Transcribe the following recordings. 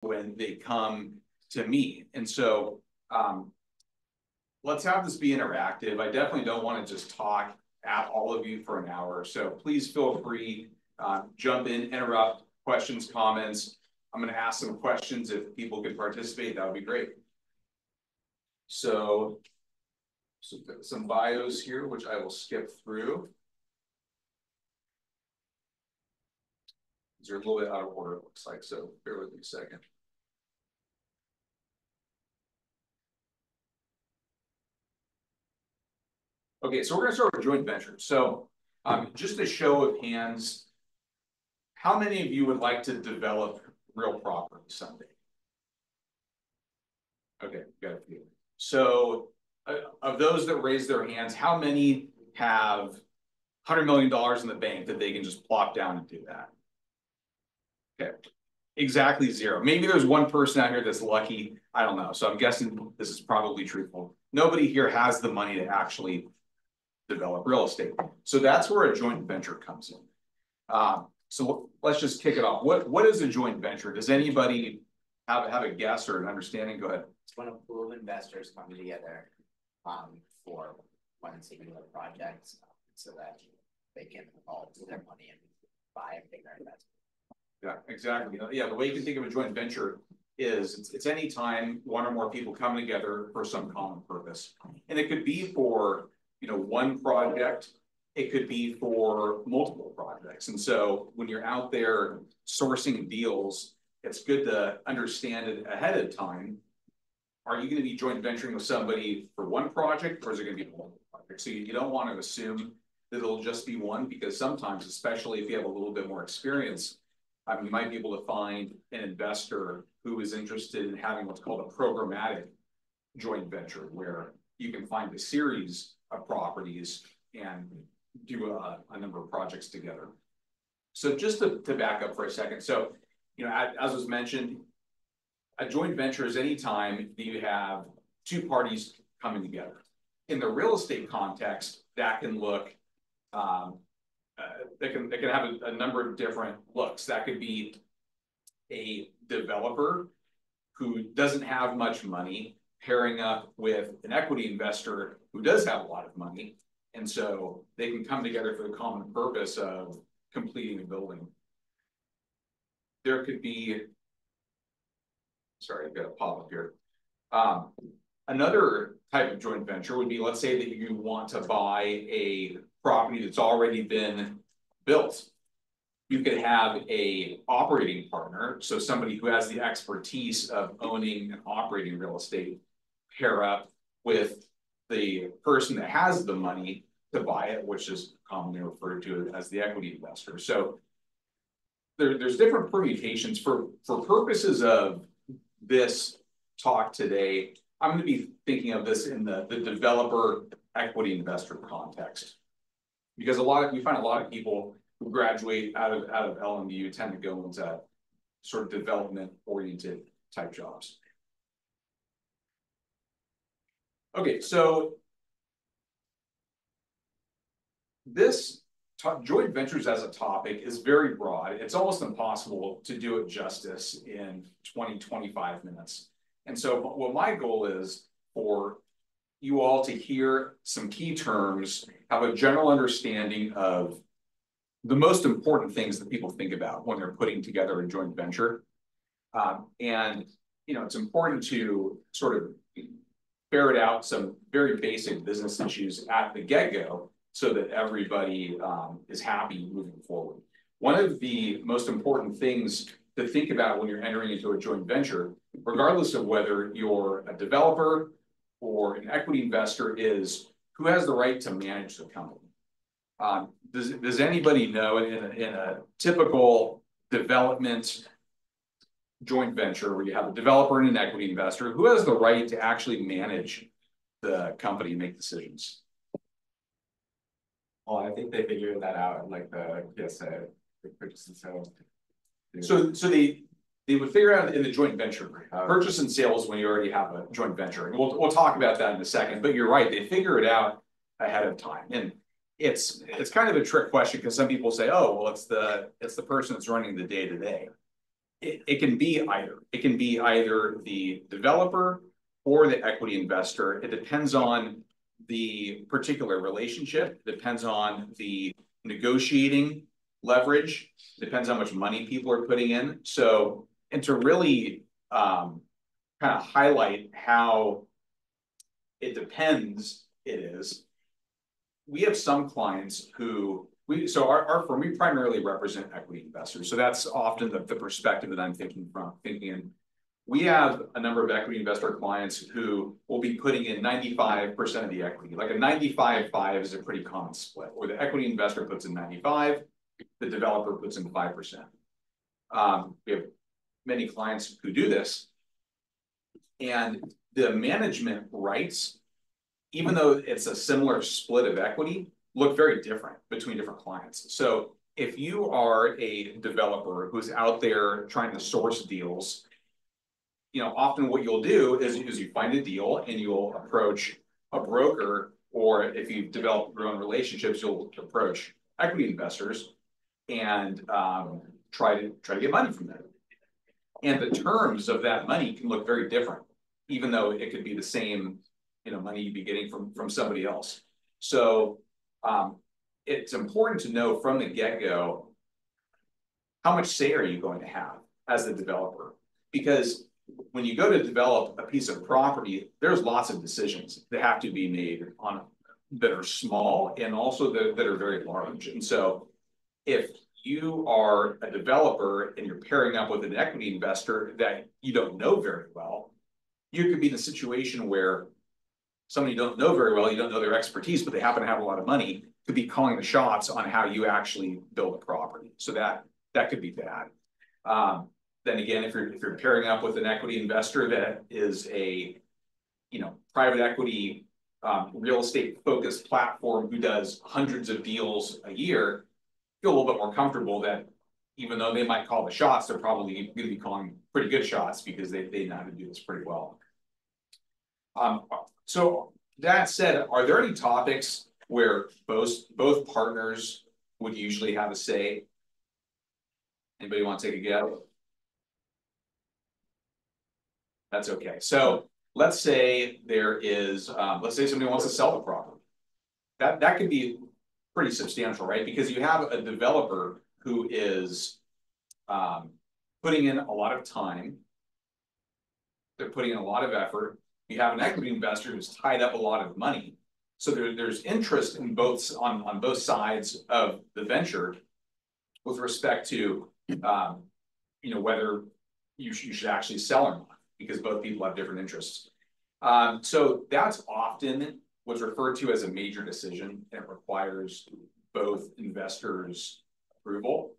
when they come to me. And so, um, let's have this be interactive. I definitely don't want to just talk at all of you for an hour. So please feel free, uh, jump in, interrupt, questions, comments. I'm going to ask some questions. If people can participate, that would be great. So, so some bios here, which I will skip through. These are a little bit out of order, it looks like, so bear with me a second. Okay, so we're gonna start with joint venture. So um, just a show of hands, how many of you would like to develop real property someday? Okay, got a few. So uh, of those that raise their hands, how many have $100 million in the bank that they can just plop down and do that? Okay, exactly zero. Maybe there's one person out here that's lucky. I don't know. So I'm guessing this is probably truthful. Nobody here has the money to actually develop real estate. So that's where a joint venture comes in. Um, so let's just kick it off. What what is a joint venture? Does anybody have have a guess or an understanding? Go ahead. It's when a pool of investors come together um, for one singular project so that they can all do their money and buy a bigger investment. Yeah, exactly. Yeah, the way you can think of a joint venture is it's, it's any time one or more people come together for some common purpose. And it could be for, you know, one project. It could be for multiple projects. And so when you're out there sourcing deals, it's good to understand it ahead of time. Are you going to be joint venturing with somebody for one project or is it going to be multiple projects? So you, you don't want to assume that it'll just be one because sometimes, especially if you have a little bit more experience, um, you might be able to find an investor who is interested in having what's called a programmatic joint venture, where you can find a series of properties and do a, number of projects together. So just to, back up for a second. So, you know, as, as was mentioned, a joint venture is any time that you have two parties coming together. In the real estate context, that can look um, uh, they can they can have a number of different looks. That could be a developer who doesn't have much money pairing up with an equity investor who does have a lot of money. And so they can come together for the common purpose of completing a building. There could be, sorry, I've got a pop up here. Um, another type of joint venture would be, let's say that you want to buy a property that's already been built. You could have a operating partner, so somebody who has the expertise of owning and operating real estate, pair up with the person that has the money to buy it, which is commonly referred to as the equity investor. So there, there's different permutations for, for purposes of this talk today. I'm going to be thinking of this in the, the developer equity investor context because a lot of we find a lot of people who graduate out of out of LMU tend to go into sort of development oriented type jobs. Okay, so this joint ventures as a topic is very broad. It's almost impossible to do it justice in 20, 25 minutes. And so what my goal is for you all to hear some key terms, have a general understanding of the most important things that people think about when they're putting together a joint venture. Um, and, you know, it's important to sort of ferret out some very basic business issues at the get-go so that everybody um, is happy moving forward. One of the most important things to think about when you're entering into a joint venture, regardless of whether you're a developer, or an equity investor is who has the right to manage the company. Um, does, does anybody know in a, in a typical development joint venture where you have a developer and an equity investor, who has the right to actually manage the company and make decisions? Well, I think they figured that out in like the PSA, the purchase and sale. So, so the they would figure out in the joint venture. Purchase and sales when you already have a joint venture. And we'll, we'll talk about that in a second, but you're right, they figure it out ahead of time. And it's it's kind of a trick question because some people say, oh, well, it's the it's the person that's running the day to day. It, it can be either. It can be either the developer or the equity investor. It depends on the particular relationship, it depends on the negotiating leverage, it depends how much money people are putting in. So, and to really um, kind of highlight how it depends, it is. We have some clients who we, so our, our firm, we primarily represent equity investors. So that's often the, the perspective that I'm thinking from, thinking in. We have a number of equity investor clients who will be putting in ninety-five percent of the equity, like a 95-5 is a pretty common split, where the equity investor puts in ninety-five, the developer puts in five percent. Um, we have many clients who do this. And the management rights, even though it's a similar split of equity, look very different between different clients. So if you are a developer who's out there trying to source deals, you know, often what you'll do is, is you find a deal and you'll approach a broker, or if you've developed your own relationships, you'll approach equity investors and um, try to try to get money from them. And the terms of that money can look very different, even though it could be the same, you know, money you'd be getting from from somebody else. So um, it's important to know from the get-go, how much say are you going to have as the developer? Because when you go to develop a piece of property, there's lots of decisions that have to be made on that are small and also that, that are very large. And so if you are a developer and you're pairing up with an equity investor that you don't know very well, you could be in a situation where somebody you don't know very well, you don't know their expertise, but they happen to have a lot of money, could be calling the shots on how you actually build a property. So that that could be bad. Um, then again, if you're if you're pairing up with an equity investor that is a you know private equity um, real estate focused platform who does hundreds of deals a year, feel a little bit more comfortable that even though they might call the shots, they're probably going to be calling pretty good shots because they, they know how to do this pretty well. Um, so that said, are there any topics where both both partners would usually have a say? Anybody want to take a go? That's okay. So let's say there is, um, let's say somebody wants to sell the property. That that could be pretty substantial, right? Because you have a developer who is um, putting in a lot of time. They're putting in a lot of effort. You have an equity investor who's tied up a lot of money. So there, there's interest in both on, on both sides of the venture with respect to um, you know whether you, sh you should actually sell or not, because both people have different interests. Um, so that's often what's referred to as a major decision and it requires both investors' approval.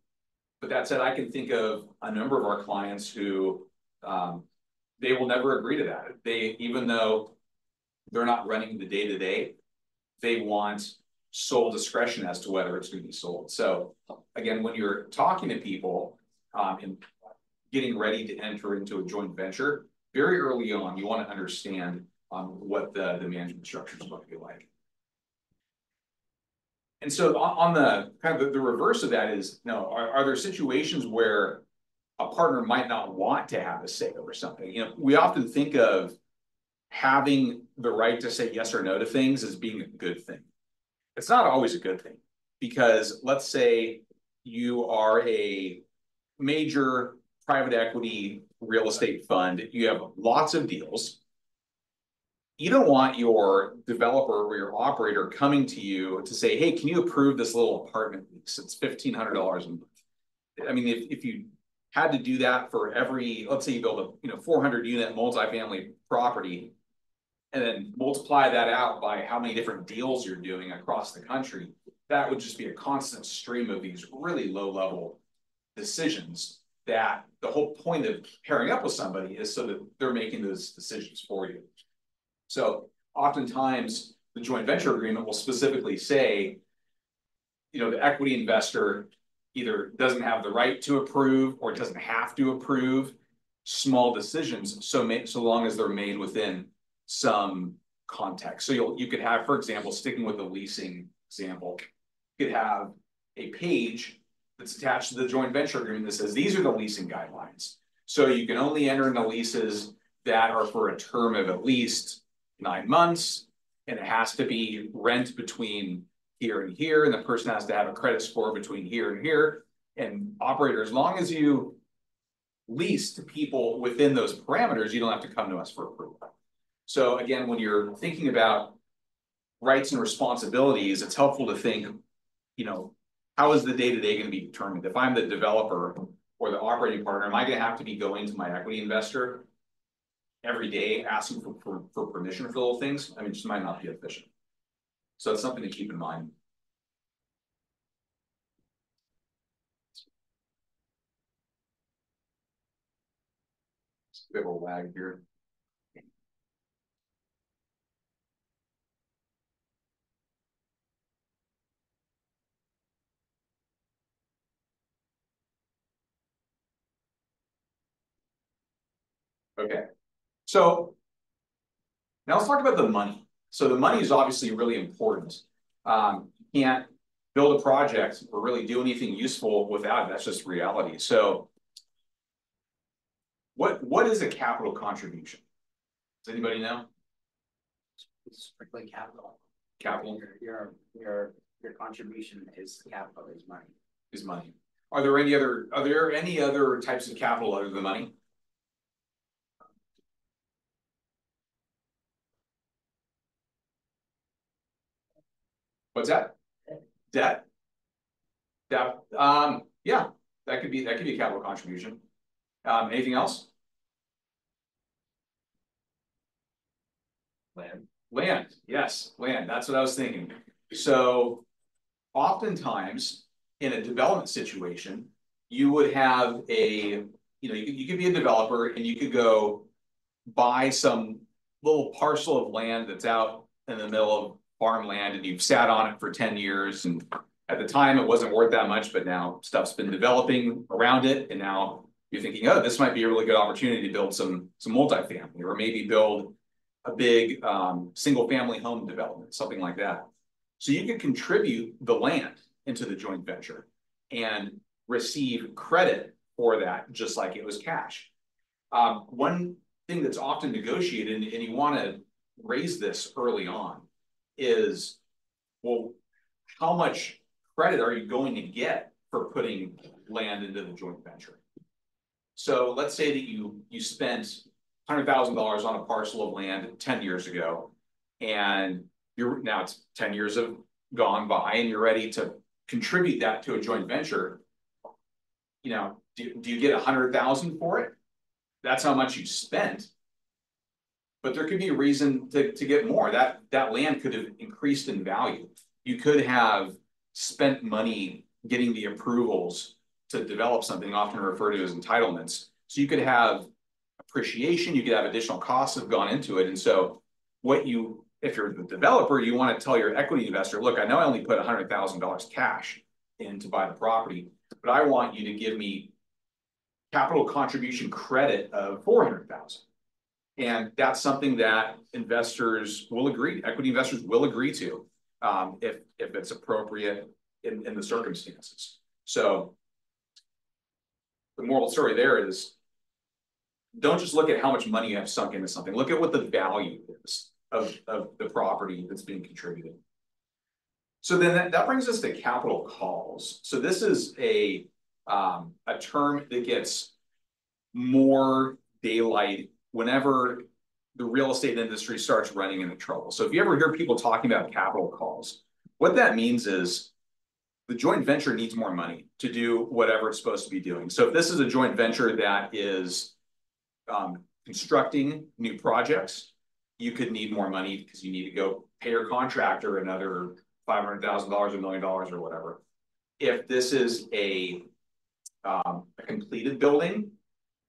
But that said, I can think of a number of our clients who um, they will never agree to that. They, even though they're not running the day to day, they want sole discretion as to whether it's going to be sold. So again, when you're talking to people um, and getting ready to enter into a joint venture, very early on, you want to understand um, what the, the management structure is going to be like. And so on, the kind of the, the, reverse of that is, you know, are, are there situations where a partner might not want to have a say over something? You know, we often think of having the right to say yes or no to things as being a good thing. It's not always a good thing because let's say you are a major private equity real estate fund, you have lots of deals you don't want your developer or your operator coming to you to say, hey, can you approve this little apartment lease? It's fifteen hundred dollars a month. I mean, if, if you had to do that for every, let's say you build a you know four hundred unit multifamily property, and then multiply that out by how many different deals you're doing across the country, that would just be a constant stream of these really low level decisions that the whole point of pairing up with somebody is so that they're making those decisions for you. So oftentimes the joint venture agreement will specifically say, you know, the equity investor either doesn't have the right to approve or doesn't have to approve small decisions so so long as they're made within some context. So you'll you could have, for example, sticking with the leasing example, you could have a page that's attached to the joint venture agreement that says these are the leasing guidelines. So you can only enter into leases that are for a term of at least nine months. And it has to be rent between here and here, and the person has to have a credit score between here and here. And operator, as long as you lease to people within those parameters, you don't have to come to us for approval. So again, when you're thinking about rights and responsibilities, it's helpful to think, you know, how is the day-to-day gonna be determined? If I'm the developer or the operating partner, am I gonna have to be going to my equity investor every day asking for, for, for permission for little things? I mean, it just might not be efficient. So it's something to keep in mind. We have a lag here. Okay, so. Now let's talk about the money. So the money is obviously really important. Um, you can't build a project or really do anything useful without it. That's just reality. So. What, what is a capital contribution? Does anybody know? It's strictly capital. Capital Your, your, your, your contribution is capital is money. is money. Are there any other, are there any other types of capital other than money? What's that? Debt? Debt, um, yeah, that could be, that could be a capital contribution. Um, anything else? Land. Land, yes, land, that's what I was thinking. So oftentimes in a development situation, you would have a, you know, you you could be a developer and you could go buy some little parcel of land that's out in the middle of farmland and you've sat on it for ten years and at the time it wasn't worth that much, but now stuff's been developing around it and now you're thinking, oh, this might be a really good opportunity to build some, some multifamily or maybe build a big um single family home development, something like that. So you can contribute the land into the joint venture and receive credit for that, just like it was cash. Um, one thing that's often negotiated, and you want to raise this early on, is, well, how much credit are you going to get for putting land into the joint venture? So let's say that you, you spent hundred thousand dollars on a parcel of land ten years ago. And you're, now it's ten years have gone by and you're ready to contribute that to a joint venture. You know, do, do you get a hundred thousand for it? That's how much you spent. But there could be a reason to, to get more. That, that land could have increased in value. You could have spent money getting the approvals to develop something often referred to as entitlements. So you could have appreciation, you could have additional costs have gone into it. And so what you, if you're the developer, you want to tell your equity investor, look, I know I only put hundred thousand dollars cash in to buy the property, but I want you to give me capital contribution credit of four hundred thousand. And that's something that investors will agree, equity investors will agree to, um, if, if it's appropriate in, in the circumstances. So the moral story there is don't just look at how much money you have sunk into something, look at what the value is of, of the property that's being contributed. So then that, that brings us to capital calls. So this is a, um, a term that gets more daylight whenever the real estate industry starts running into trouble. So if you ever hear people talking about capital calls, what that means is the joint venture needs more money to do whatever it's supposed to be doing. So if this is a joint venture that is um, constructing new projects, you could need more money because you need to go pay your contractor another five hundred thousand dollars, a million dollars or whatever. If this is a um, a completed building,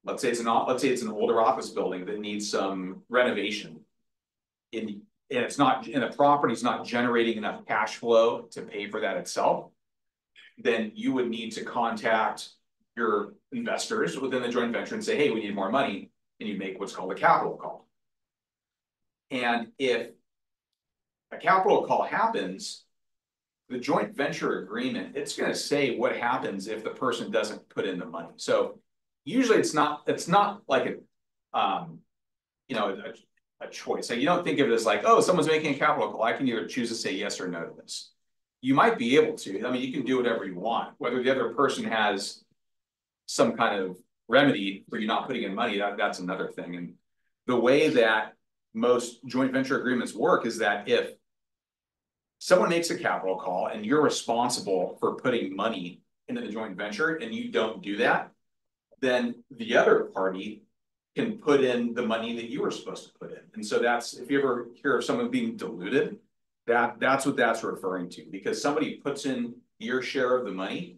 let's say it's an, let's say it's an older office building that needs some renovation. In, and it's not, and the property's not generating enough cash flow to pay for that itself. Then you would need to contact your investors within the joint venture and say, hey, we need more money, and you make what's called a capital call. And if a capital call happens, the joint venture agreement, it's gonna say what happens if the person doesn't put in the money. So usually it's not, it's not like a, um, you know, a, a choice. So you don't think of it as like, oh, someone's making a capital call. I can either choose to say yes or no to this. You might be able to. I mean, you can do whatever you want, whether the other person has some kind of remedy for you not putting in money, that, that's another thing. And the way that most joint venture agreements work is that if someone makes a capital call and you're responsible for putting money into the joint venture and you don't do that, then the other party can put in the money that you were supposed to put in. And so that's, if you ever hear of someone being diluted, that, that's what that's referring to, because somebody puts in your share of the money.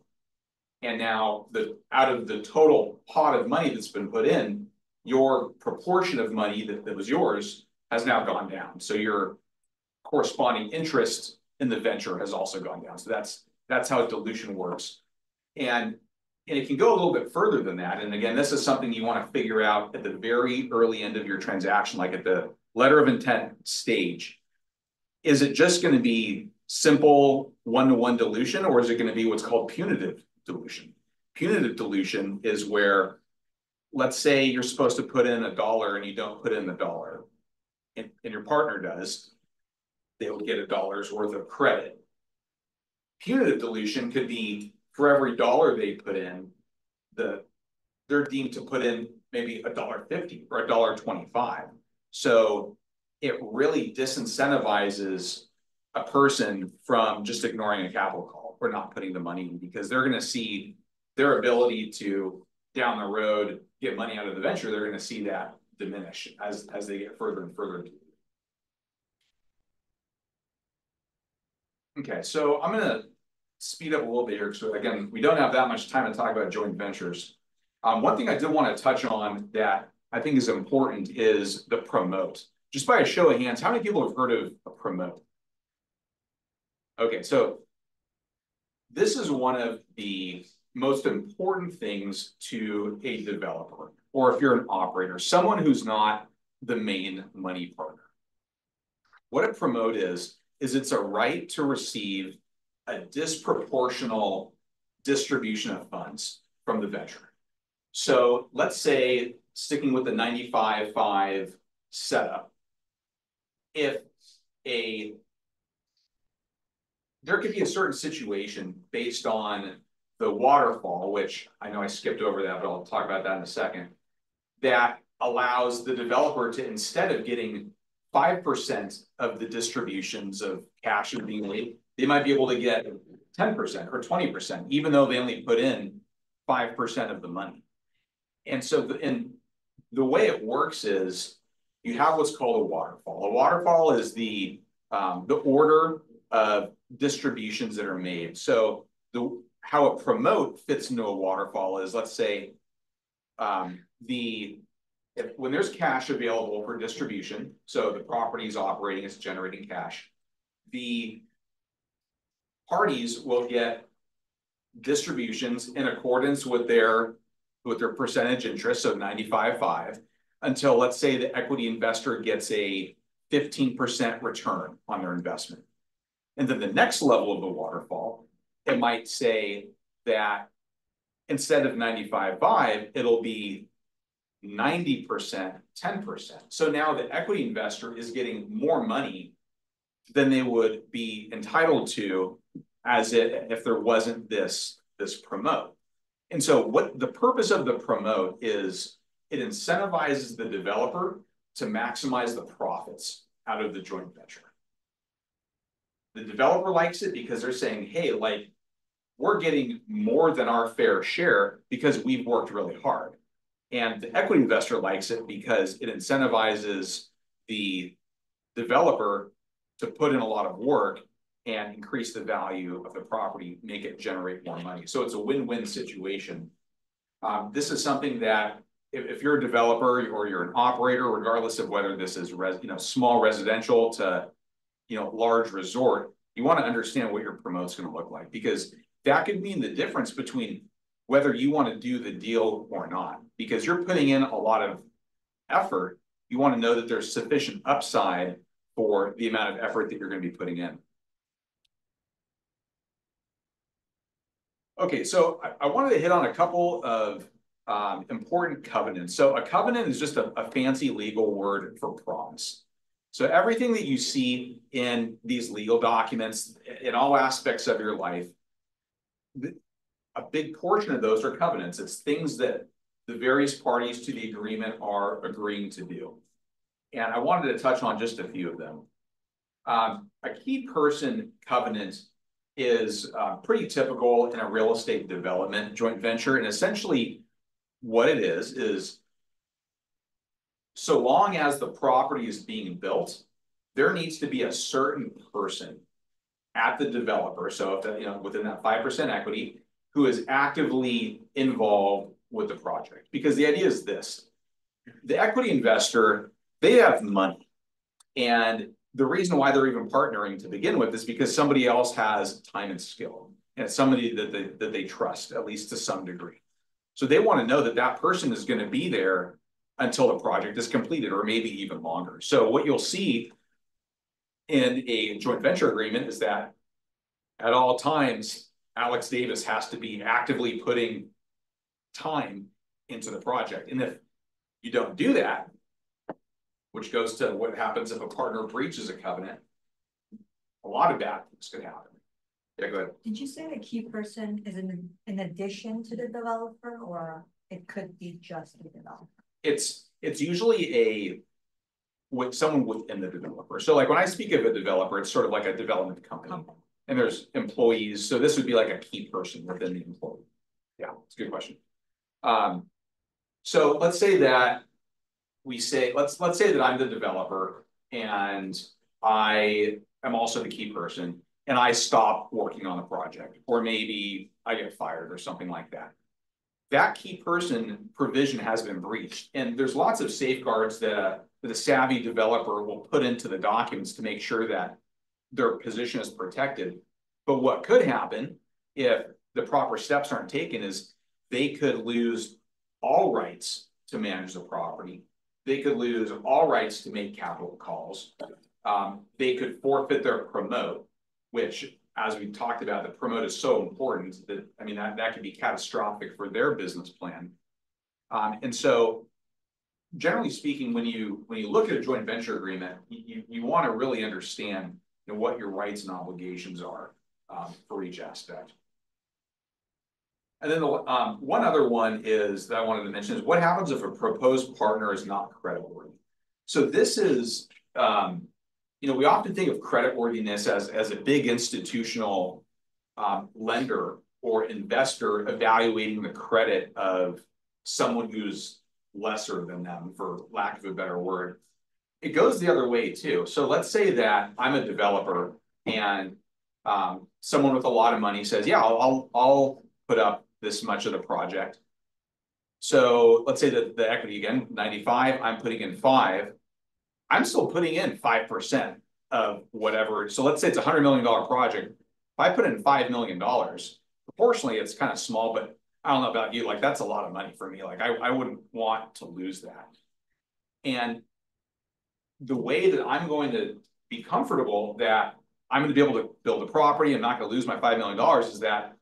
And now the, out of the total pot of money that's been put in, your proportion of money that, that was yours has now gone down. So your corresponding interest in the venture has also gone down. So that's, that's how dilution works. And, and it can go a little bit further than that. And again, this is something you want to figure out at the very early end of your transaction, like at the letter of intent stage. Is it just going to be simple one-to-one dilution, or is it going to be what's called punitive dilution? Punitive dilution is where, let's say you're supposed to put in a dollar and you don't put in the dollar, and, and your partner does, they will get a dollar's worth of credit. Punitive dilution could be for every dollar they put in, the they're deemed to put in maybe a dollar fifty or a dollar twenty-five. So it really disincentivizes a person from just ignoring a capital call or not putting the money in because they're going to see their ability to down the road get money out of the venture. They're going to see that diminish as as they get further and further. Okay, so I'm gonna speed up a little bit here. So again, we don't have that much time to talk about joint ventures. Um, one thing I did want to touch on that I think is important is the promote. Just by a show of hands, how many people have heard of a promote? Okay, so this is one of the most important things to a developer, or if you're an operator, someone who's not the main money partner. What a promote is, is it's a right to receive a disproportional distribution of funds from the venture. So let's say, sticking with the 95-5 setup, if a there could be a certain situation based on the waterfall, which I know I skipped over that, but I'll talk about that in a second, that allows the developer to instead of getting 5% of the distributions of cash being made, they might be able to get 10% or 20%, even though they only put in 5% of the money. And so the, and the way it works is you have what's called a waterfall. A waterfall is the, um, the order of distributions that are made. So the how a promote fits into a waterfall is, let's say, um, the if, when there's cash available for distribution, so the property is operating, it's generating cash, the parties will get distributions in accordance with their with their percentage interest, so 95.5, until let's say the equity investor gets a 15% return on their investment. And then the next level of the waterfall, it might say that instead of 95.5, it'll be 90%, 10%. So now the equity investor is getting more money than they would be entitled to as it if there wasn't this this promote. And so what the purpose of the promote is it incentivizes the developer to maximize the profits out of the joint venture. The developer likes it because they're saying, hey, like we're getting more than our fair share because we've worked really hard. And the equity investor likes it because it incentivizes the developer to put in a lot of work and increase the value of the property, make it generate more money. So it's a win-win situation. Um, this is something that if, if, you're a developer or you're an operator, regardless of whether this is res, you know small residential to you know large resort, you want to understand what your promote's going to look like because that could mean the difference between whether you want to do the deal or not. Because you're putting in a lot of effort, you want to know that there's sufficient upside for the amount of effort that you're going to be putting in. Okay, so I, I wanted to hit on a couple of um important covenants. So a covenant is just a, a fancy legal word for promise. So everything that you see in these legal documents, in all aspects of your life. a big portion of those are covenants. It's things that the various parties to the agreement are agreeing to do. And I wanted to touch on just a few of them. Um, a key person covenant is uh pretty typical in a real estate development joint venture and essentially. What it is, is. So long as the property is being built, there needs to be a certain person. At the developer, so if the, you know, within that five percent equity, who is actively involved with the project, because the idea is this. The equity investor, they have money. And the reason why they're even partnering to begin with is because somebody else has time and skill. And somebody that they, that they trust, at least to some degree. So they want to know that that person is going to be there until the project is completed, or maybe even longer. So what you'll see in a joint venture agreement is that at all times, Alex Davis has to be actively putting time into the project. And if you don't do that, which goes to what happens if a partner breaches a covenant. A lot of bad things could happen. Yeah, go ahead. Did you say the key person is in, in addition to the developer, or it could be just the developer? It's, it's usually a. With someone within the developer. So like when I speak of a developer, it's sort of like a development company. Company. And there's employees, so this would be like a key person within the employee. Yeah, it's a good question. Um, so let's say that. We say, let's, let's say that I'm the developer and I am also the key person. And I stop working on the project, or maybe I get fired or something like that. That key person provision has been breached, and there's lots of safeguards that a, savvy developer will put into the documents to make sure that their position is protected. But what could happen if the proper steps aren't taken is they could lose all rights to manage the property. They could lose all rights to make capital calls. Um, they could forfeit their promote, which, as we talked about, the promote is so important that, I mean, that, that could be catastrophic for their business plan. Um, and so generally speaking, when you, when you look at a joint venture agreement, you, you, want to really understand you know, what your rights and obligations are, um, for each aspect. And then the, um, one other one is, that I wanted to mention is what happens if a proposed partner is not creditworthy? So this is, um, you know, we often think of creditworthiness as, as a big institutional um, lender or investor evaluating the credit of someone who's lesser than them, for lack of a better word. It goes the other way too. So let's say that I'm a developer and um, someone with a lot of money says, yeah, I'll, I'll, I'll put up this much of the project. So let's say that the equity again, ninety-five, I'm putting in five. I'm still putting in five percent of whatever. So let's say it's a hundred million dollar project. If I put in five million dollars, proportionally, it's kind of small, but I don't know about you, like that's a lot of money for me. Like I, I wouldn't want to lose that. And the way that I'm going to be comfortable that I'm gonna be able to build a property, I'm not gonna lose my five million dollars is that.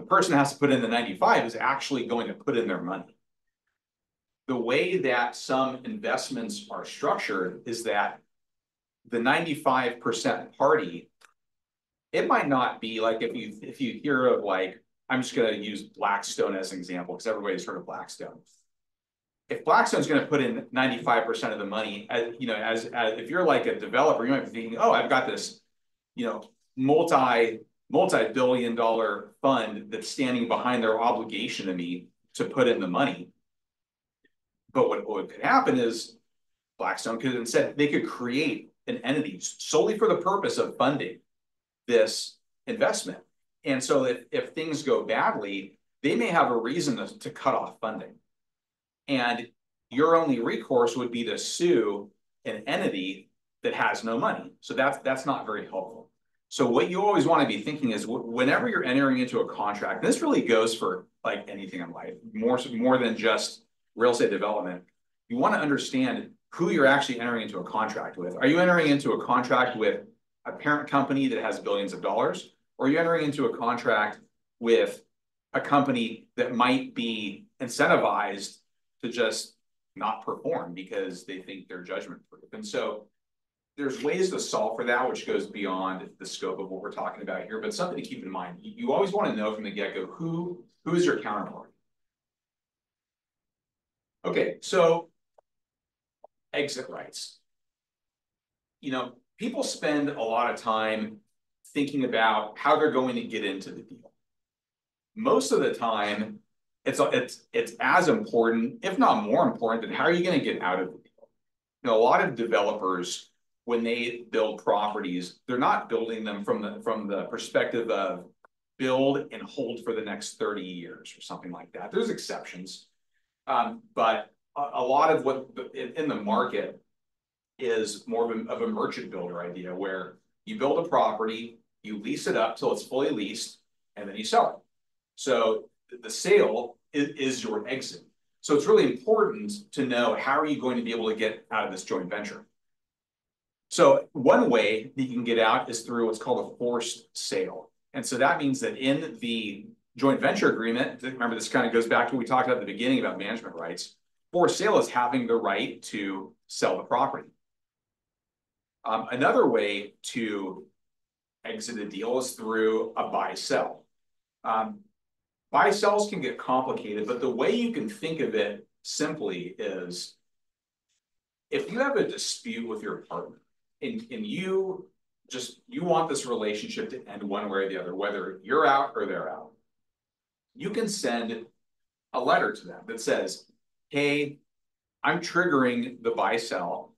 The person has to put in the ninety-five is actually going to put in their money. The way that some investments are structured is that. The ninety-five percent party. It might not be like if you, if you hear of like, I'm just gonna use Blackstone as an example, because everybody's heard of Blackstone if Blackstone's gonna put in ninety-five percent of the money, as, you know, as, as, if you're like a developer, you might be thinking, oh, I've got this. You know, multi, multi-billion dollar fund that's standing behind their obligation to me to put in the money. But what, what could happen is Blackstone could instead, they could create an entity solely for the purpose of funding this investment. And so if, if things go badly, they may have a reason to, to cut off funding. And your only recourse would be to sue an entity that has no money. So that's, that's not very helpful. So what you always want to be thinking is whenever you're entering into a contract, this really goes for like anything in life, more, more than just real estate development. You want to understand who you're actually entering into a contract with. Are you entering into a contract with a parent company that has billions of dollars? Or are you entering into a contract with a company that might be incentivized to just not perform because they think they're judgment proof. And so there's ways to solve for that, which goes beyond the scope of what we're talking about here, but something to keep in mind. You, always want to know from the get-go, who, who is your counterpart? Okay, so exit rights. You know, people spend a lot of time thinking about how they're going to get into the deal. Most of the time, it's it's it's as important, if not more important, than how are you going to get out of the deal. You know, a lot of developers, when they build properties, they're not building them from the from the perspective of build and hold for the next 30 years or something like that. There's exceptions. Um, but a, a, lot of what in, in, the market is more of a, of a merchant builder idea where you build a property, you lease it up till it's fully leased, and then you sell it. So the sale is, is your exit. So it's really important to know how are you going to be able to get out of this joint venture. So one way that you can get out is through what's called a forced sale. And so that means that in the joint venture agreement, remember this kind of goes back to what we talked about at the beginning about management rights. Forced sale is having the right to sell the property. Um, another way to exit a deal is through a buy sell. Um, buy sells can get complicated, but the way you can think of it simply is if you have a dispute with your partner and, and you just you want this relationship to end one way or the other, whether you're out or they're out, you can send a letter to them that says, Hey, I'm triggering the buy sell.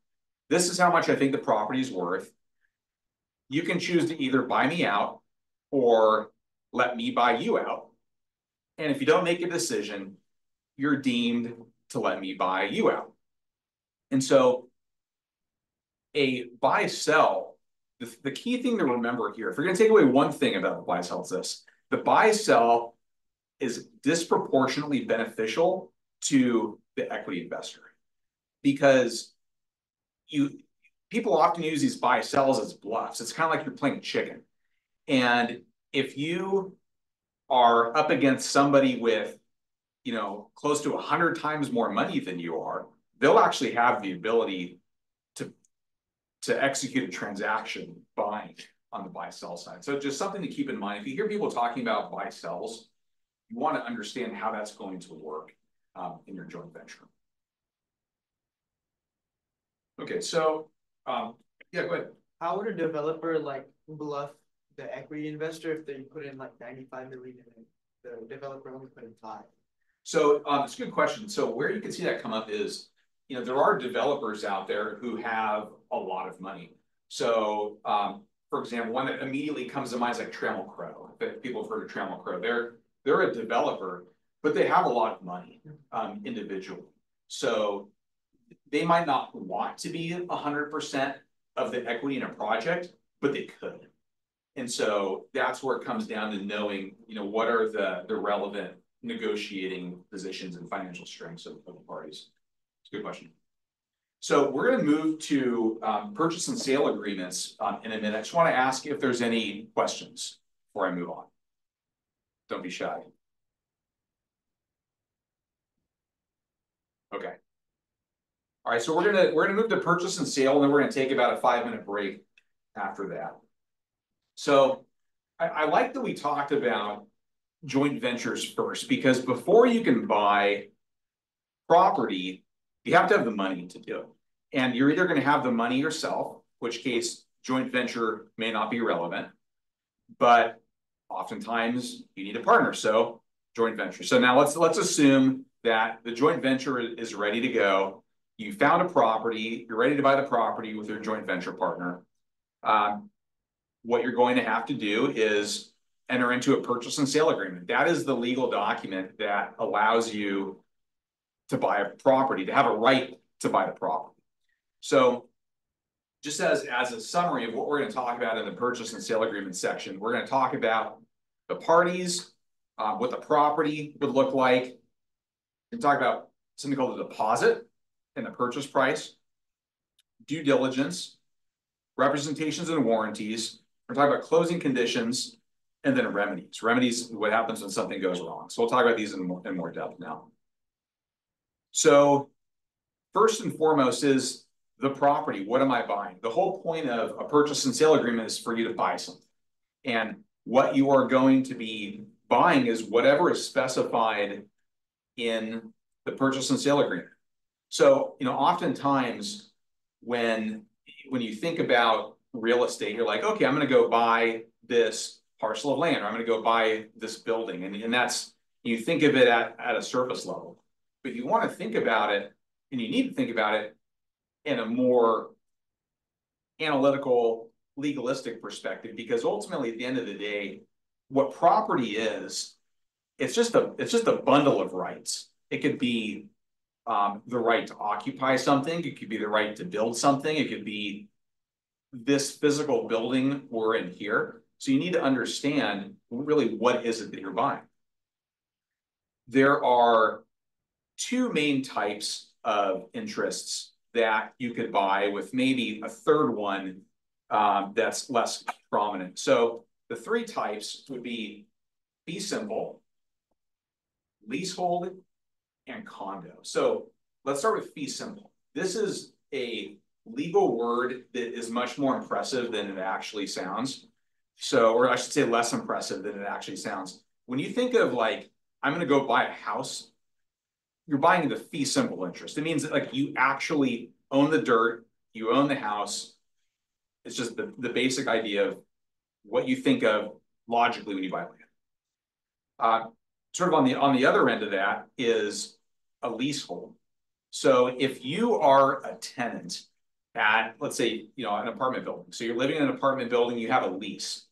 This is how much I think the property is worth. You can choose to either buy me out or let me buy you out. And if you don't make a decision, you're deemed to let me buy you out. And so a buy sell, the, the key thing to remember here, if you're going to take away one thing about the buy sell, it's this the buy sell is disproportionately beneficial to the equity investor because you people often use these buy sells as bluffs. It's kind of like you're playing chicken. And if you are up against somebody with, you know, close to a hundred times more money than you are, they'll actually have the ability to execute a transaction buying on the buy sell side. So just something to keep in mind. If you hear people talking about buy sells, you want to understand how that's going to work um, in your joint venture. Okay, so um, yeah, go ahead. How would a developer like bluff the equity investor if they put in like ninety-five million and the developer only put in five? So um, it's a good question. So where you can see that come up is, you know, there are developers out there who have a lot of money. So um, for example, one that immediately comes to mind is like Trammell Crow. If people have heard of Trammell Crow, they're they're a developer, but they have a lot of money um, individually. So they might not want to be hundred percent of the equity in a project, but they could. And so that's where it comes down to knowing, you know, what are the, the relevant negotiating positions and financial strengths of, of the parties. It's a good question. So we're going to move to um, purchase and sale agreements um, in a minute. I just want to ask if there's any questions before I move on. Don't be shy. Okay. All right, so we're gonna we're gonna move to purchase and sale, and then we're gonna take about a five minute break after that. So I, I like that we talked about joint ventures first, because before you can buy property, you have to have the money to do it. And you're either going to have the money yourself, which case joint venture may not be relevant, but oftentimes you need a partner. So joint venture. So now let's let's assume that the joint venture is ready to go. You found a property, you're ready to buy the property with your joint venture partner. Um, what you're going to have to do is enter into a purchase and sale agreement. That is the legal document that allows you to buy a property, to have a right to buy the property. So just as, as a summary of what we're going to talk about in the purchase and sale agreement section, we're going to talk about the parties, uh, what the property would look like. We talk about something called the deposit and the purchase price, due diligence, representations and warranties, we're talking about closing conditions, and then remedies. Remedies, what happens when something goes wrong. So we'll talk about these in more, in more depth now. So first and foremost is the property. What am I buying? The whole point of a purchase and sale agreement is for you to buy something. And what you are going to be buying is whatever is specified in the purchase and sale agreement. So, you know, oftentimes when, when you think about real estate, you're like, okay, I'm gonna go buy this parcel of land, or I'm gonna go buy this building, and, and that's, you think of it at, at a surface level. But you wanna think about it, and you need to think about it in a more analytical, legalistic perspective, because ultimately, at the end of the day, what property is, it's just a, it's just a bundle of rights. It could be um, the right to occupy something, it could be the right to build something, it could be this physical building we're in here. So you need to understand really what is it that you're buying. There are two main types of interests that you could buy with maybe a third one um, that's less prominent. So the three types would be fee simple, leasehold, and condo. So let's start with fee simple. This is a legal word that is much more impressive than it actually sounds. So, or I should say less impressive than it actually sounds. When you think of like, I'm gonna go buy a house, you're buying the fee simple interest. It means that like you actually own the dirt, you own the house. It's just the, the basic idea of what you think of logically when you buy land. Uh, sort of on the on the other end of that is a leasehold. So if you are a tenant at, let's say, you know, an apartment building. So you're living in an apartment building, you have a lease.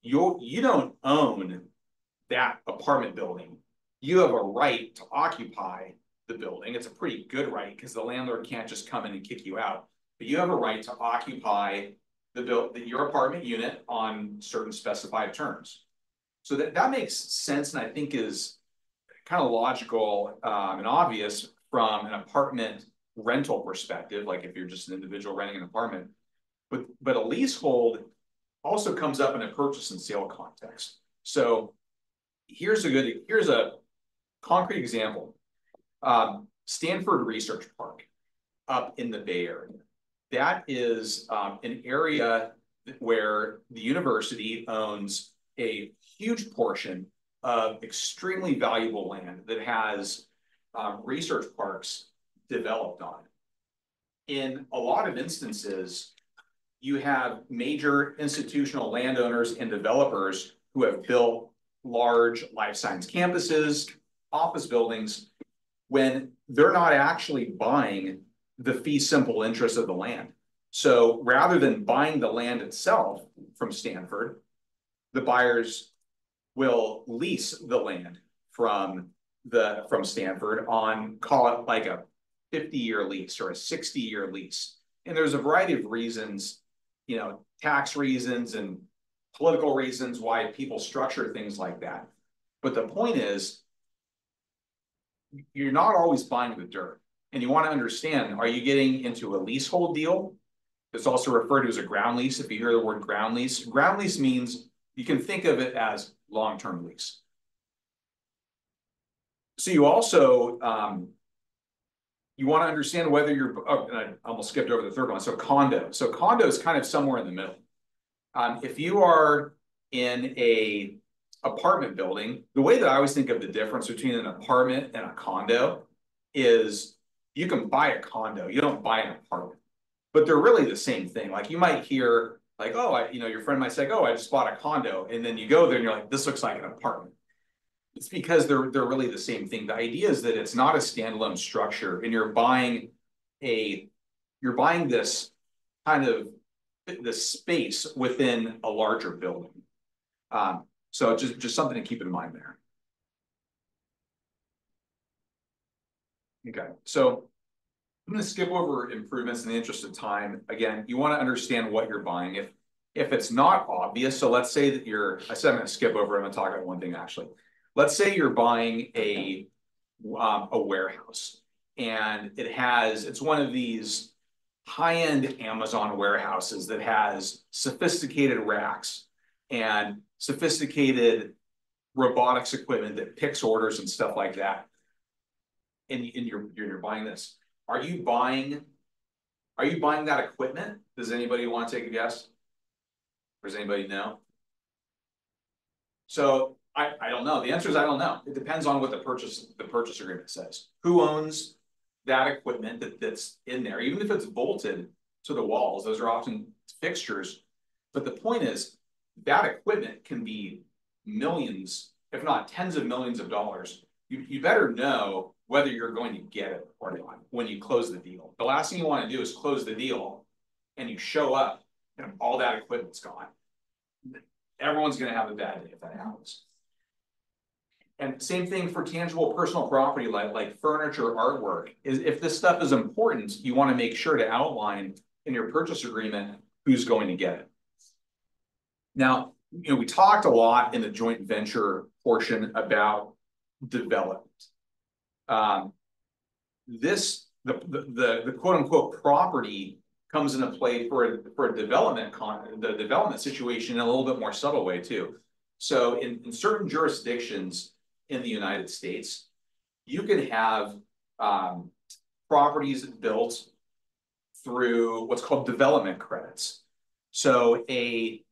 You you don't own that apartment building. You have a right to occupy the building. It's a pretty good right because the landlord can't just come in and kick you out. But you have a right to occupy the build the, your apartment unit on certain specified terms. So that, that makes sense and I think is kind of logical um, and obvious from an apartment rental perspective, like if you're just an individual renting an apartment. But, but a leasehold also comes up in a purchase and sale context. So here's a good, here's a concrete example. Um, Stanford Research Park up in the Bay Area. That is um, an area where the university owns a huge portion of extremely valuable land that has um, research parks developed on it. In a lot of instances, you have major institutional landowners and developers who have built large life science campuses, office buildings, when they're not actually buying the fee simple interest of the land. So rather than buying the land itself from Stanford, the buyers will lease the land from the from Stanford on call it like a 50 year lease or a 60 year lease. And there's a variety of reasons, you know, tax reasons and political reasons why people structure things like that. But the point is, you're not always buying the dirt. And you want to understand, are you getting into a leasehold deal? It's also referred to as a ground lease. If you hear the word ground lease, ground lease means you can think of it as long-term lease. So you also, um, you want to understand whether you're, oh, and I almost skipped over the third one. So condo. So condo is kind of somewhere in the middle. Um, if you are in a apartment building, the way that I always think of the difference between an apartment and a condo is you can buy a condo, you don't buy an apartment, but they're really the same thing. Like you might hear like, oh, I, you know, your friend might say, oh, I just bought a condo. And then you go there and you're like, this looks like an apartment. It's because they're, they're really the same thing. The idea is that it's not a standalone structure and you're buying a, you're buying this kind of the space within a larger building. Um, so just, just something to keep in mind there. Okay, so I'm going to skip over improvements in the interest of time. Again, you want to understand what you're buying. If if it's not obvious, so let's say that you're, I said I'm going to skip over, I'm going to talk about one thing actually. Let's say you're buying a, um, a warehouse and it has, it's one of these high-end Amazon warehouses that has sophisticated racks and sophisticated robotics equipment that picks orders and stuff like that. And, and you're, you're, buying this, are you buying? Are you buying that equipment? Does anybody want to take a guess? Or does anybody know? So I, I don't know. The answer is I don't know. It depends on what the purchase, the purchase agreement says. Who owns that equipment that, that's in there, even if it's bolted to the walls, those are often fixtures. But the point is, that equipment can be millions, if not tens of millions of dollars. You, you better know whether you're going to get it or not when you close the deal. The last thing you want to do is close the deal and you show up and all that equipment's gone. Everyone's gonna have a bad day if that happens. And same thing for tangible personal property like like furniture, artwork, is if this stuff is important, you wanna make sure to outline in your purchase agreement who's going to get it. Now, you know, we talked a lot in the joint venture portion about development. Um, this, the, the, the, quote unquote property comes into play for a, for a development con, the development situation in a little bit more subtle way too. So in, in certain jurisdictions in the United States, you can have, um, properties built through what's called development credits. So a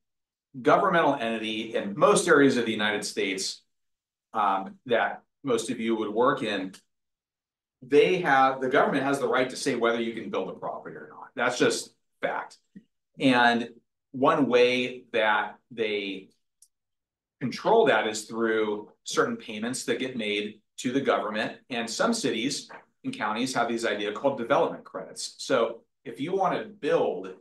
governmental entity in most areas of the United States um, that most of you would work in, they have, the government has the right to say whether you can build a property or not. That's just fact. And one way that they control that is through certain payments that get made to the government. And some cities and counties have these idea called development credits. So if you want to build,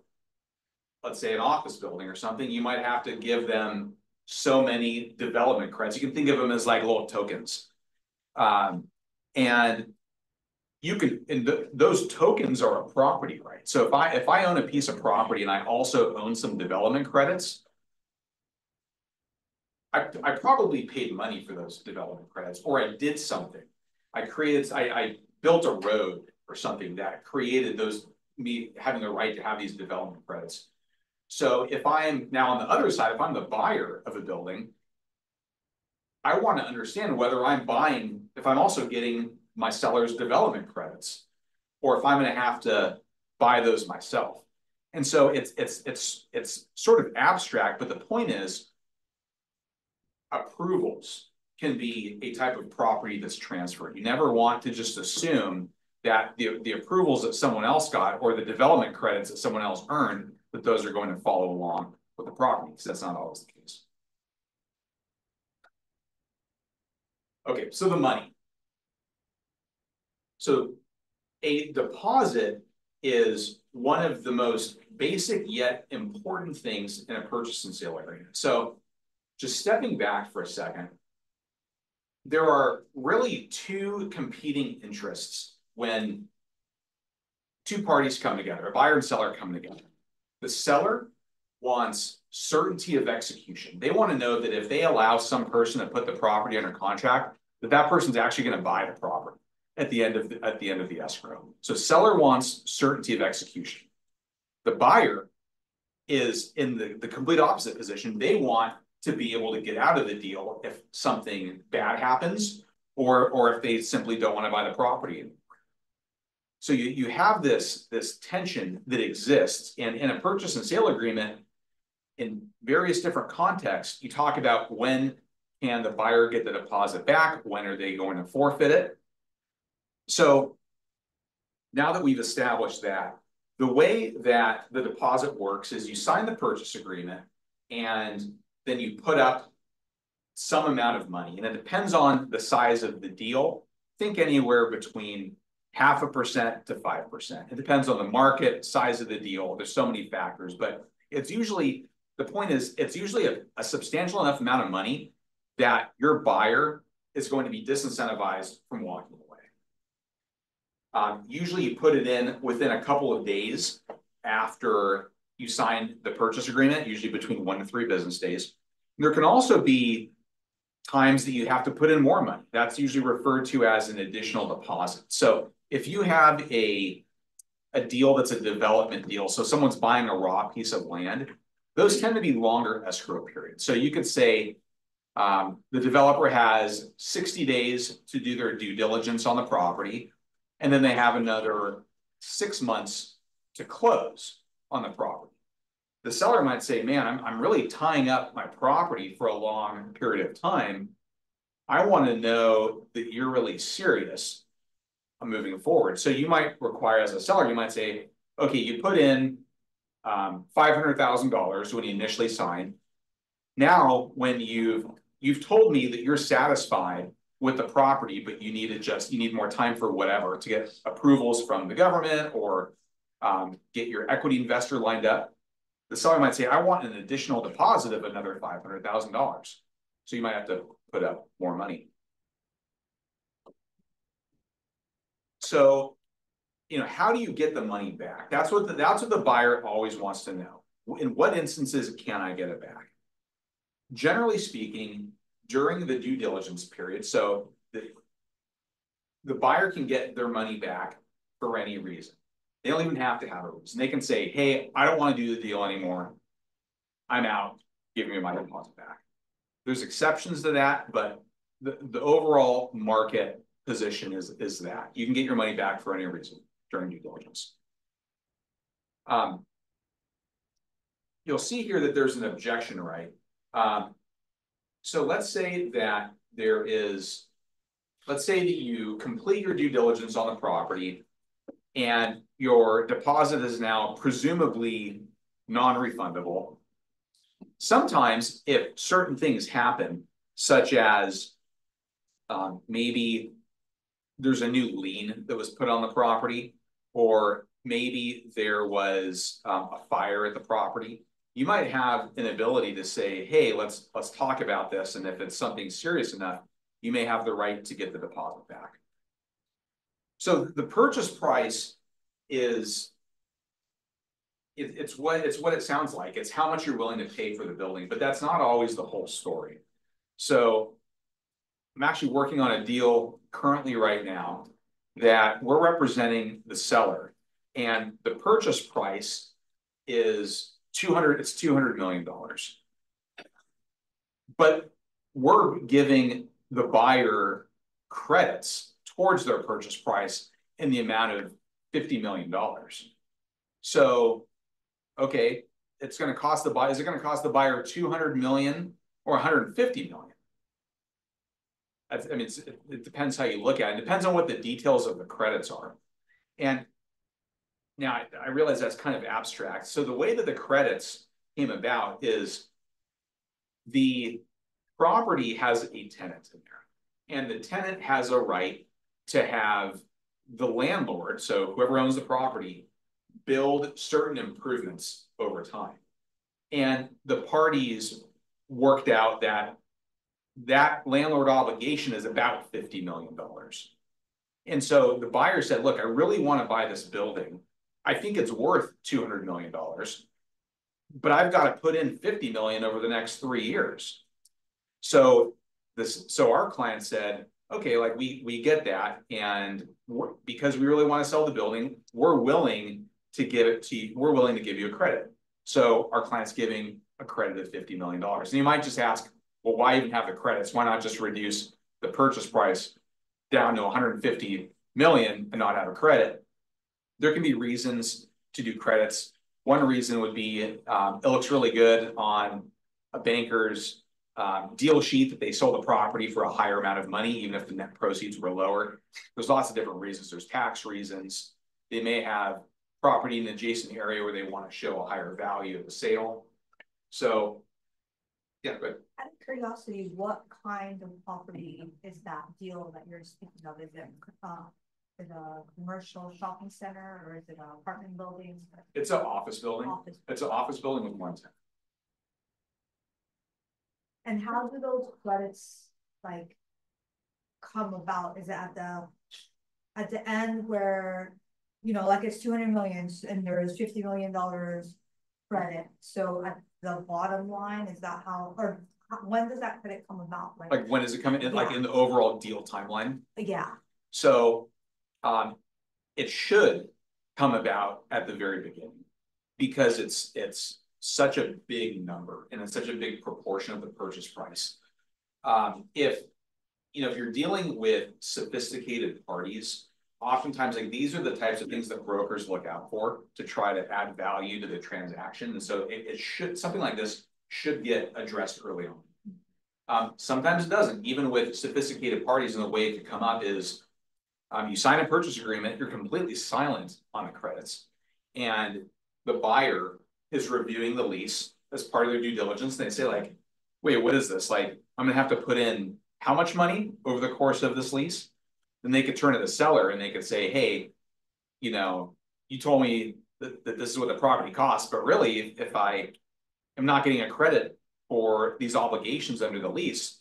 let's say an office building or something, you might have to give them so many development credits. You can think of them as like little tokens. Um, and you can, and th those tokens are a property right. So if I, if I own a piece of property and I also own some development credits, I, I probably paid money for those development credits, or I did something. I created, I, I built a road or something that created those, me having the right to have these development credits. So if I am now on the other side, if I'm the buyer of a building, I want to understand whether I'm buying, if I'm also getting my seller's development credits, or if I'm going to have to buy those myself. And so it's it's it's it's sort of abstract, but the point is approvals can be a type of property that's transferred. You never want to just assume that the, the approvals that someone else got or the development credits that someone else earned, that those are going to follow along with the property, because that's not always the case. Okay, so the money. So a deposit is one of the most basic yet important things in a purchase and sale agreement. So just stepping back for a second, there are really two competing interests when two parties come together, a buyer and seller come together. The seller wants certainty of execution. They want to know that if they allow some person to put the property under contract, that that person's actually going to buy the property at the end of the, at the end of the escrow. So seller wants certainty of execution. The buyer is in the, the complete opposite position. They want to be able to get out of the deal if something bad happens or or if they simply don't want to buy the property. So you, you have this, this tension that exists and in a purchase and sale agreement in various different contexts, you talk about when can the buyer get the deposit back? When are they going to forfeit it? So now that we've established that, the way that the deposit works is you sign the purchase agreement and then you put up some amount of money and it depends on the size of the deal. Think anywhere between half a percent to five percent. It depends on the market, size of the deal. There's so many factors, but it's usually the point is it's usually a, a substantial enough amount of money that your buyer is going to be disincentivized from walking away. Um, usually you put it in within a couple of days after you sign the purchase agreement, usually between one to three business days. There can also be times that you have to put in more money. That's usually referred to as an additional deposit. So if you have a, a deal that's a development deal, so someone's buying a raw piece of land, those tend to be longer escrow periods. So you could say. Um, the developer has sixty days to do their due diligence on the property. And then they have another six months to close on the property. The seller might say, man, I'm, I'm really tying up my property for a long period of time. I wanna know that you're really serious. Moving forward, so you might require as a seller, you might say, okay, you put in. Um, five hundred thousand dollars when you initially signed. Now, when you've, you've told me that you're satisfied with the property, but you need to just, you need more time for whatever to get approvals from the government or. Um, get your equity investor lined up. The seller might say, I want an additional deposit of another five hundred thousand dollars. So you might have to put up more money. So. You know, how do you get the money back? That's what, the- that's what the buyer always wants to know. In what instances can I get it back? Generally speaking, during the due diligence period, so the. The buyer can get their money back for any reason. They don't even have to have a reason. They can say, hey, I don't wanna do the deal anymore. I'm out, give me my deposit back. There's exceptions to that, but the, the overall market position is, is that you can get your money back for any reason during due diligence. Um. You'll see here that there's an objection, right? Um. So let's say that there is. Let's say that you complete your due diligence on the property. And your deposit is now presumably non-refundable. Sometimes if certain things happen, such as. Um, maybe. There's a new lien that was put on the property, or maybe there was um a fire at the property. You might have an ability to say, hey, let's, let's talk about this, and if it's something serious enough, you may have the right to get the deposit back. So the purchase price is. It, it's what, it's what it sounds like, it's how much you're willing to pay for the building, but that's not always the whole story. So. I'm actually working on a deal currently right now that we're representing the seller. And the purchase price is two hundred, it's two hundred million dollars. But we're giving the buyer credits towards their purchase price in the amount of fifty million dollars. So, okay, it's gonna cost the buyer, is it gonna cost the buyer two hundred million or hundred and fifty million? I, mean, it depends how you look at it, it depends on what the details of the credits are. And now, I, I realize that's kind of abstract, so the way that the credits came about is the property has a tenant in there, and the tenant has a right to have the landlord, so whoever owns the property, build certain improvements over time. And the parties worked out that that landlord obligation is about fifty million dollars. And so the buyer said, look, I really wanna buy this building. I think it's worth two hundred million dollars. But I've gotta put in fifty million over the next three years. So this, so our client said, okay, like we, we get that and because we really wanna sell the building, we're willing to give it to, you. we're willing to give you a credit. So our client's giving a credit of fifty million dollars. And you might just ask, well, why even have the credits? Why not just reduce the purchase price down to hundred and fifty million and not have a credit? There can be reasons to do credits. One reason would be, um, it looks really good on a banker's um, deal sheet that they sold the property for a higher amount of money, even if the net proceeds were lower. There's lots of different reasons. There's tax reasons. They may have property in an adjacent area where they want to show a higher value of the sale. So, yeah, but Out of curiosity, what kind of property is that deal that you're speaking of? Is it, uh, is it a commercial shopping center or is it an apartment building? it's an office building. Office. It's an office building with one tenant. And how do those credits like come about? Is it at the, at the end where, you know, like it's 200 million and there is fifty million dollars credit? So at the bottom line, is that how, or when does that credit come about? Like, when does it coming in, like in the overall deal timeline? Yeah, So, um, it should come about at the very beginning. Because it's, it's such a big number and it's such a big proportion of the purchase price. Um, if, you know, if you're dealing with sophisticated parties, oftentimes like these are the types of things that brokers look out for to try to add value to the transaction. And so it, it should, something like this should get addressed early on. Um, sometimes it doesn't, even with sophisticated parties and the way it could come up is um, you sign a purchase agreement, you're completely silent on the credits. And the buyer is reviewing the lease as part of their due diligence. And They say like, wait, what is this? Like, I'm gonna have to put in how much money over the course of this lease? Then they could turn to the seller and they could say, hey, you know, you told me that, that this is what the property costs, but really if, if I am not getting a credit for these obligations under the lease,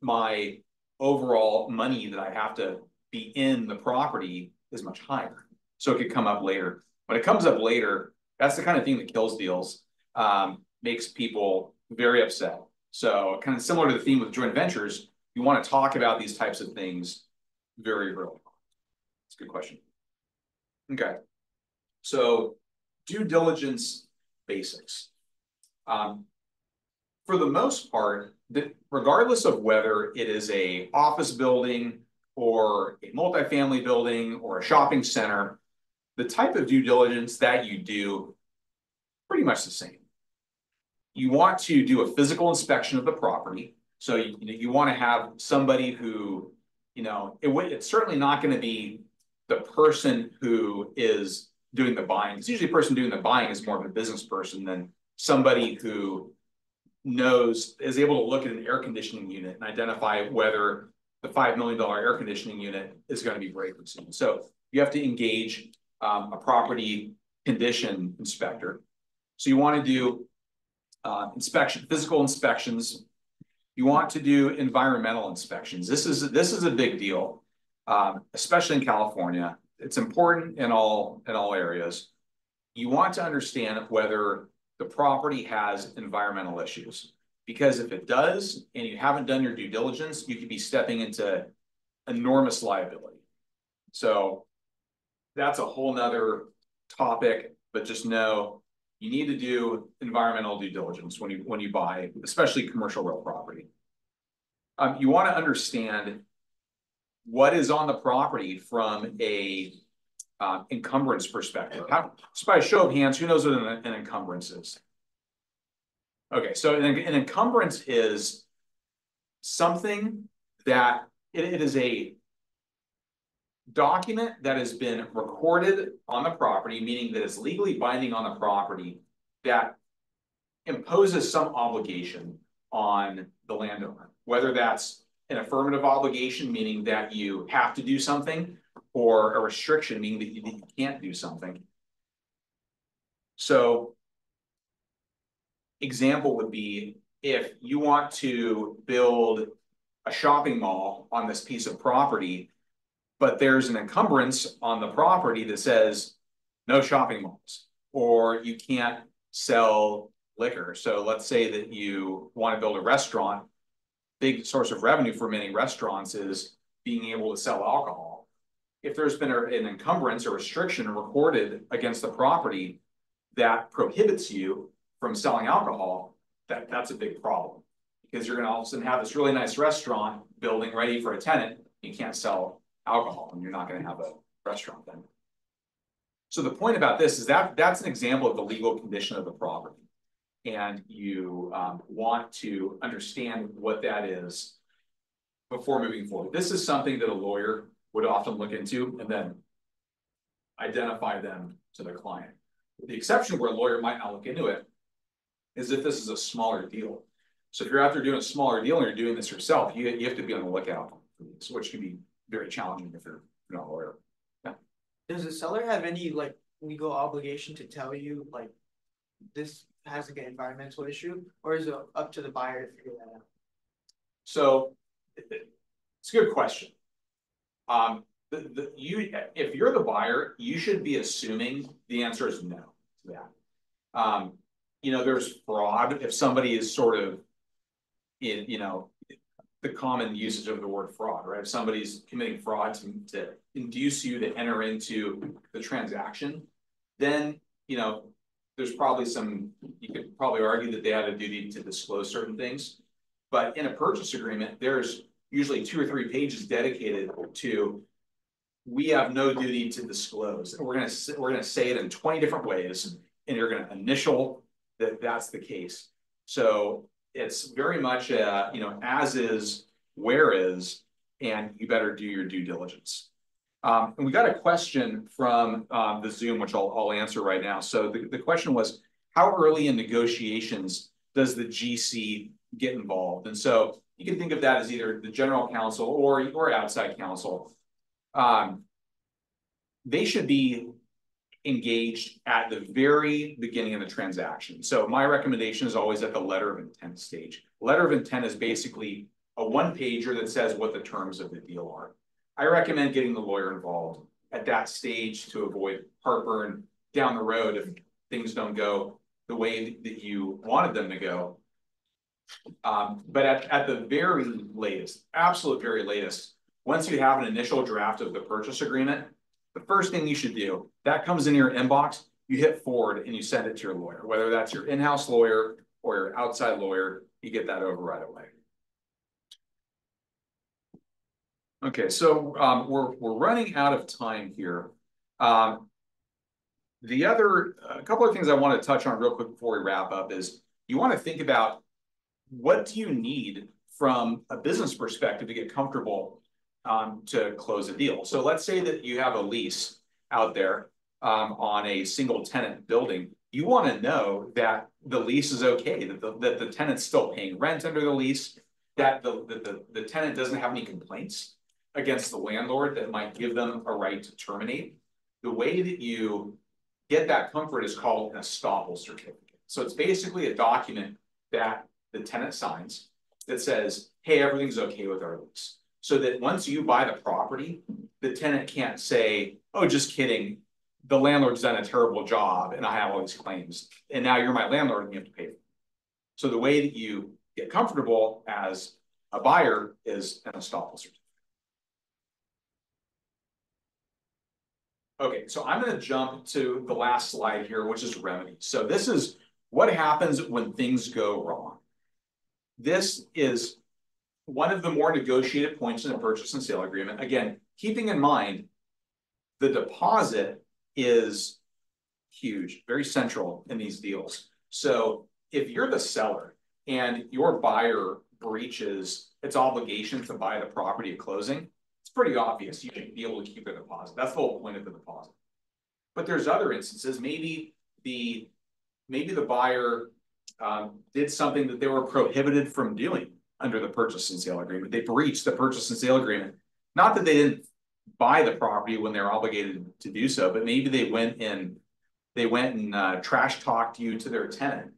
my overall money that I have to be in the property is much higher. So it could come up later. When it comes up later, that's the kind of thing that kills deals, um, makes people very upset. So kind of similar to the theme with joint ventures, you want to talk about these types of things very early. It's a good question. Okay. So due diligence basics. Um, for the most part, the, regardless of whether it is a office building or a multifamily building or a shopping center, the type of due diligence that you do pretty much the same. You want to do a physical inspection of the property. So you, you want to have somebody who you know, it it's certainly not going to be the person who is doing the buying. It's usually the person doing the buying is more of a business person than somebody who knows, is able to look at an air conditioning unit and identify whether the $5 million air conditioning unit is going to be breaking soon. So you have to engage um, a property condition inspector. So you want to do uh, inspection, physical inspections you want to do environmental inspections. This is this is a big deal, um, especially in California. It's important in all in all areas. You want to understand whether the property has environmental issues because if it does and you haven't done your due diligence, you could be stepping into enormous liability. So that's a whole nother topic, but just know you need to do environmental due diligence when you when you buy, especially commercial real property. Um, you want to understand what is on the property from a uh, encumbrance perspective. How, just by a show of hands, who knows what an, an encumbrance is? Okay, so an, an encumbrance is something that it, it is a document that has been recorded on the property, meaning that it's legally binding on the property that imposes some obligation on the landowner, whether that's an affirmative obligation, meaning that you have to do something, or a restriction, meaning that you, that you can't do something. So example would be if you want to build a shopping mall on this piece of property, but there's an encumbrance on the property that says no shopping malls, or you can't sell liquor. So let's say that you want to build a restaurant. Big source of revenue for many restaurants is being able to sell alcohol. If there's been a, an encumbrance or restriction recorded against the property that prohibits you from selling alcohol, that, that's a big problem. Because you're going to all of a sudden have this really nice restaurant building ready for a tenant. You can't sell alcohol and you're not going to have a restaurant then. So the point about this is that that's an example of the legal condition of the property. And you um, want to understand what that is before moving forward. This is something that a lawyer would often look into and then identify them to the client. The exception where a lawyer might not look into it is if this is a smaller deal. So if you're out there doing a smaller deal and you're doing this yourself, you, you have to be on the lookout for which can be very challenging if you're not a lawyer. Yeah. Does the seller have any like legal obligation to tell you like this has like an environmental issue, or is it up to the buyer to figure that out? So it's a good question. Um, the, the, you, if you're the buyer, you should be assuming the answer is no that. Um, you know, there's fraud if somebody is sort of in, you know, the common usage of the word fraud, right? If somebody's committing fraud to, to induce you to enter into the transaction, then, you know, there's probably some, you could probably argue that they had a duty to disclose certain things. But in a purchase agreement, there's usually two or three pages dedicated to. We have no duty to disclose, and we're gonna, we're gonna say it in twenty different ways, and you're gonna initial that that's the case. So it's very much, a, you know, as is, where is, and you better do your due diligence. Um, and we got a question from, um, the Zoom, which I'll, I'll answer right now. So the, the question was, how early in negotiations does the GC get involved? And so you can think of that as either the general counsel or, or outside counsel. Um, they should be engaged at the very beginning of the transaction. So my recommendation is always at the letter of intent stage. Letter of intent is basically a one pager that says what the terms of the deal are. I recommend getting the lawyer involved at that stage to avoid heartburn down the road if things don't go the way that you wanted them to go. Um, but at, at the very latest, absolute very latest, once you have an initial draft of the purchase agreement, the first thing you should do, that comes in your inbox, you hit forward and you send it to your lawyer, whether that's your in-house lawyer or your outside lawyer, you get that over right away. Okay, so um, we're, we're running out of time here. Um, the other, a couple of things I want to touch on real quick before we wrap up is you want to think about what do you need from a business perspective to get comfortable um, to close a deal. So let's say that you have a lease out there um, on a single tenant building. You want to know that the lease is okay, that the, that the tenant's still paying rent under the lease, that the, the, the, the tenant doesn't have any complaints against the landlord that might give them a right to terminate. The way that you get that comfort is called an estoppel certificate. So it's basically a document that the tenant signs that says, hey, everything's okay with our lease. So that once you buy the property, the tenant can't say, oh, just kidding. The landlord's done a terrible job and I have all these claims. And now you're my landlord and you have to pay. for it. So the way that you get comfortable as a buyer is an estoppel certificate. Okay, so I'm gonna jump to the last slide here, which is remedy. So this is what happens when things go wrong. This is one of the more negotiated points in a purchase and sale agreement. Again, keeping in mind the deposit is huge, very central in these deals. So if you're the seller and your buyer breaches its obligation to buy the property at closing, it's pretty obvious you should be able to keep the deposit. That's the whole point of the deposit. But there's other instances, maybe the, maybe the buyer um, did something that they were prohibited from doing under the purchase and sale agreement. They breached the purchase and sale agreement. Not that they didn't buy the property when they're obligated to do so, but maybe they went and they went and uh, trash talked you to their tenant.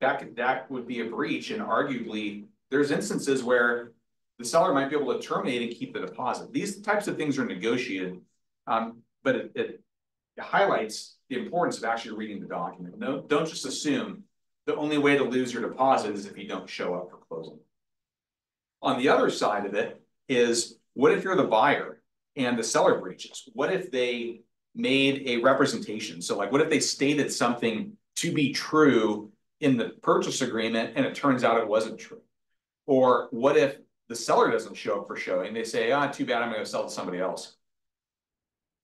That that would be a breach and arguably there's instances where the seller might be able to terminate and keep the deposit. These types of things are negotiated. Um, but it, it, it highlights the importance of actually reading the document. No, don't just assume the only way to lose your deposit is if you don't show up for closing. On the other side of it is, what if you're the buyer and the seller breaches? What if they made a representation? So like, what if they stated something to be true in the purchase agreement and it turns out it wasn't true? Or what if the seller doesn't show up for showing? They say, ah, too bad, I'm gonna sell to somebody else.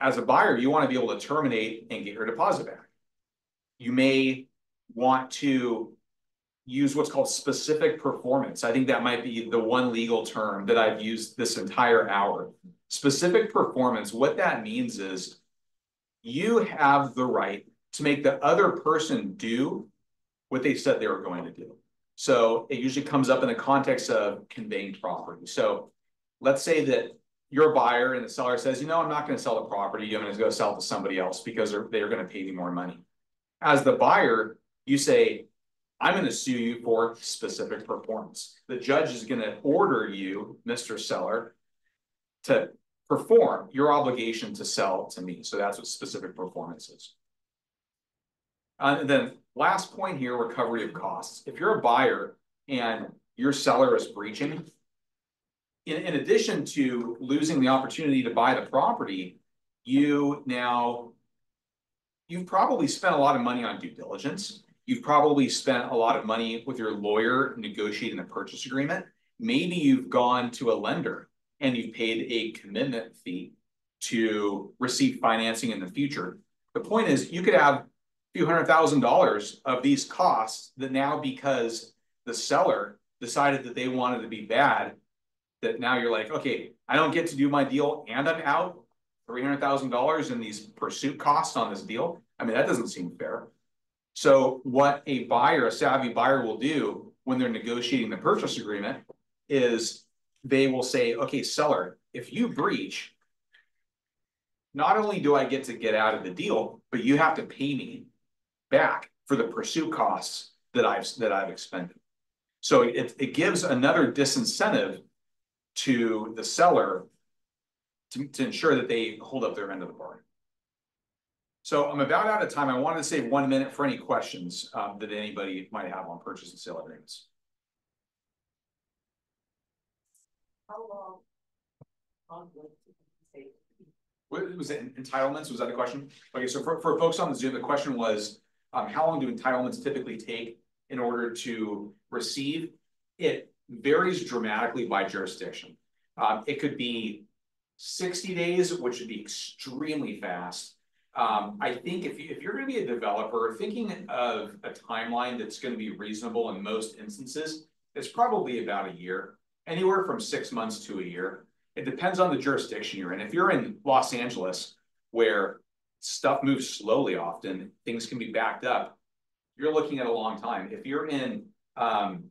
As a buyer, you wanna be able to terminate and get your deposit back. You may want to use what's called specific performance. I think that might be the one legal term that I've used this entire hour. Specific performance, what that means is you have the right to make the other person do what they said they were going to do. So it usually comes up in the context of conveying property. So let's say that you're a buyer and the seller says, you know, I'm not going to sell the property. I'm going to go sell it to somebody else because they're, they're going to pay me more money. As the buyer, you say, I'm going to sue you for specific performance. The judge is going to order you, Mr. Seller, to perform your obligation to sell to me. So that's what specific performance is. Uh, and then last point here, recovery of costs. If you're a buyer and your seller is breaching, in, in addition to losing the opportunity to buy the property, you now you've probably spent a lot of money on due diligence. You've probably spent a lot of money with your lawyer negotiating the purchase agreement. Maybe you've gone to a lender and you've paid a commitment fee to receive financing in the future. The point is, you could have a few hundred thousand dollars of these costs that now because the seller decided that they wanted to be bad, that now you're like, okay, I don't get to do my deal and I'm out three hundred thousand dollars in these pursuit costs on this deal. I mean, that doesn't seem fair. So what a buyer, a savvy buyer will do when they're negotiating the purchase agreement is they will say, okay, seller, if you breach, not only do I get to get out of the deal, but you have to pay me back for the pursuit costs that I've, that I've expended. So it, it gives another disincentive to the seller to, to ensure that they hold up their end of the bargain. So I'm about out of time. I wanted to save one minute for any questions um, that anybody might have on purchase and sale agreements. How long? take? What was it entitlements? Was that a question? Okay, so for, for folks on the Zoom, the question was, um, how long do entitlements typically take in order to receive? It varies dramatically by jurisdiction. Um, it could be sixty days, which would be extremely fast. Um, I think if you, if you're gonna be a developer, thinking of a timeline that's gonna be reasonable in most instances, it's probably about a year, anywhere from six months to a year. It depends on the jurisdiction you're in. If you're in Los Angeles, where stuff moves slowly often, things can be backed up. You're looking at a long time. If you're in um,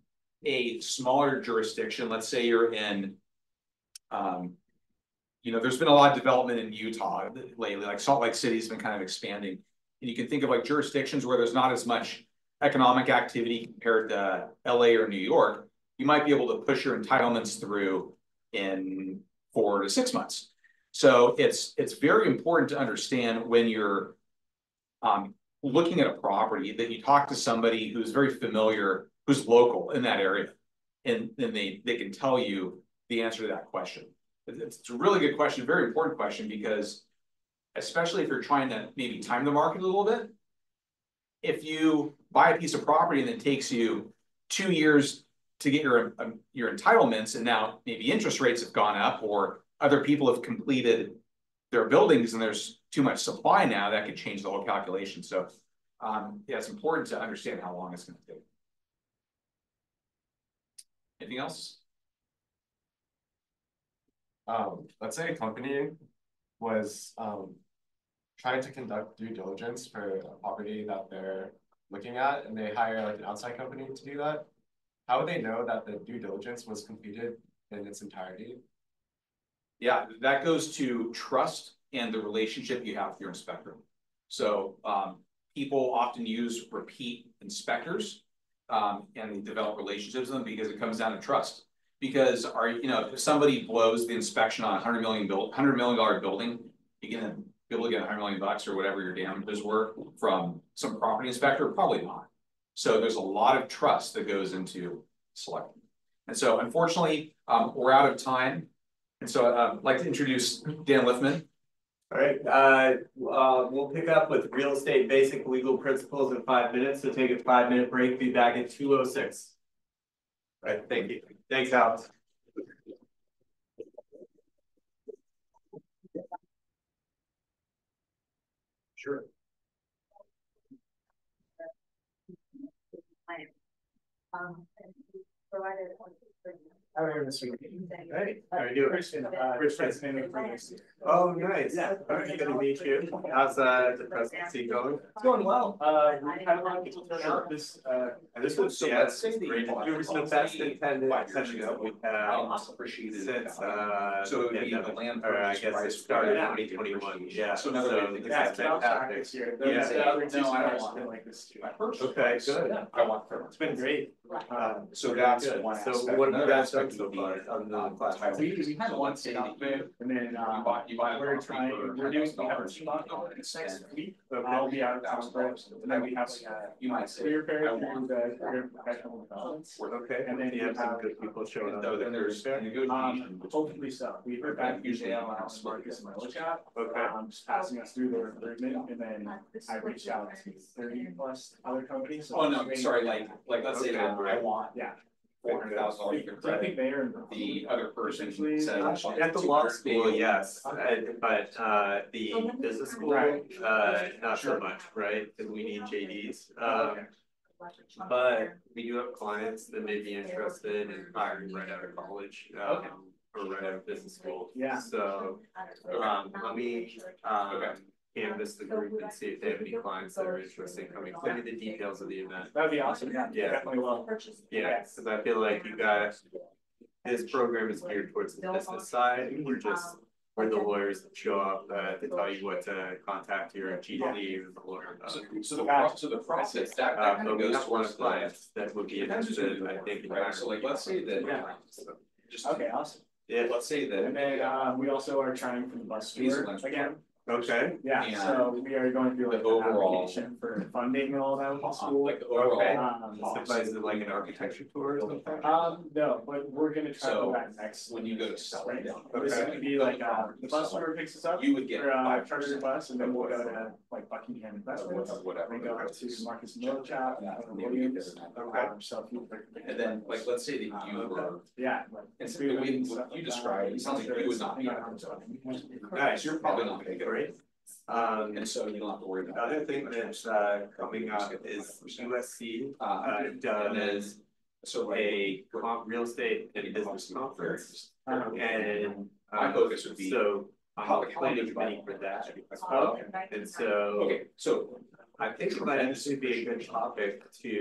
a smaller jurisdiction, let's say you're in um, you know, there's been a lot of development in Utah lately, like Salt Lake City's been kind of expanding. And you can think of like jurisdictions where there's not as much economic activity compared to LA or New York. You might be able to push your entitlements through in four to six months. So it's it's very important to understand when you're um, looking at a property that you talk to somebody who's very familiar, who's local in that area, and then they they can tell you the answer to that question. It's a really good question, very important question, because especially if you're trying to maybe time the market a little bit. If you buy a piece of property and it takes you two years to get your, um, your entitlements, and now maybe interest rates have gone up or other people have completed their buildings and there's too much supply now, that could change the whole calculation. So um, yeah, it's important to understand how long it's gonna take. Anything else? Um, let's say a company was, um. Trying to conduct due diligence for a property that they're looking at and they hire like an outside company to do that. How would they know that the due diligence was completed in its entirety? Yeah, that goes to trust and the relationship you have with your inspector. So um, people often use repeat inspectors. Um, and develop relationships with them because it comes down to trust. Because are, you know, if somebody blows the inspection on a hundred million build, hundred million dollar building, you're gonna be able to get a hundred million bucks or whatever your damages were from some property inspector? Probably not. So there's a lot of trust that goes into selecting. And so unfortunately, um, we're out of time. And so uh, I'd like to introduce Dan Lifman. All right, uh, uh, we'll pick up with real estate basic legal principles in five minutes, so take a five minute break, be back at two oh six. All right, thank you. Thanks, Alex. Sure. Um, provided. How are you, Mr. Hey, how are you doing? Uh, Rich President Oh, nice. Yeah. All right, good to meet you. How's, uh, the presidency going? It's going well. Uh, we had a lot of people turn out this, uh, this was, So yeah, let's it's great. you want were the best see attended five years session that we've had appreciated since, uh. So it would be the land Or I guess it started in twenty twenty one, yeah. So another way to think That's fantastic. Yeah. Yeah. No, I don't want Like this too. My purchase Okay, good. I want. It's been great. Um, So that's Good. one So what have you Another guys done aspect so would be, far other than the um, class? We, we had So one let's say stop that there, and then, You uh, buy, you buy. a we're property trying, for we're doing, we have a $100,000, spot on it's next then week, the I'll be out of town $100,000, first, and then we have like a You might say. career fair I through want- the career professional development. Okay, And then you you have some good people showing up. So then there's Um, negotiation. hopefully so, we heard back usually allows Marcus and Millichap, Okay, um, just passing us through their recruitment, and then I reached out to thirty plus other companies. Oh, no, sorry, like, like, let's say that I want Yeah. four hundred thousand dollars Do you credit, think they are? the other person Usually- says. At the law school, yes, and- but uh the business school, Right. uh not so much, right? Cause we need JDs. Um but we do have clients that may be interested in hiring right out of college, Okay. um or right out of business school. Yeah. So um let me um Okay. Canvas the group and see if they have any clients that are interested in coming, send me the details of the event. That'd be awesome, yeah, Yeah. definitely will. Yeah, cause I feel like you guys, this program is geared towards the business side, we're just, we're the lawyers that show up, uh, to tell you what to contact your chief or the lawyer So, about. so the, pro- so the process, that, that Uh, kind but of we goes have one towards the. clients that would be interested, I think. in Right, so like, let's say that. Yeah. Just. Okay, awesome. Yeah, Let's say that. And then, uh, we also are trying for the bus These tour ones. again. Okay, Yeah, And so we are going through like the an overall- application for funding and all that with the school. Like the overall. Okay. Um, so is it like an architecture tour or something? um, no, but we're gonna try to So, do that next. when you go to sell it, This Okay. would be like, uh, the bus tour picks us up. You would get Or, uh, five charter the percent. bus and then we'll go to like Buckingham Investments. Of whatever. Then go up to Marcus and Millichap, Yeah, and Williams. Okay. Um, so if you. And then, like, let's say that you were, Yeah. like, and so food the way and what stuff you like described, it sounds like you would not be able to. Guys, you're probably not gonna get it. Great. Um, And so you don't have to worry about it. other thing that's uh coming up is USC Uh, does so a real estate and business conference. Um, And My uh, focus would be. so I'm Public planning committee for that. Oh, And so Okay, so I think that this would be a good topic to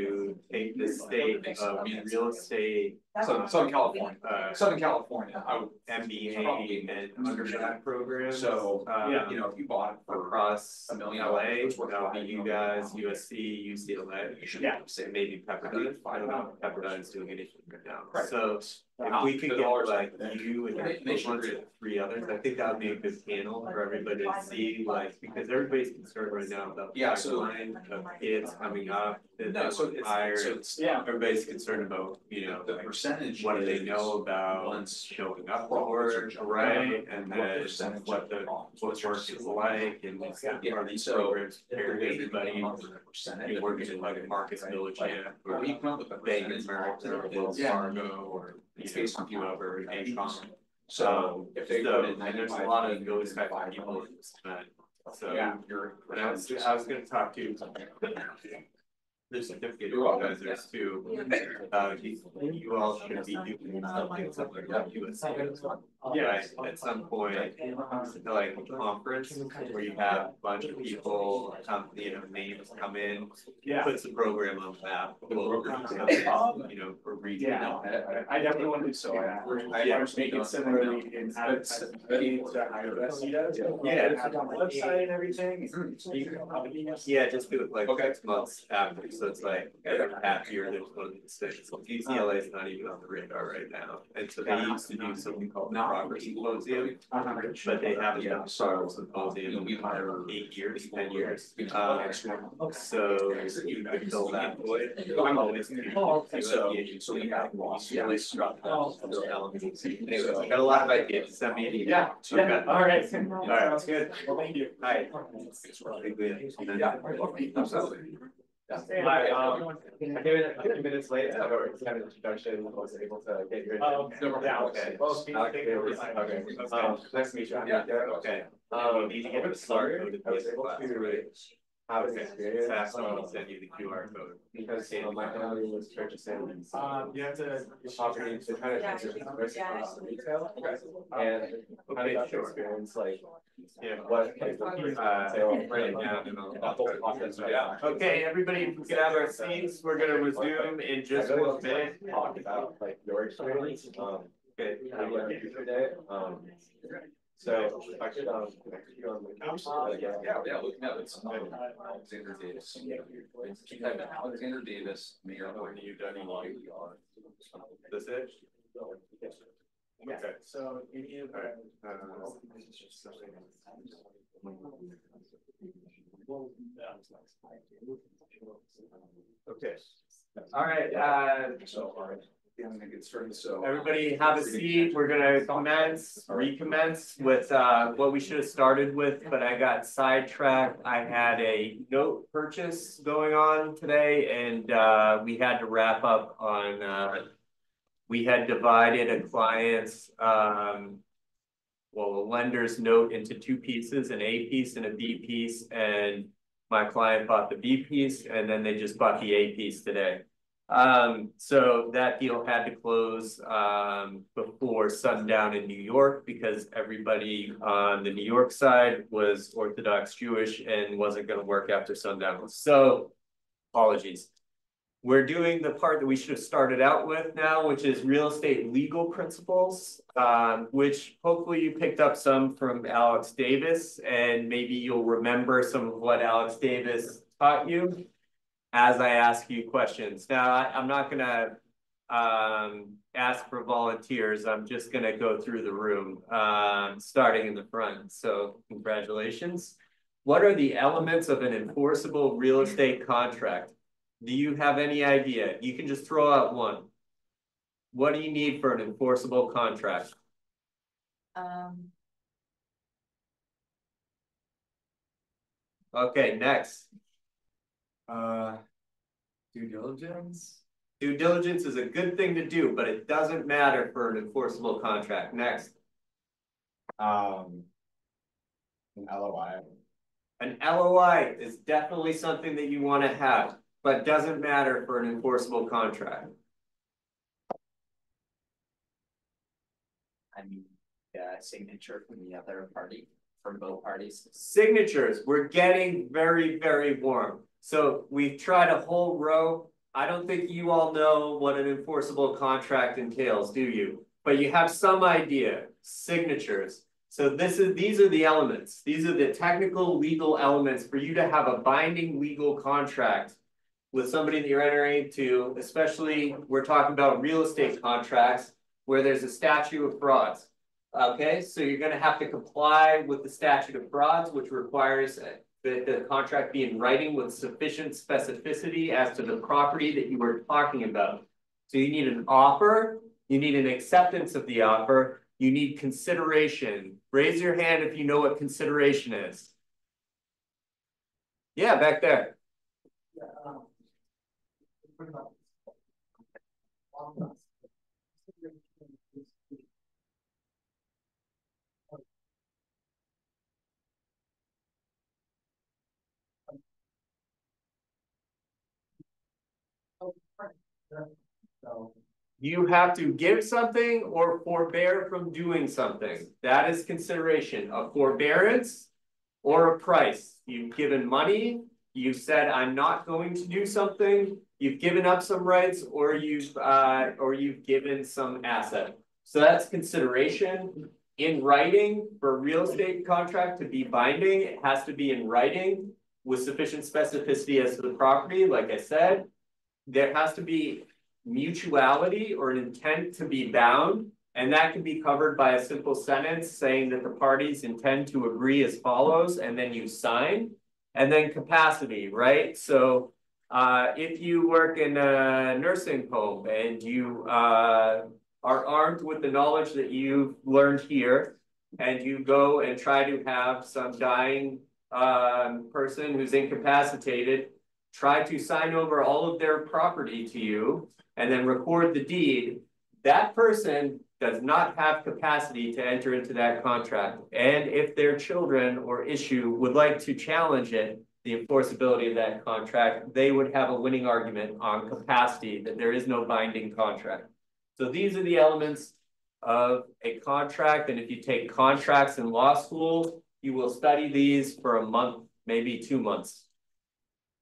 take the state of real estate, Southern, Southern California, uh, Southern California, I would, MBA and undergrad program. so, um, Yeah. you know, if you bought it for Across a million LA, dollars, that would be you guys, USC, UCLA. you should Yeah. Say maybe Pepperdine, I don't know, if Pepperdine's doing anything right now, Right. so if we could get like like you and They- they should one to three others, I think that would be a good panel for everybody to see, like, because everybody's concerned right now about the Yeah, so- pipeline of kids coming up. that No, so want it's, hired. so it's. Yeah. Everybody's concerned about, you know, The percentage. what do they know about once showing up for work, right? And what then what the, what work is like and that Yeah, are these so programs The preparing way that you everybody come up for with a percentage. you working in like Marcus Right, Village, like, yeah, Or you come up with a Bank percentage. America, or Wells. Fargo, or It's based on whoever, Acom. So um, if they So, in and there's a lot of those type of people million, in this event, so. Yeah, you're. And I was, I was gonna talk to the certificate organizers too, uh, you, you all should be doing something similar to USC as well. Right, at some point, like a conference where you have a bunch of people, come, you know, names come in, Yeah, puts the program on the map, you know, for region. Yeah. I definitely want to do so, I, I just make it similarly in advertising, to hire us, you Yeah. have on the website and everything. Yeah, just do it like six months after, so it's like every half year, there's one of these things, so UCLA is not even on the radar right now. And so they used to do something called the Progress Symposium, but they haven't Yeah. done Sorrow Symposium in like eight years, ten years. Um, so you could fill that void. I'm always. So, so we have. UCLA struck out other elements. Anyway, I got a lot of ideas, send me an email. Yeah, So I've got- all right, right. sounds good, well, thank you. Hi. We- Yeah, absolutely. Hi, um, I came in a few minutes late, I had an introduction, I was able to get your. Oh, Yeah, okay. I think it was- okay, um, nice to meet you. I'm Yeah. Okay, um, get started, I was able to have an experience, Fast, um, I'll send you the QR code. because uh, my family was purchasing. Um, you have to. Property, to kind of transition risk from retail. And kind of experience like, Yeah. what, like, Uh, sale. write it down and I'll- That whole process, right? Okay, everybody, we can have our seats, we're gonna resume in just I really one minute. Talk about like your experience, um, Okay. maybe like yesterday, um. So if I could, um, connect you on the. Absolutely, yeah, yeah, yeah, look, no, it's um, Alexander Davis. It's keep typing Alexander Davis, Mayer. When you done, you are. This it? Yeah, Okay. so any of Alright, the. uh, Okay, all right, uh, So, all right, yeah, I'm gonna get started, so. everybody have a seat, we're gonna commence, recommence with, uh, what we should have started with, but I got sidetracked. I had a note purchase going on today and, uh, we had to wrap up on, uh, we had divided a client's, um, well, a lender's note into two pieces, an A piece and a B piece, and my client bought the B piece and then they just bought the A piece today. Um, so that deal had to close, um, before sundown in New York because everybody on the New York side was Orthodox Jewish and wasn't gonna work after sundown. So apologies. We're doing the part that we should have started out with now, which is real estate legal principles, um, which hopefully you picked up some from Alex Davis, and maybe you'll remember some of what Alex Davis taught you as I ask you questions. Now, I, I'm not gonna um, ask for volunteers. I'm just gonna go through the room, um, starting in the front. So congratulations. What are the elements of an enforceable real estate contract? Do you have any idea? You can just throw out one. What do you need for an enforceable contract? Um, Okay, next. Uh, due diligence? Due diligence is a good thing to do, but it doesn't matter for an enforceable contract. Next. Um. An LOI. An LOI is definitely something that you wanna have, but doesn't matter for an enforceable contract. I mean, uh, signature from the other party, from both parties. Signatures, we're getting very, very warm. So we've tried a whole row. I don't think you all know what an enforceable contract entails, do you? But you have some idea, signatures. So this is, these are the elements. These are the technical legal elements for you to have a binding legal contract. With somebody that you're entering to, especially, we're talking about real estate contracts where there's a statute of frauds. Okay, so you're gonna have to comply with the statute of frauds, which requires that the contract be in writing with sufficient specificity as to the property that you were talking about. So you need an offer, you need an acceptance of the offer, you need consideration. Raise your hand if you know what consideration is. Yeah, back there. Um, You have to give something or forbear from doing something. That is consideration, a forbearance or a price. You've given money, you've said, I'm not going to do something, you've given up some rights, or you've, uh, or you've given some asset. So that's consideration. In writing, for a real estate contract to be binding, it has to be in writing with sufficient specificity as to the property, like I said. There has to be mutuality or an intent to be bound. And that can be covered by a simple sentence saying that the parties intend to agree as follows, and then you sign. And then capacity, right? So uh, if you work in a nursing home and you uh, are armed with the knowledge that you've learned here, and you go and try to have some dying um, person who's incapacitated try to sign over all of their property to you and then record the deed, that person does not have capacity to enter into that contract. And if their children or issue would like to challenge it, the enforceability of that contract, they would have a winning argument on capacity that there is no binding contract. So these are the elements of a contract. And if you take contracts in law school, you will study these for a month, maybe two months.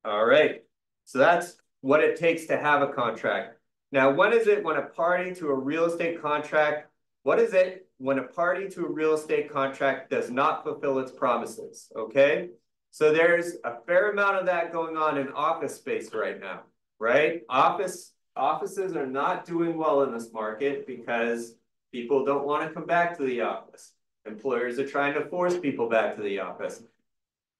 All right, so that's what it takes to have a contract. Now, when is it when a party to a real estate contract, what is it when a party to a real estate contract does not fulfill its promises, okay? So there's a fair amount of that going on in office space right now, right? Office, offices are not doing well in this market because people don't want to come back to the office. Employers are trying to force people back to the office.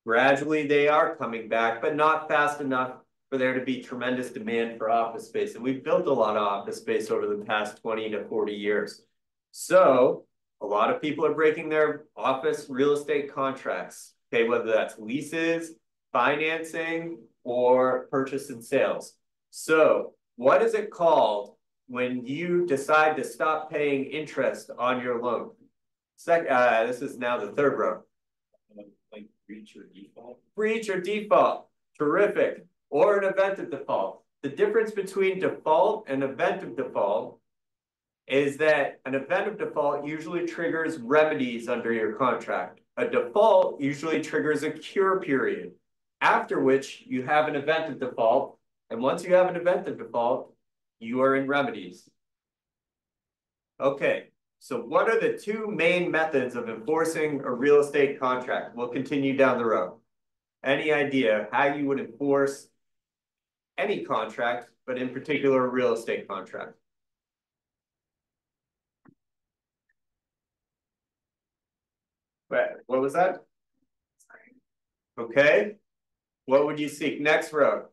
Gradually, they are coming back, but not fast enough for there to be tremendous demand for office space. And we've built a lot of office space over the past twenty to forty years. So a lot of people are breaking their office real estate contracts, okay, whether that's leases, financing, or purchase and sales. So what is it called when you decide to stop paying interest on your loan? Sec, uh, this is now the third row. Like breach or default. Breach or default, terrific, or an event of default. The difference between default and event of default is that an event of default usually triggers remedies under your contract. A default usually triggers a cure period, after which you have an event of default. And once you have an event of default, you are in remedies. Okay, so what are the two main methods of enforcing a real estate contract? We'll continue down the road. Any idea how you would enforce any contract, but in particular a real estate contract? Wait, what was that? Okay, what would you seek? Next row.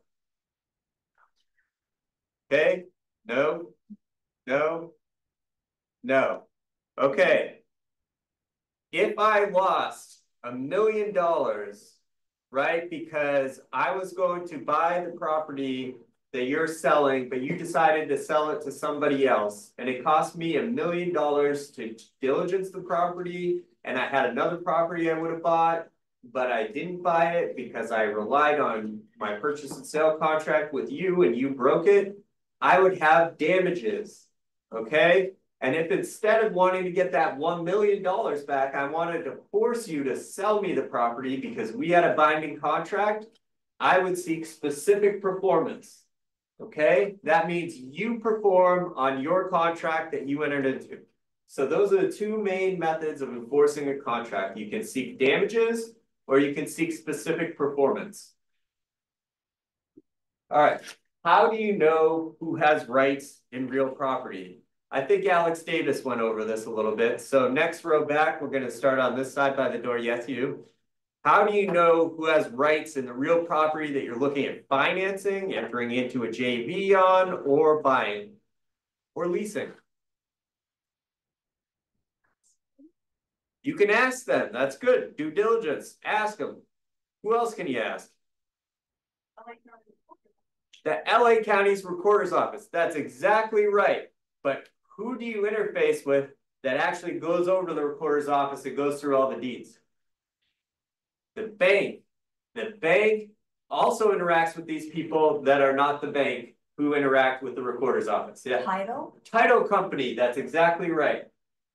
Okay, no, no, no. Okay. If I lost a million dollars, right, because I was going to buy the property that you're selling, but you decided to sell it to somebody else, and it cost me a million dollars to diligence the property, and I had another property I would have bought, but I didn't buy it because I relied on my purchase and sale contract with you and you broke it, I would have damages, okay? And if instead of wanting to get that one million dollars back, I wanted to force you to sell me the property because we had a binding contract, I would seek specific performance. Okay, that means you perform on your contract that you entered into. So those are the two main methods of enforcing a contract. You can seek damages or you can seek specific performance. All right, how do you know who has rights in real property? I think Alex Davis went over this a little bit. So next row back, we're going to start on this side by the door. Yes, you. How do you know who has rights in the real property that you're looking at financing, entering into a JV on, or buying, or leasing? You can ask them. That's good. Due diligence. Ask them. Who else can you ask? The LA County's Recorder's Office. That's exactly right. But who do you interface with that actually goes over to the recorder's office and goes through all the deeds? The bank. The bank also interacts with these people that are not the bank who interact with the recorder's office. Yeah. Title? Title company, that's exactly right.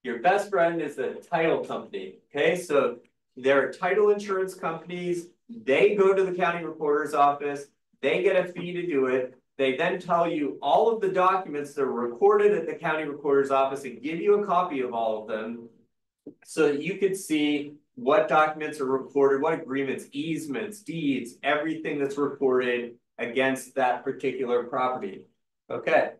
Your best friend is the title company, okay? So there are title insurance companies, they go to the county recorder's office, they get a fee to do it. They then tell you all of the documents that are recorded at the county recorder's office and give you a copy of all of them. So that you could see what documents are recorded, what agreements, easements, deeds, everything that's recorded against that particular property. Okay,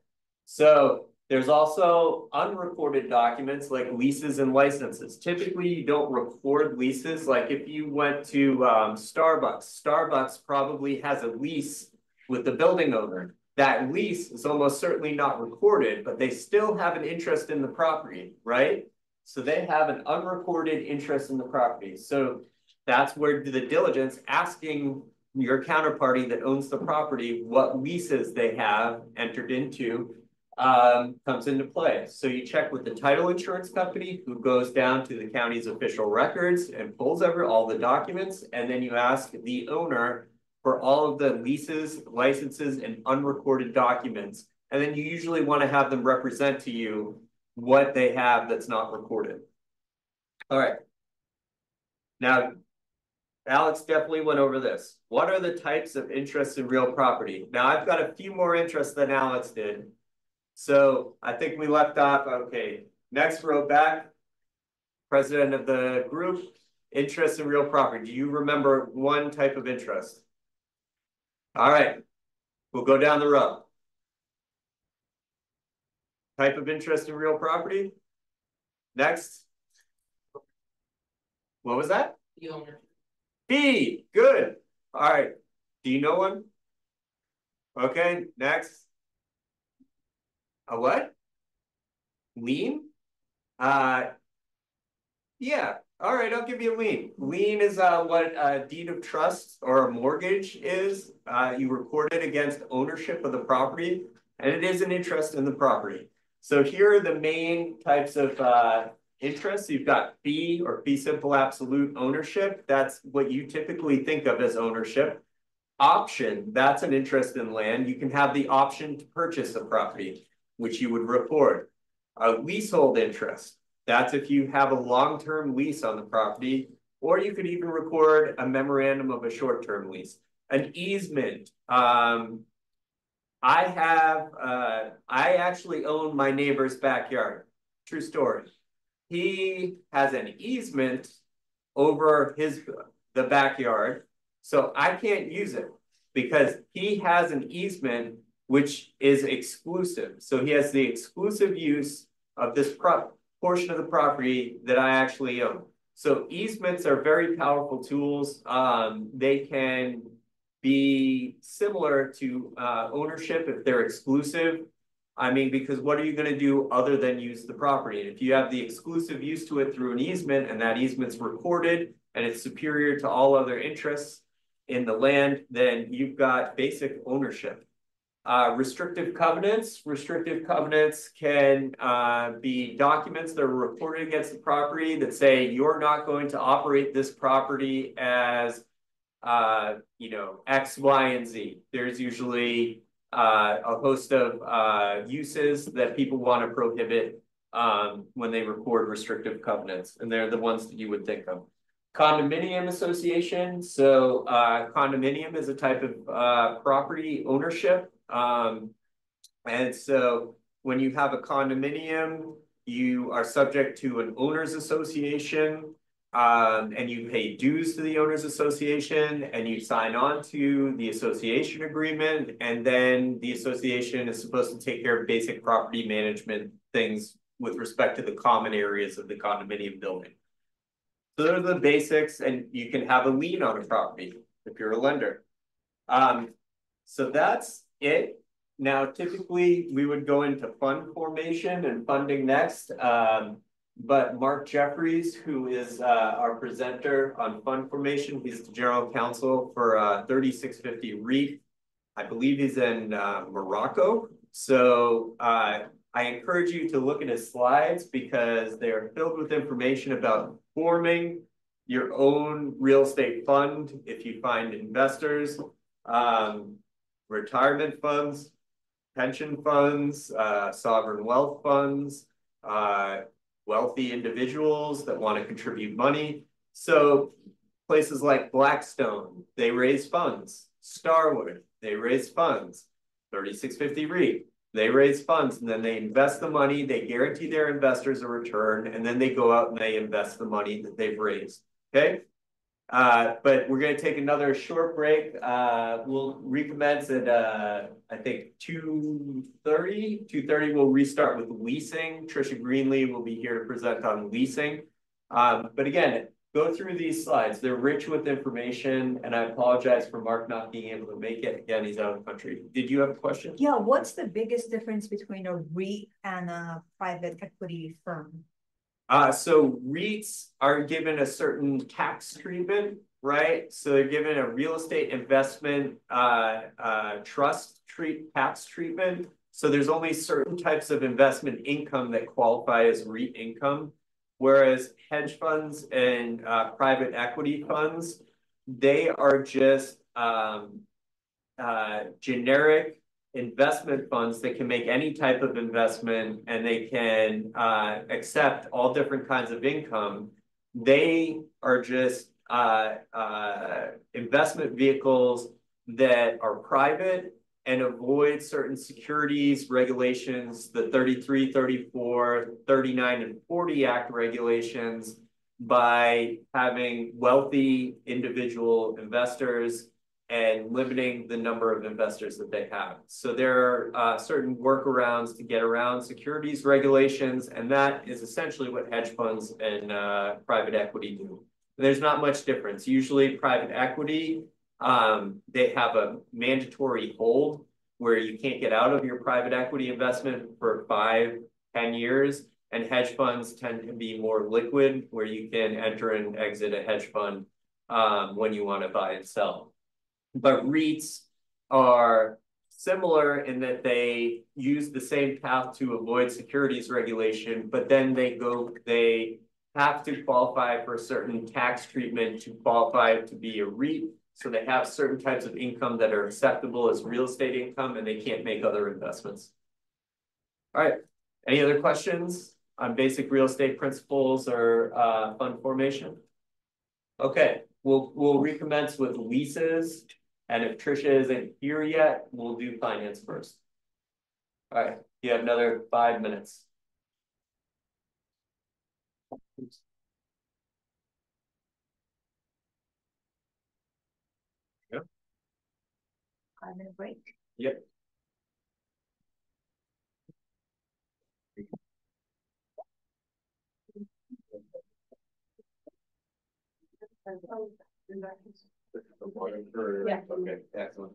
so there's also unrecorded documents like leases and licenses. Typically, you don't record leases. Like if you went to um, Starbucks, Starbucks probably has a lease with the building owner. That lease is almost certainly not recorded, but they still have an interest in the property, right? So they have an unrecorded interest in the property. So that's where the diligence asking your counterparty that owns the property what leases they have entered into um, comes into play. So you check with the title insurance company who goes down to the county's official records and pulls over all the documents. And then you ask the owner for all of the leases, licenses, and unrecorded documents. And then you usually want to have them represent to you what they have that's not recorded. All right. Now, Alex definitely went over this. What are the types of interests in real property? Now, I've got a few more interests than Alex did. So I think we left off, okay, next row back. president of the group, interest in real property. Do you remember one type of interest? All right, we'll go down the row. Type of interest in real property? Next. What was that? The owner. B, good. All right. Do you know one? Okay, next. A what? Lien? Uh. Yeah, all right, I'll give you a lien. Lien is uh what a deed of trust or a mortgage is. Uh, you record it against ownership of the property. And it is an interest in the property. So here are the main types of uh interests. You've got fee or fee simple absolute ownership. That's what you typically think of as ownership. Option, that's an interest in land. You can have the option to purchase a property, which you would record. A leasehold interest, that's if you have a long-term lease on the property, or you could even record a memorandum of a short-term lease. An easement, um. I have, uh, I actually own my neighbor's backyard. True story. He has an easement over his, the backyard. So I can't use it because he has an easement which is exclusive. So he has the exclusive use of this prop portion of the property that I actually own. So easements are very powerful tools. Um, they can be similar to uh, ownership if they're exclusive. I mean, because what are you gonna do other than use the property? And if you have the exclusive use to it through an easement and that easement's recorded and it's superior to all other interests in the land, then you've got basic ownership. Uh, restrictive covenants, restrictive covenants can, uh, be documents that are reported against the property that say you're not going to operate this property as. Uh, you know, X, Y, and Z. There's usually, uh, a host of, uh, uses that people want to prohibit. Um, when they record restrictive covenants, and they're the ones that you would think of. Condominium association, so uh condominium is a type of property ownership. Um. And so when you have a condominium, you are subject to an owners association. Um, and you pay dues to the owners association and you sign on to the association agreement. And then the association is supposed to take care of basic property management things with respect to the common areas of the condominium building. So those are the basics and you can have a lien on a property if you're a lender. Um, so that's it. Now typically we would go into fund formation and funding next. Um, but Mark Jeffries, who is uh our presenter on fund formation, he's the general counsel for uh thirty-six fifty REIT. I believe he's in uh Morocco, so uh I encourage you to look at his slides because they are filled with information about forming your own real estate fund if you find investors, um, retirement funds, pension funds, uh, sovereign wealth funds, uh, wealthy individuals that want to contribute money. So places like Blackstone, they raise funds. Starwood, they raise funds. 3650 REIT, they raise funds and then they invest the money, they guarantee their investors a return, and then they go out and they invest the money that they've raised. Okay? Uh, but we're gonna take another short break. Uh, we'll recommence at, uh, I think 2:30. 2:30. we'll restart with leasing. Trisha Greenlee will be here to present on leasing. Um, but again, go through these slides. They're rich with information and I apologize for Mark not being able to make it. Again, he's out of country. Did you have a question? Yeah, what's the biggest difference between a REIT and a private equity firm? Uh, so REITs are given a certain tax treatment, right? So they're given a real estate investment, uh, uh, trust treat, tax treatment. So there's only certain types of investment income that qualify as REIT income. Whereas hedge funds and, uh, private equity funds, they are just, um, uh, generic investment funds that can make any type of investment and they can uh accept all different kinds of income. They are just uh uh investment vehicles that are private and avoid certain securities regulations, the 33, 34, 39, and forty act regulations by having wealthy individual investors and limiting the number of investors that they have. So there are uh, certain workarounds to get around securities regulations, and that is essentially what hedge funds and uh, private equity do. There's not much difference. Usually private equity, um, they have a mandatory hold where you can't get out of your private equity investment for five, ten years. And hedge funds tend to be more liquid, where you can enter and exit a hedge fund um, when you want to buy and sell. But REITs are similar in that they use the same path to avoid securities regulation, but then they go, they have to qualify for certain tax treatment to qualify to be a REIT. So they have certain types of income that are acceptable as real estate income and they can't make other investments. All right, any other questions on basic real estate principles or uh fund formation? Okay, we'll we'll recommence with leases. And if Trisha isn't here yet, we'll do finance first. All right, you have another five minutes. Yeah. Five minute break. Yep. Yeah. Okay, excellent.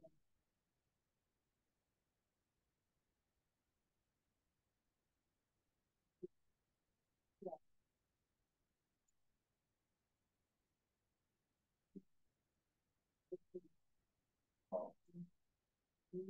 Yes.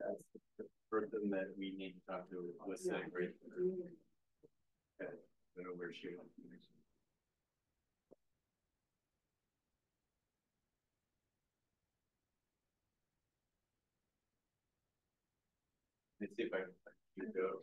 That's the person that we need to talk to with the great. Okay, I know where she. Let's see if I can go.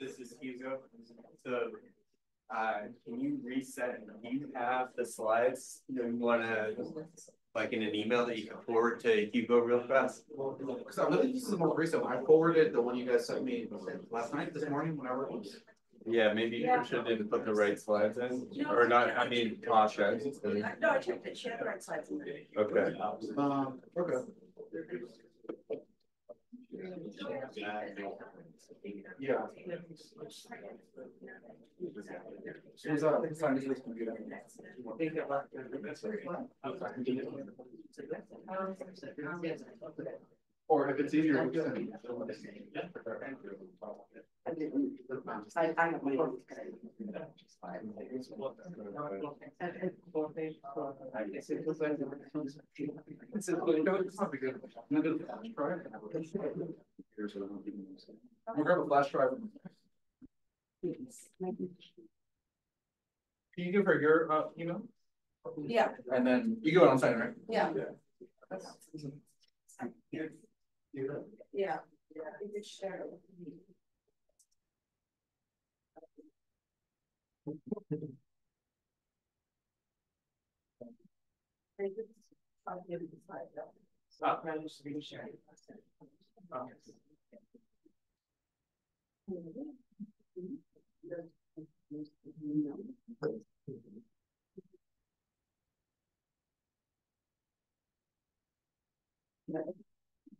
This is Hugo, so. Uh, can you reset, do you have the slides, you wanna, like in an email that you can forward to Hugo real fast? Cause I believe this is the most recent. I forwarded the one you guys sent me last night, this morning, whenever it was. Yeah, maybe you should didn't put the right slides in, or not, I mean, Tasha. No, I checked it, she had the right slides. In. Okay. Um, okay. Yeah. Who's uh, sign this this computer? Or if it's easier. we can- I, I have my. It's a- it's probably good. I'm gonna do the flash drive. Here's what I'm gonna use. I'm grab a flash drive. Can you give her your uh email? Yeah, And then you go on sign, right? yeah. Yeah, yeah, you could share it with me. I'll give you the slide, though. Stop, I just be sharing.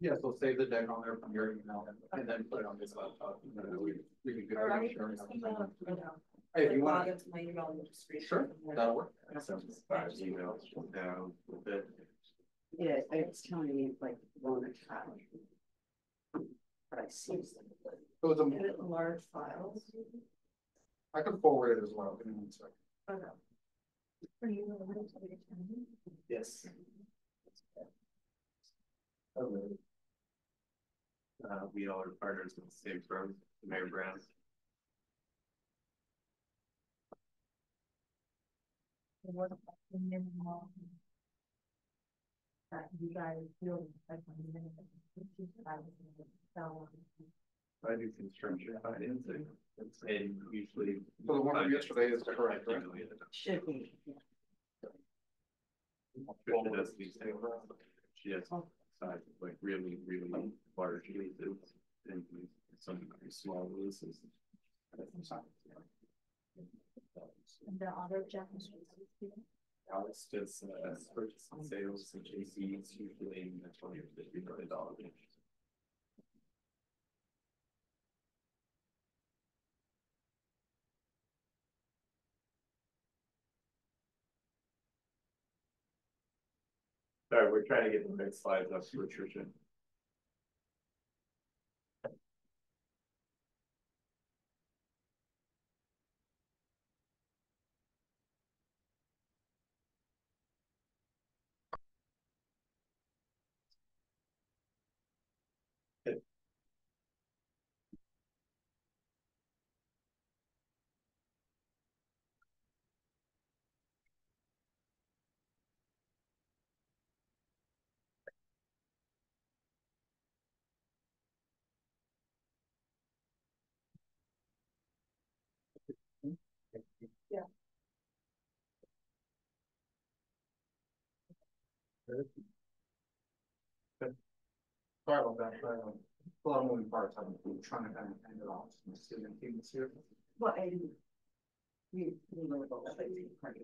Yeah, so save the deck on there from your email and then put it on this laptop. and then we- we can get Or I it can sharing just email the- it, you know, Hey, if you log want, into my email and just read it sure, that'll work. Five emails down with it. Yeah, it's telling me like one or two. But I see. It was a, Edit large files. I could forward it as well. Give me one second. Okay. Are you a little bit tiny? Yes. Uh, we all are partners in the same firm, Mayer Brown. What about the minimum? That you guys feel like a minimum, which is five, so, I do construction financing, and usually. So the one from yesterday is correct, right? Should be. Trisha does these things. She has size, like really, really large leases and some very small leases. and the other Japanese. Alex does uh purchase and sales and JC's usually in the twenty or fifty million dollar range. We're trying to get the right slides up for Trisha. Sorry about that, a lot of moving parts, I'm trying to kind of end it off, and see if anything's here. Well, I didn't. We, we were both, like, like,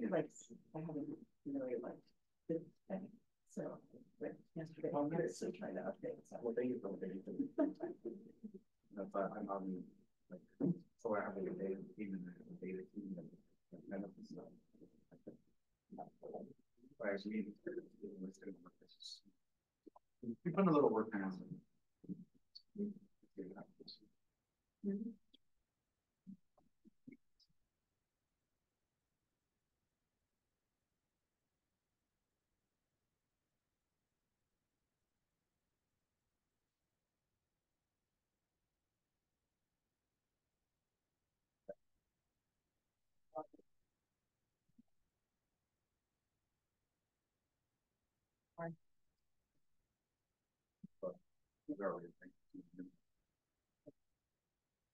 I haven't really like, the, thing, so, but yesterday, I'm still trying to update, so. Well, thank you for. That's, uh, I'm, I'm, like, so I have a data team and a data team and. and kind of stuff. Was meeting. We put a little work mm-hmm.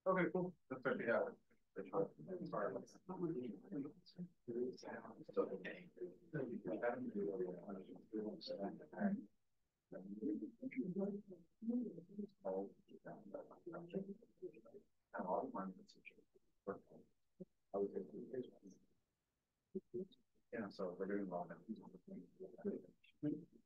Okay, cool. That's what we have. Yeah, so we're doing that. Good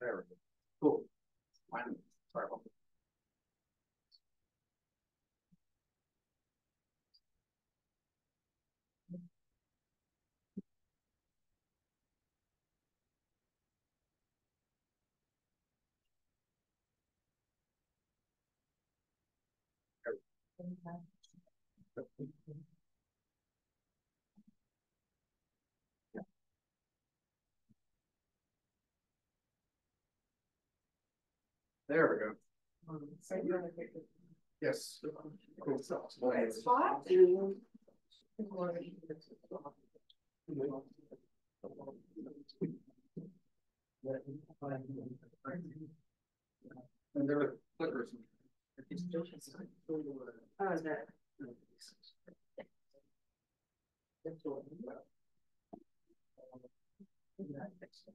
There we go. Cool. Fine. Sorry about that. There we go. Yes. Cool. It's hot. And there are flickers. Oh, is that? Yeah. Yeah. Check.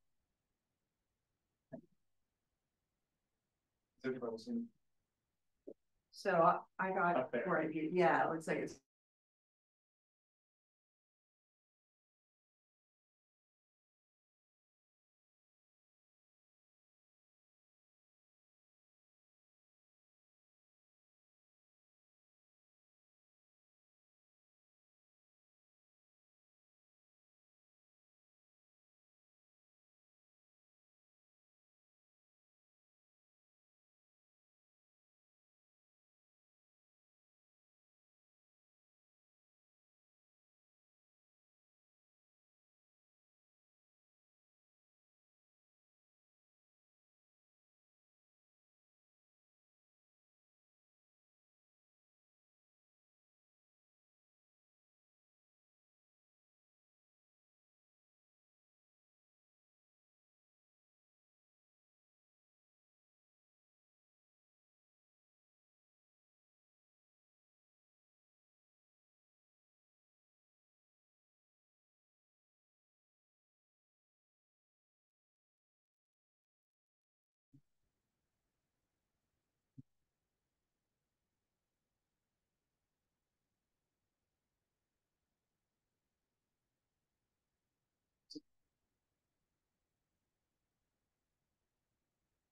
seconds. So I- I got, Up there. yeah, it looks like it's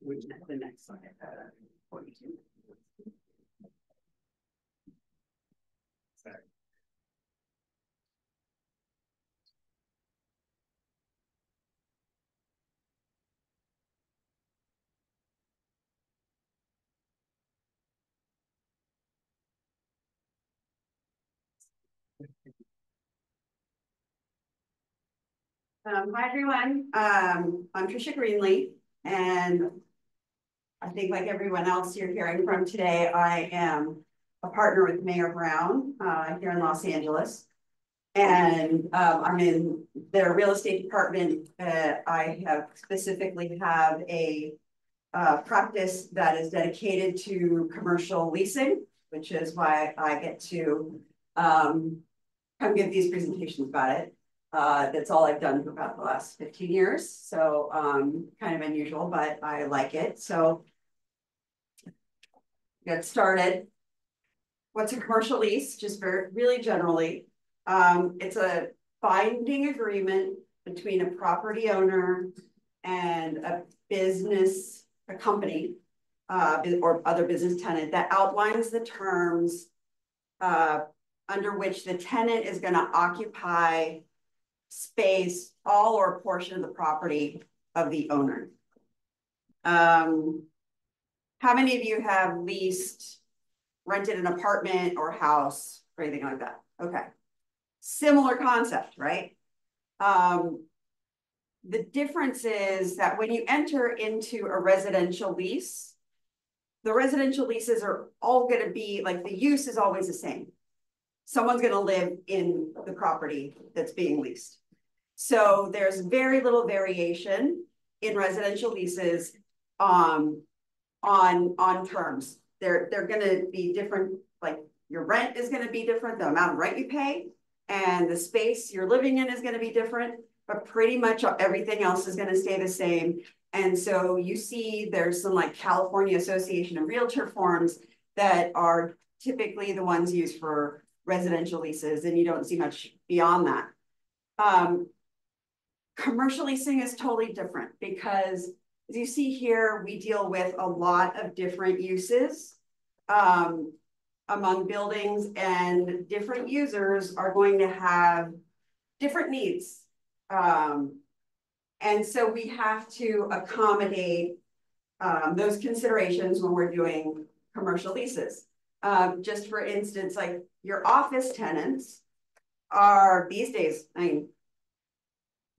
Which is the next slide, uh, forty-two. Um, hi, everyone. Um, I'm Trisha Greenlee and I think like everyone else you're hearing from today, I am a partner with Mayer Brown, uh, here in Los Angeles. And, um, I'm in their real estate department. Uh, I have specifically have a uh, practice that is dedicated to commercial leasing, which is why I get to, um, come give these presentations about it. Uh, that's all I've done for about the last fifteen years, so, um, kind of unusual, but I like it, so. Get started. What's a commercial lease? Just very, really generally, um, it's a binding agreement between a property owner and a business, a company. Uh, or other business tenant that outlines the terms. Uh, under which the tenant is gonna occupy space, all or a portion of the property of the owner. Um, how many of you have leased, rented an apartment or house or anything like that? Okay. Similar concept, right? Um, the difference is that when you enter into a residential lease, the residential leases are all gonna be, like, the use is always the same. Someone's gonna live in the property that's being leased. So there's very little variation in residential leases um on on terms. They're they're gonna be different, like your rent is gonna be different, the amount of rent you pay, and the space you're living in is gonna be different, but pretty much everything else is gonna stay the same. And so you see there's some like California Association of Realtor forms that are typically the ones used for residential leases, and you don't see much beyond that. Um, Commercial leasing is totally different because as you see here, we deal with a lot of different uses um, among buildings and different users are going to have different needs. Um, and so we have to accommodate um, those considerations when we're doing commercial leases. Um, just for instance, like your office tenants are these days, I mean,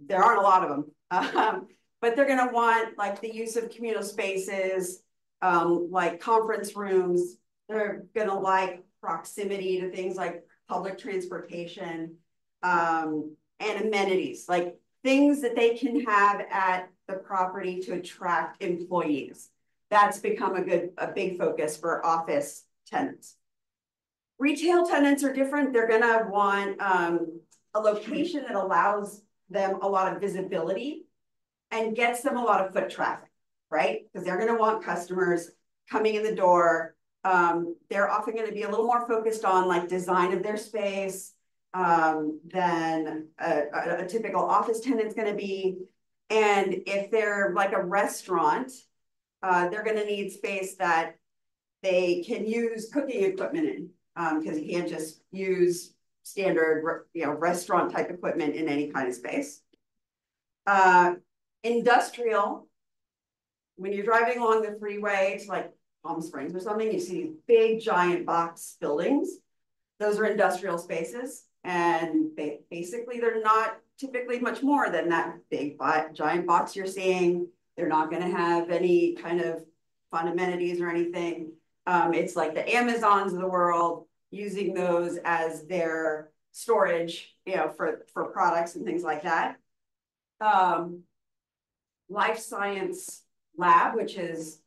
there aren't a lot of them. Um, but they're gonna want like the use of communal spaces, um, like conference rooms. They're gonna like proximity to things like public transportation, um, and amenities, like things that they can have at the property to attract employees. That's become a good, a big focus for office tenants. Retail tenants are different. They're gonna want um, a location that allows them a lot of visibility and gets them a lot of foot traffic, right? Because they're going to want customers coming in the door. Um, they're often going to be a little more focused on like design of their space um, than a, a, a typical office tenant's going to be. And if they're like a restaurant, uh, they're going to need space that they can use cooking equipment in because um, you can't just use standard, you know, restaurant type equipment in any kind of space. Uh, industrial, when you're driving along the freeway to like Palm Springs or something, you see these big giant box buildings. Those are industrial spaces. And basically they're not typically much more than that big giant box you're seeing. They're not going to have any kind of fun amenities or anything. Um, it's like the Amazons of the world using those as their storage, you know, for, for products and things like that. um. Life science lab, which is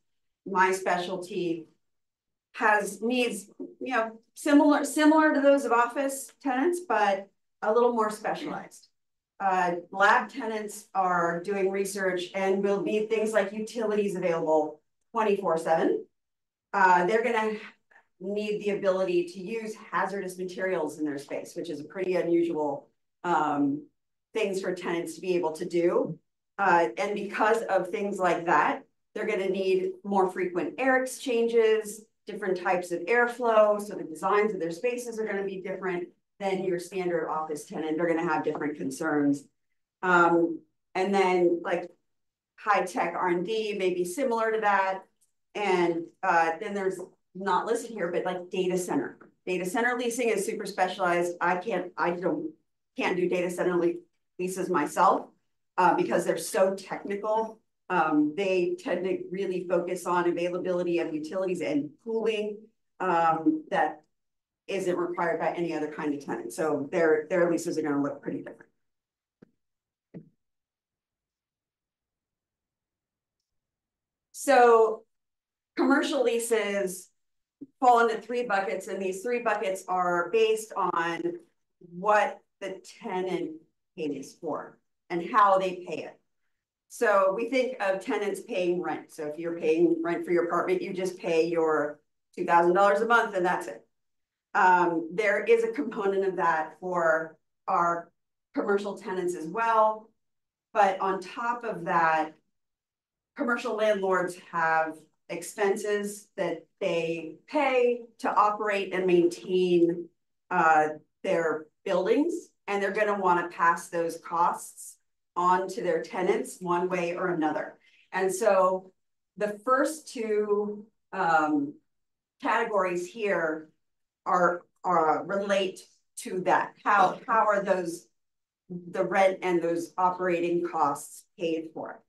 my specialty. Has needs, you know, similar, similar to those of office tenants, but a little more specialized. Uh, lab tenants are doing research and will need things like utilities available twenty-four seven. Uh, they're gonna need the ability to use hazardous materials in their space, which is a pretty unusual um things for tenants to be able to do. Uh, and because of things like that, they're gonna need more frequent air exchanges, different types of airflow, so the designs of their spaces are gonna be different than your standard office tenant. They're gonna have different concerns. Um, and then like high-tech R and D may be similar to that. And uh, then there's not listed here, but like data center. Data center leasing is super specialized. I can't, I don't, can't do data center le- leases myself. Uh, because they're so technical. Um, they tend to really focus on availability of utilities and cooling. Um, that isn't required by any other kind of tenant. So their, their leases are gonna look pretty different. So commercial leases fall into three buckets and these three buckets are based on what the tenant pays for and how they pay it. So we think of tenants paying rent. So if you're paying rent for your apartment, you just pay your two thousand dollars a month and that's it. Um, there is a component of that for our commercial tenants as well. But on top of that, commercial landlords have expenses that they pay to operate and maintain uh, their buildings. And they're gonna wanna pass those costs on to their tenants one way or another. And so the first two um, categories here are, are relate to that. How, how are those, the rent and those operating costs paid for?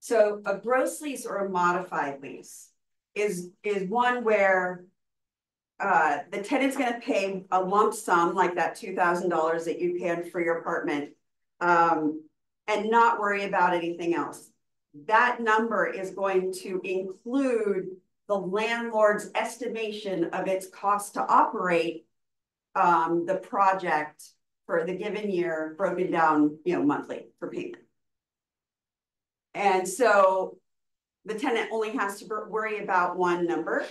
So a gross lease or a modified lease is, is one where uh, the tenant's gonna pay a lump sum like that two thousand dollars that you paid for your apartment. Um, and not worry about anything else. That number is going to include the landlord's estimation of its cost to operate um, the project for the given year broken down, you know, monthly for payment. And so the tenant only has to worry about one number.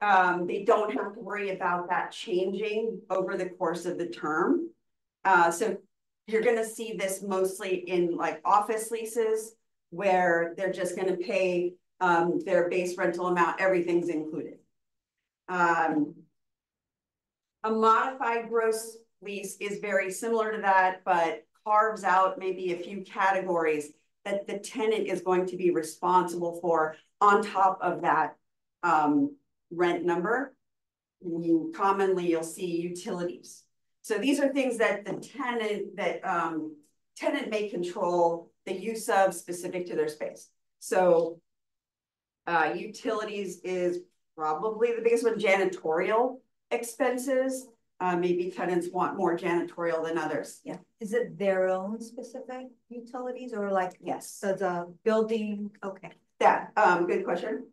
Um, they don't have to worry about that changing over the course of the term. Uh, so you're gonna see this mostly in like office leases where they're just gonna pay um, their base rental amount, everything's included. Um, a modified gross lease is very similar to that, but carves out maybe a few categories that the tenant is going to be responsible for on top of that um, rent number. You, commonly, you'll see utilities. So these are things that the tenant that um, tenant may control the use of specific to their space. So uh, utilities is probably the biggest one, janitorial expenses. Uh, maybe tenants want more janitorial than others. Yeah. Is it their own specific utilities or like, Yes. so the building, okay. That, um, good question.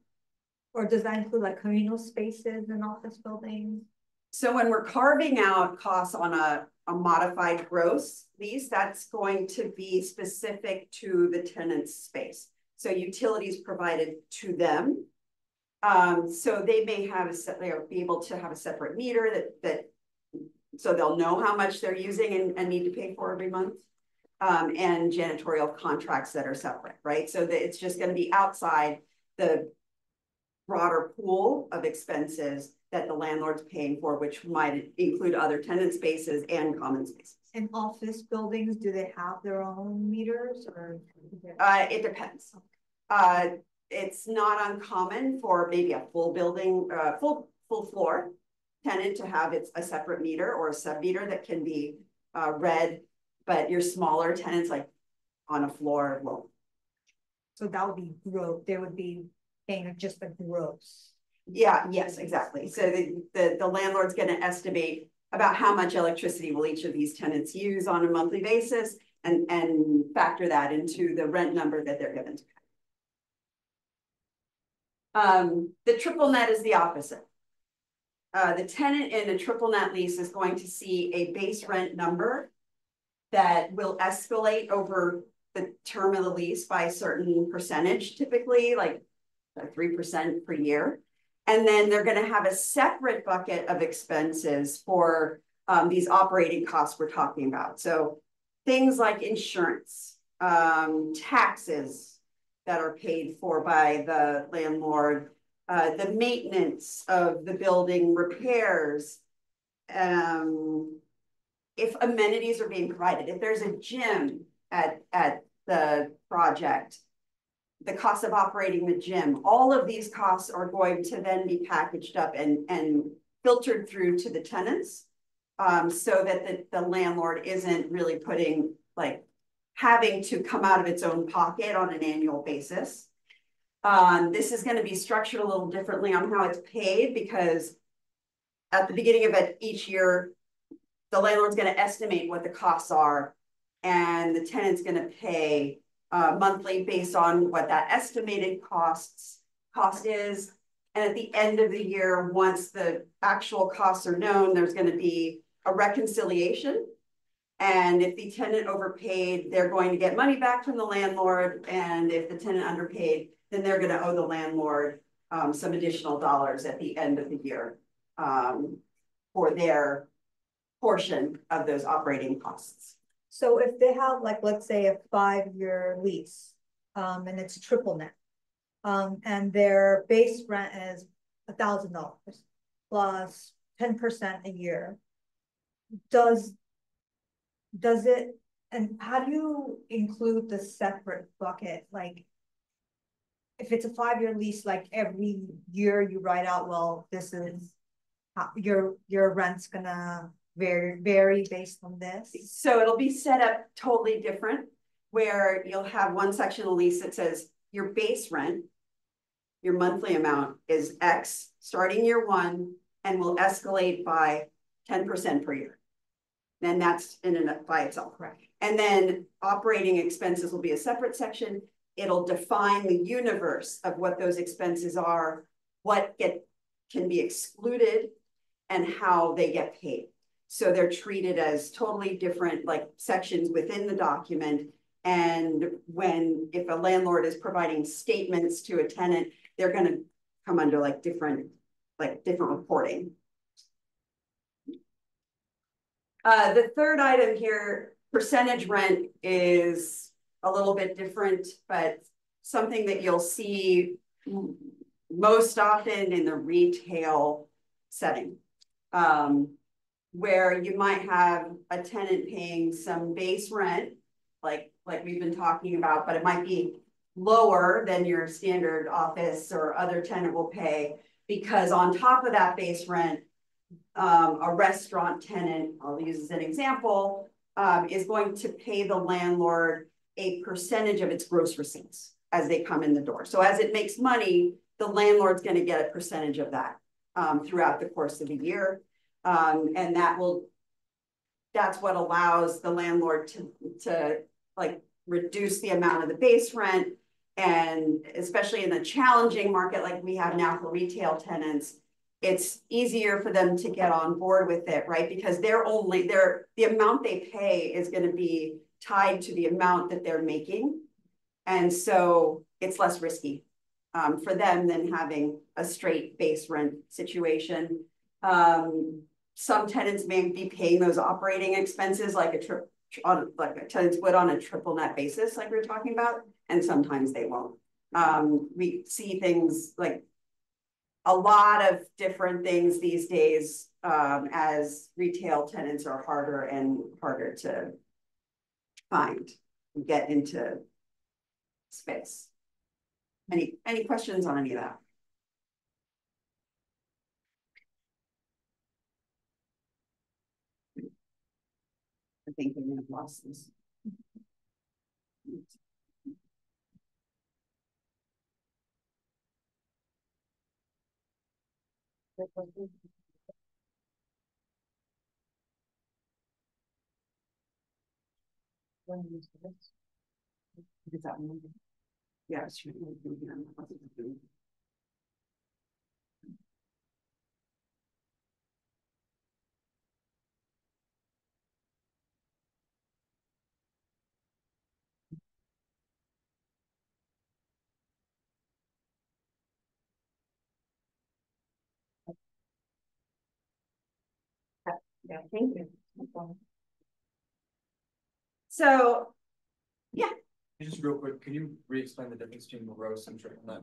Or does that include like communal spaces and office buildings? So when we're carving out costs on a, a modified gross lease, that's going to be specific to the tenant's space. So utilities provided to them. Um, so they may have a set, they'll be able to have a separate meter that, that, so they'll know how much they're using and, and need to pay for every month. Um, and janitorial contracts that are separate, right? So that it's just gonna be outside the broader pool of expenses that the landlord's paying for, which might include other tenant spaces and common spaces. In office buildings, do they have their own meters or? Uh, it depends. Uh, it's not uncommon for maybe a full building, uh, full, full floor tenant to have its a separate meter or a sub meter that can be uh, read, but your smaller tenants like on a floor will. So that would be gross, There would be paying just the gross. Yeah, yes, exactly. So the, the, the landlord's gonna estimate about how much electricity will each of these tenants use on a monthly basis. and, and factor that into the rent number that they're given. to pay. Um, the triple net is the opposite. Uh, the tenant in a triple net lease is going to see a base rent number that will escalate over the term of the lease by a certain percentage, typically like three percent per year. And then they're gonna have a separate bucket of expenses for um, these operating costs we're talking about. So things like insurance, um, taxes that are paid for by the landlord, uh, the maintenance of the building, repairs. Um, if amenities are being provided, if there's a gym at, at the project, the cost of operating the gym, all of these costs are going to then be packaged up and, and filtered through to the tenants. Um, so that the, the landlord isn't really putting, like, having to come out of its own pocket on an annual basis. Um, this is gonna be structured a little differently on how it's paid because at the beginning of it, each year, the landlord's gonna estimate what the costs are and the tenant's gonna pay uh, monthly based on what that estimated costs, cost is. And at the end of the year, once the actual costs are known, there's gonna be a reconciliation. And if the tenant overpaid, they're going to get money back from the landlord. And if the tenant underpaid, then they're gonna owe the landlord um, some additional dollars at the end of the year um, for their portion of those operating costs. So if they have like, let's say a five-year lease, um, and it's triple net. Um, and their base rent is a thousand dollars plus plus ten percent a year. Does. Does it, and how do you include the separate bucket, like? If it's a five-year lease, like every year you write out, well, this is. How your, your rent's gonna vary, vary based on this. So it'll be set up totally different, where you'll have one section of lease that says your base rent. Your monthly amount is X, starting year one, and will escalate by ten percent per year. Then that's in and by itself. Correct. And then operating expenses will be a separate section. It'll define the universe of what those expenses are, what get, can be excluded, and how they get paid. So they're treated as totally different, like sections within the document. And when, if a landlord is providing statements to a tenant, they're gonna come under like different, like different reporting. Uh, the third item here, percentage rent is a little bit different, but something that you'll see most often in the retail setting. Um, where you might have a tenant paying some base rent, like, like we've been talking about, but it might be lower than your standard office or other tenant will pay. Because on top of that base rent, um, a restaurant tenant, I'll use as an example, um, is going to pay the landlord a percentage of its gross receipts as they come in the door. So as it makes money, the landlord's gonna get a percentage of that um, throughout the course of the year. Um, and that will, that's what allows the landlord to, to like reduce the amount of the base rent. And especially in a challenging market like we have now for retail tenants, it's easier for them to get on board with it, right? Because they're only, they're, the amount they pay is gonna be tied to the amount that they're making. And so it's less risky um, for them than having a straight base rent situation. Um, some tenants may be paying those operating expenses like a trip on like a tenants would on a triple net basis, like we are talking about, and sometimes they won't. Um, we see things like a lot of different things these days um, as retail tenants are harder and harder to find, and get into space. Any any questions on any of that? I think we may have lost this. Is that one? Yeah. it's true. Yeah, thank you. So, yeah. Just real quick, can you re-explain the difference between gross and triple net?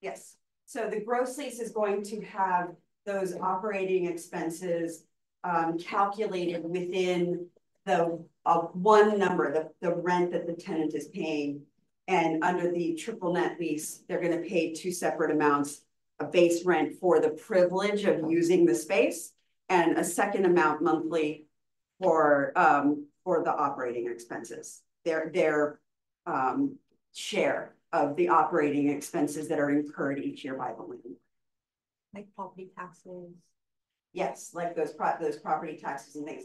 yes, so the gross lease is going to have those operating expenses um, calculated within the, uh, one number, the, the rent that the tenant is paying. And under the triple net lease, they're gonna pay two separate amounts, a base rent for the privilege of using the space and a second amount monthly for, um, for the operating expenses. Their, their, um, share of the operating expenses that are incurred each year by the landlord. Like property taxes. Yes, like those pro- those property taxes and things.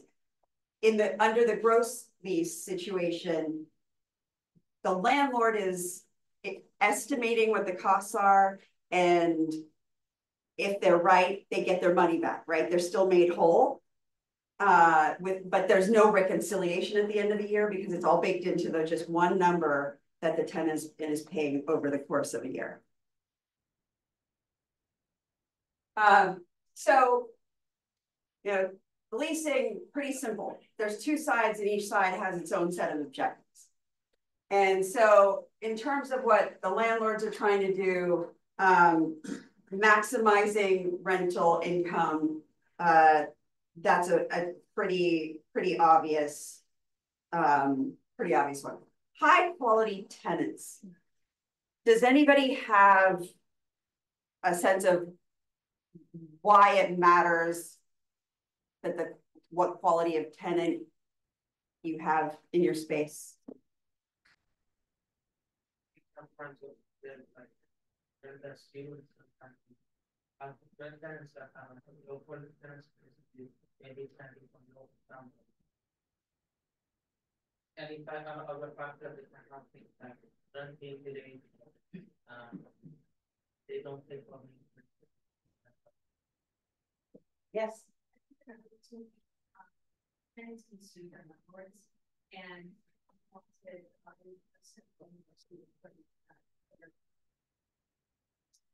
In the, under the gross lease situation. The landlord is estimating what the costs are and. If they're right, they get their money back, right? They're still made whole. Uh, with, but there's no reconciliation at the end of the year because it's all baked into the just one number that the tenant is, is paying over the course of a year. Um, so you know, leasing, pretty simple. There's two sides and each side has its own set of objectives. And so in terms of what the landlords are trying to do, um, maximizing rental income, uh, that's a, a pretty, pretty obvious, um, pretty obvious one. High quality tenants. Does anybody have a sense of why it matters that the, what quality of tenant you have in your space. Parents, maybe standing from family. And if I have other factors, that I not think that, don't um, they don't me. Yes. Landlords and.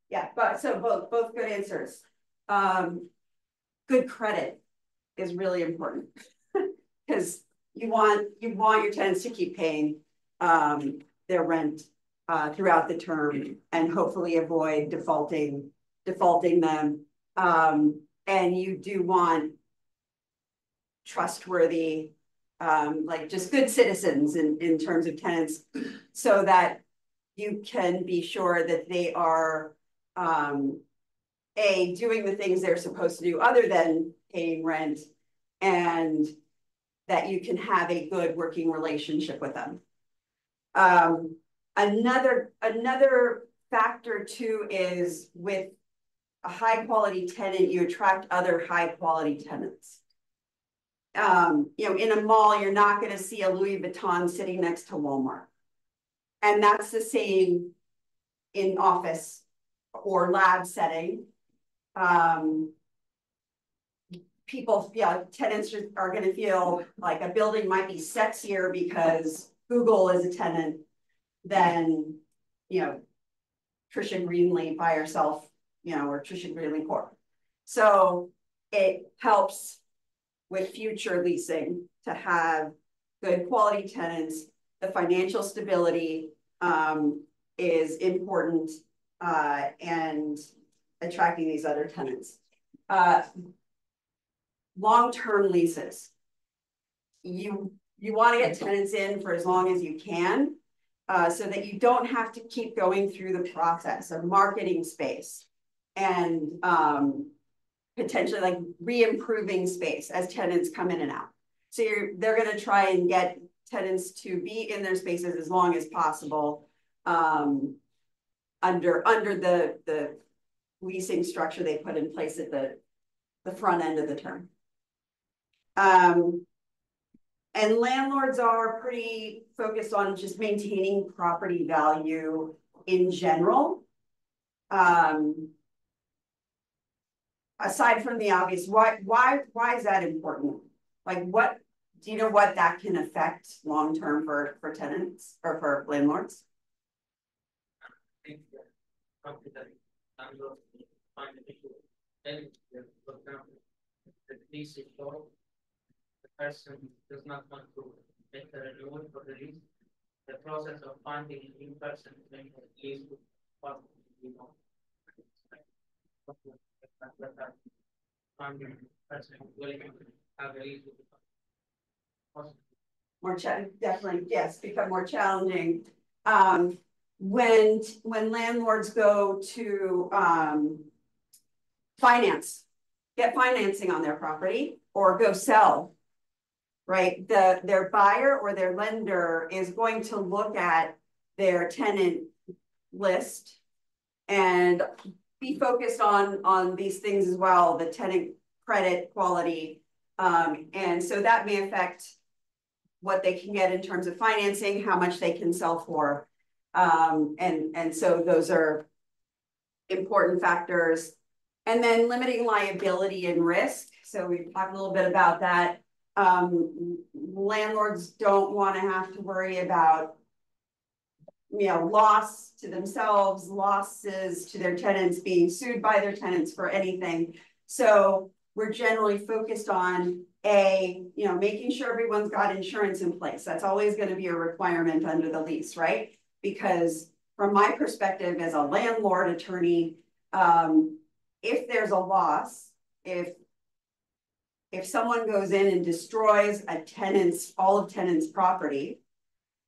Yeah, but so both, both good answers. Um, good credit is really important. Cause you want, you want your tenants to keep paying, um, their rent, uh, throughout the term and hopefully avoid defaulting, defaulting them. Um, and you do want trustworthy, um, like just good citizens in, in terms of tenants, so that you can be sure that they are, um, A, doing the things they're supposed to do other than paying rent, and that you can have a good working relationship with them. Um, another, another factor too is with a high quality tenant, you attract other high quality tenants. Um, you know, in a mall, you're not gonna see a Louis Vuitton sitting next to Walmart. And that's the same in office or lab setting. Um. People, yeah, tenants are gonna feel like a building might be sexier because Google is a tenant. Than, you know. Trisha Greenlee by herself, you know, or Trisha Greenlee Corp. So it helps with future leasing to have good quality tenants. The financial stability um, is important uh, and attracting these other tenants. Uh, Long-term leases. You, you want to get tenants in for as long as you can. Uh, so that you don't have to keep going through the process of marketing space. And um, potentially like re-improving space as tenants come in and out. So you're, they're gonna try and get tenants to be in their spaces as long as possible. Um, under, under the, the leasing structure they put in place at the, the front end of the term. Um, and landlords are pretty focused on just maintaining property value in general. Um. Aside from the obvious, why, why, why is that important? Like what, do you know what that can affect long-term for, for tenants or for landlords? Person does not want to make the renewal for the lease. The process of finding a new person to make the a a the possible More definitely, yes, become more challenging. Um, when, when landlords go to, um. Finance, get financing on their property or go sell. Right, the, their buyer or their lender is going to look at their tenant list. And be focused on, on these things as well, the tenant credit quality. Um, and so that may affect what they can get in terms of financing, how much they can sell for. Um, and, and so those are important factors. And then limiting liability and risk. So we talked a little bit about that. Um, landlords don't want to have to worry about you know, loss to themselves, losses to their tenants, being sued by their tenants for anything. So we're generally focused on a, you know, making sure everyone's got insurance in place. That's always going to be a requirement under the lease, right? Because from my perspective as a landlord attorney, um, if there's a loss, if if someone goes in and destroys a tenant's, all of tenant's property,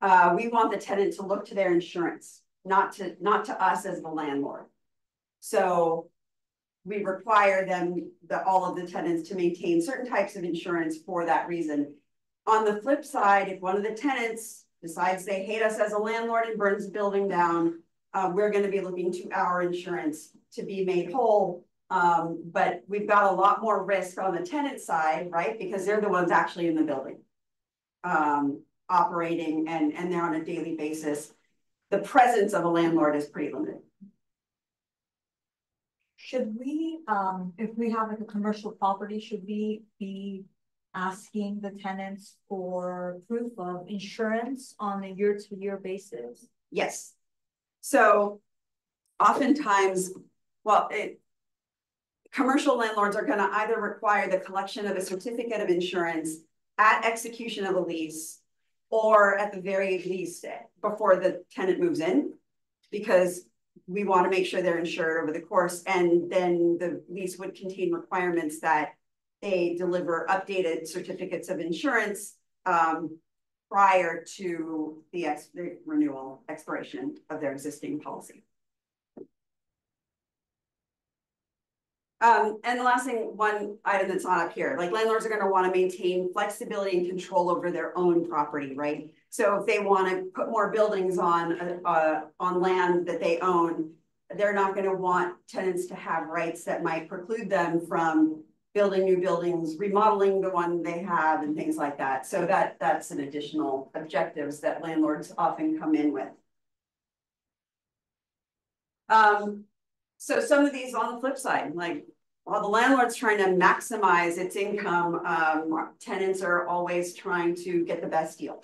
uh, we want the tenant to look to their insurance, not to, not to us as the landlord. So we require them, the, all of the tenants to maintain certain types of insurance for that reason. On the flip side, if one of the tenants decides they hate us as a landlord and burns the building down, uh, we're gonna be looking to our insurance to be made whole. Um, but we've got a lot more risk on the tenant side, right? Because they're the ones actually in the building. Um, operating and, and they're on a daily basis. The presence of a landlord is pretty limited. Should we, um, if we have like a commercial property, should we be asking the tenants for proof of insurance on a year-to-year basis? Yes. So oftentimes, well, it. Commercial landlords are gonna either require the collection of a certificate of insurance at execution of a lease. Or at the very least, before the tenant moves in. Because we wanna make sure they're insured over the course, and then the lease would contain requirements that. They deliver updated certificates of insurance, um, prior to the ex, the renewal expiration of their existing policy. Um, and the last thing, one item that's not up here, like landlords are gonna wanna maintain flexibility and control over their own property, right? So if they wanna put more buildings on, uh, uh, on land that they own. They're not gonna want tenants to have rights that might preclude them from building new buildings, remodeling the one they have and things like that. So that, that's an additional objectives that landlords often come in with. Um, so some of these on the flip side, like while the landlord's trying to maximize its income, um, tenants are always trying to get the best deal.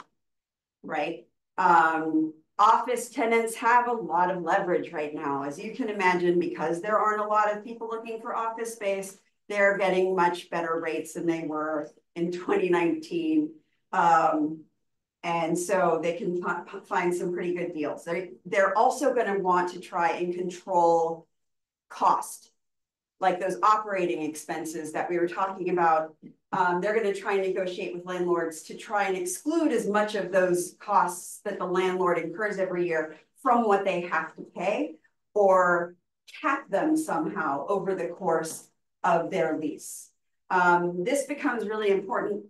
Right? Um, office tenants have a lot of leverage right now, as you can imagine, because there aren't a lot of people looking for office space. They're getting much better rates than they were in twenty nineteen. Um, and so they can find some pretty good deals. They, they're also gonna want to try and control cost. Like those operating expenses that we were talking about, um, they're gonna try and negotiate with landlords to try and exclude as much of those costs that the landlord incurs every year from what they have to pay. Or cap them somehow over the course of their lease. Um, this becomes really important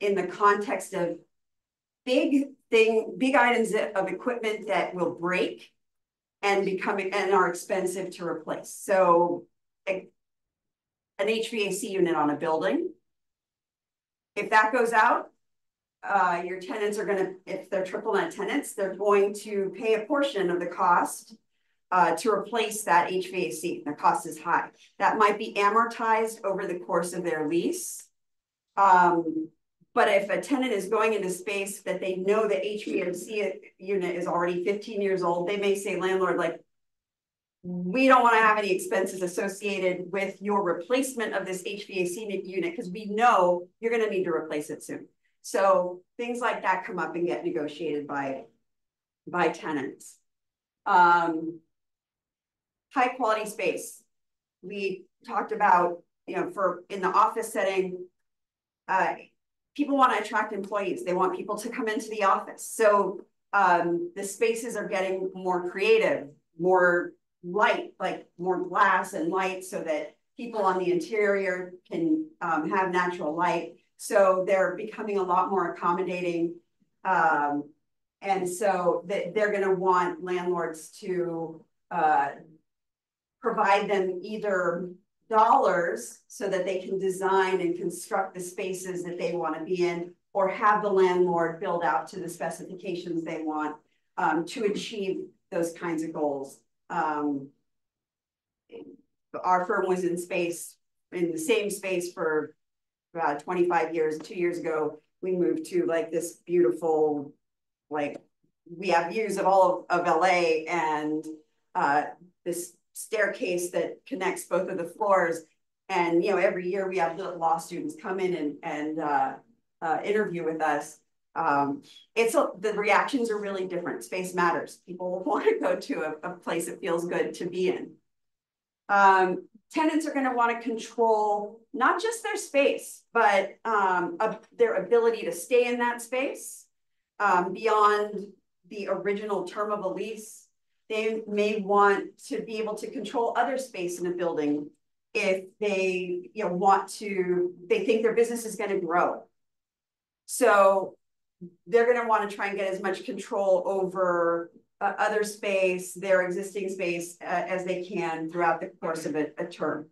in the context of big thing, big items of equipment that will break and becoming and are expensive to replace. So a, an HVAC unit on a building, if that goes out, uh, your tenants are gonna, if they're triple net tenants, they're going to pay a portion of the cost. Uh, to replace that HVAC, the cost is high, that might be amortized over the course of their lease. Um, but if a tenant is going into space that they know the HVAC unit is already fifteen years old, they may say landlord like. We don't wanna have any expenses associated with your replacement of this HVAC unit, cause we know you're gonna need to replace it soon. So things like that come up and get negotiated by, by tenants. Um. High quality space. We talked about, you know, for, in the office setting. Uh, people wanna attract employees, they want people to come into the office, so. Um, the spaces are getting more creative, more light, like more glass and light so that. People on the interior can, um, have natural light. So they're becoming a lot more accommodating. Um, and so that they're gonna want landlords to, uh. Provide them either dollars so that they can design and construct the spaces that they wanna be in. Or have the landlord build out to the specifications they want, um, to achieve those kinds of goals. Um. Our firm was in space, in the same space for about twenty-five years, two years ago, we moved to like this beautiful, like, we have views of all of, of LA and, uh, this staircase that connects both of the floors. And, you know, every year we have little law students come in and, and, uh, uh, interview with us. Um, it's, a- the reactions are really different. Space matters. People want to go to a, a place that feels good to be in. Um, tenants are gonna wanna control not just their space, but um of their ability to stay in that space. Um, beyond the original term of a lease. They may want to be able to control other space in a building. If they, you know, want to, they think their business is gonna grow. So they're gonna wanna try and get as much control over uh, other space, their existing space, uh, as they can throughout the course of a, a term.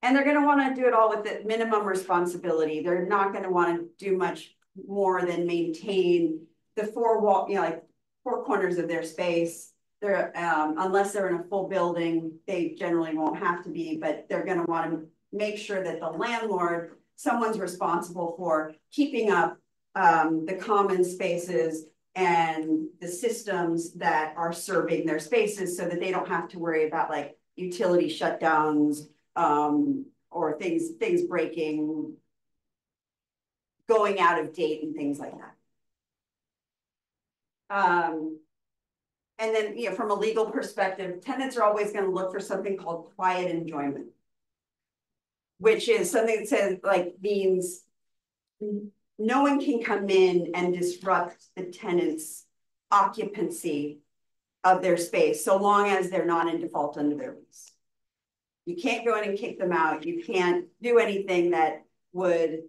And they're gonna wanna do it all with the minimum responsibility. They're not gonna wanna do much more than maintain the four wall, you know, like four corners of their space. They're, um, unless they're in a full building, they generally won't have to be, but they're gonna wanna make sure that the landlord, someone's responsible for keeping up um, the common spaces and the systems that are serving their spaces so that they don't have to worry about like utility shutdowns um, or things, things breaking, going out of date and things like that. Um, and then, you know, from a legal perspective, tenants are always gonna look for something called quiet enjoyment. Which is something that says, like, means. No one can come in and disrupt the tenant's occupancy. Of their space, so long as they're not in default under their lease. You can't go in and kick them out, you can't do anything that would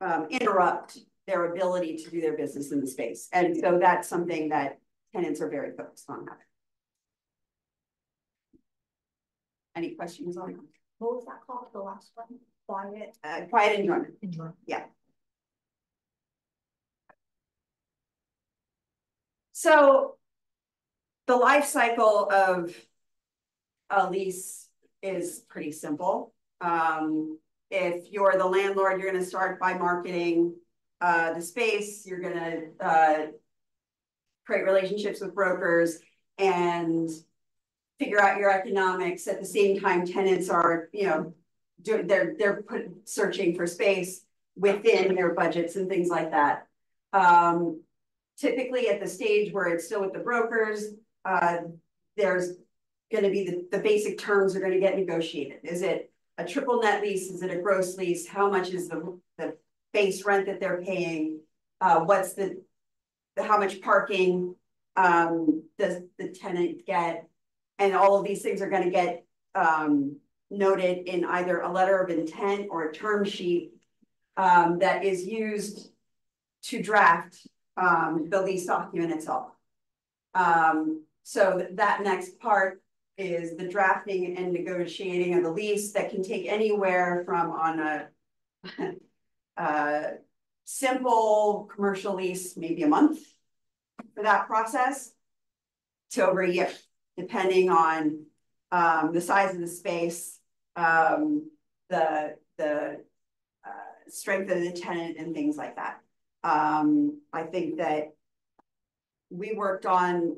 um interrupt their ability to do their business in the space. And so that's something that tenants are very focused on having. Any questions on that? What was that called, the last one? Quiet. uh quiet enjoyment? Enjoy. Yeah. So the life cycle of a lease is pretty simple. Um, if you're the landlord, you're gonna start by marketing uh the space, you're gonna uh create relationships with brokers and figure out your economics. At the same time, tenants are, you know, doing, they're, they're put, searching for space within their budgets and things like that. Um, typically at the stage where it's still with the brokers, uh, there's gonna be the, the basic terms are gonna get negotiated. Is it a triple net lease? Is it a gross lease? How much is the, the base rent that they're paying? Uh, what's the, the, how much parking, um, does the tenant get? And all of these things are gonna get, um, noted in either a letter of intent or a term sheet, um, that is used to draft um, the lease document itself. Um, so th- that next part is the drafting and negotiating of the lease that can take anywhere from on a uh, simple commercial lease, maybe a month for that process. To over a year, depending on um the size of the space, um the the. Uh, strength of the tenant and things like that. Um, I think that. We worked on.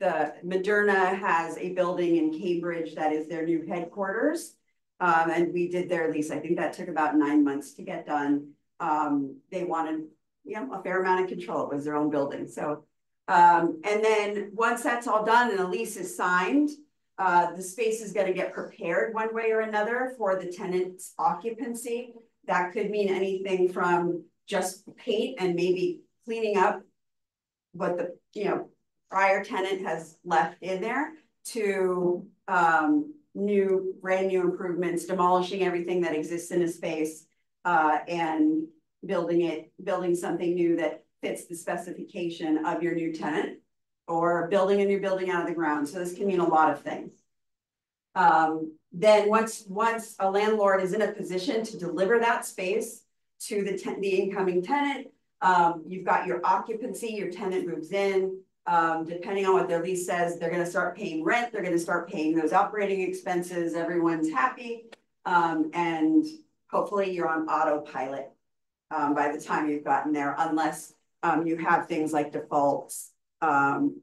The Moderna has a building in Cambridge that is their new headquarters. Um, and we did their lease. I think that took about nine months to get done. Um, they wanted, you know, a fair amount of control. It was their own building, so. Um, and then once that's all done and a lease is signed, uh, the space is gonna get prepared one way or another for the tenant's occupancy. That could mean anything from just paint and maybe cleaning up. What the, you know, prior tenant has left in there to, um, new, brand new improvements, demolishing everything that exists in a space. Uh, and building it, building something new that fits the specification of your new tenant. Or building a new building out of the ground, so this can mean a lot of things. Um, then once, once a landlord is in a position to deliver that space to the the incoming tenant. Um, you've got your occupancy, your tenant moves in, um, depending on what their lease says, they're gonna start paying rent, they're gonna start paying those operating expenses, everyone's happy. Um, and hopefully you're on autopilot. Um, by the time you've gotten there, unless, um, you have things like defaults, um,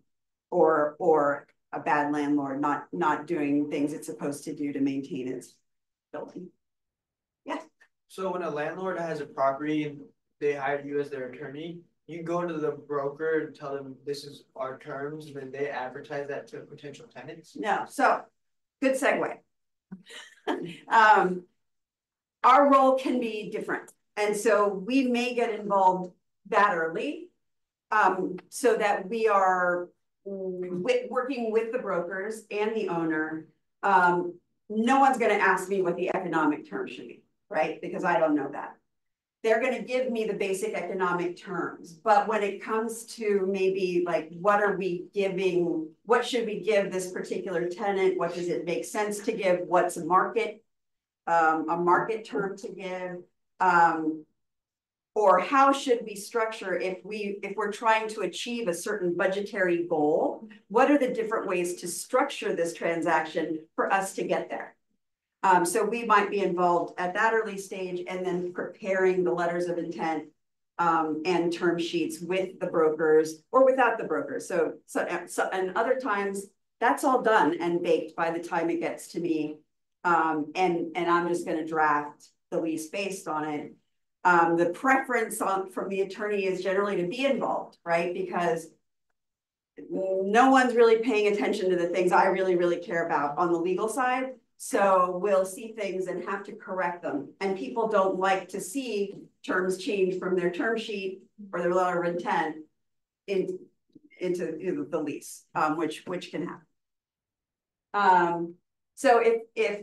or, or a bad landlord not, not doing things it's supposed to do to maintain its building. Yeah. So when a landlord has a property and they hire you as their attorney, you go to the broker and tell them this is our terms, and then they advertise that to potential tenants? No, so, good segue. Um, our role can be different, and so we may get involved that early. Um, so that we are working with the brokers and the owner. Um, no one's gonna ask me what the economic term should be, right? Because I don't know that. They're gonna give me the basic economic terms, but when it comes to maybe like, what are we giving? What should we give this particular tenant? What does it make sense to give? What's a market? Um, a market term to give, um. Or how should we structure if we, if we're trying to achieve a certain budgetary goal? What are the different ways to structure this transaction for us to get there? Um, so we might be involved at that early stage and then preparing the letters of intent. Um, and term sheets with the brokers or without the brokers. So, so, so, and other times that's all done and baked by the time it gets to me. Um, and, and I'm just gonna draft the lease based on it. Um, the preference on, from the attorney is generally to be involved, right? Because no one's really paying attention to the things I really, really care about on the legal side. So we'll see things and have to correct them. And people don't like to see terms change from their term sheet or their letter of intent in, into you know, the lease, um, which, which can happen. Um, so if, if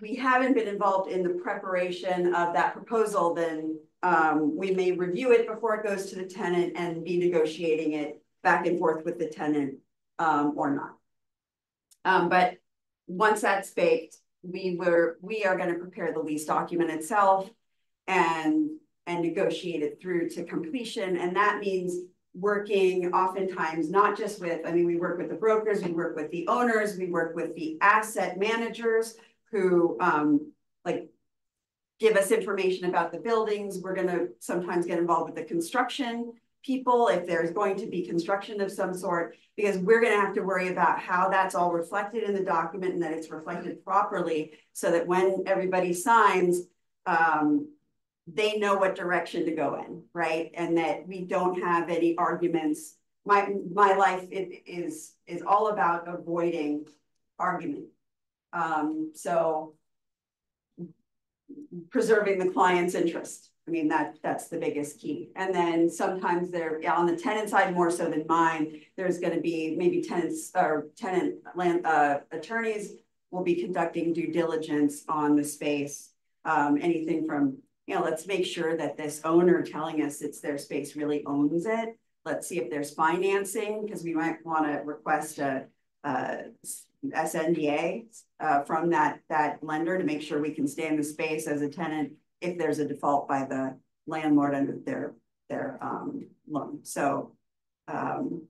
we haven't been involved in the preparation of that proposal, then um, we may review it before it goes to the tenant and be negotiating it back and forth with the tenant um, or not. Um, but once that's baked, we were we are going to prepare the lease document itself and and negotiate it through to completion. And that means working oftentimes not just with, I mean, we work with the brokers, we work with the owners, we work with the asset managers who um like give us information about the buildings. We're gonna sometimes get involved with the construction people if there's going to be construction of some sort, because we're gonna have to worry about how that's all reflected in the document and that it's reflected properly so that when everybody signs, um, they know what direction to go in, right? And that we don't have any arguments. My my life is is all about avoiding argument. Um, so preserving the client's interest. I mean, that that's the biggest key. And then sometimes they're on the tenant side more so than mine. There's going to be maybe tenants or tenant land uh, attorneys will be conducting due diligence on the space. Um, anything from you know, let's make sure that this owner telling us it's their space really owns it. Let's see if there's financing because we might want to request a, a SNDA uh, from that that lender to make sure we can stay in the space as a tenant if there's a default by the landlord under their, their, um, loan, so, um.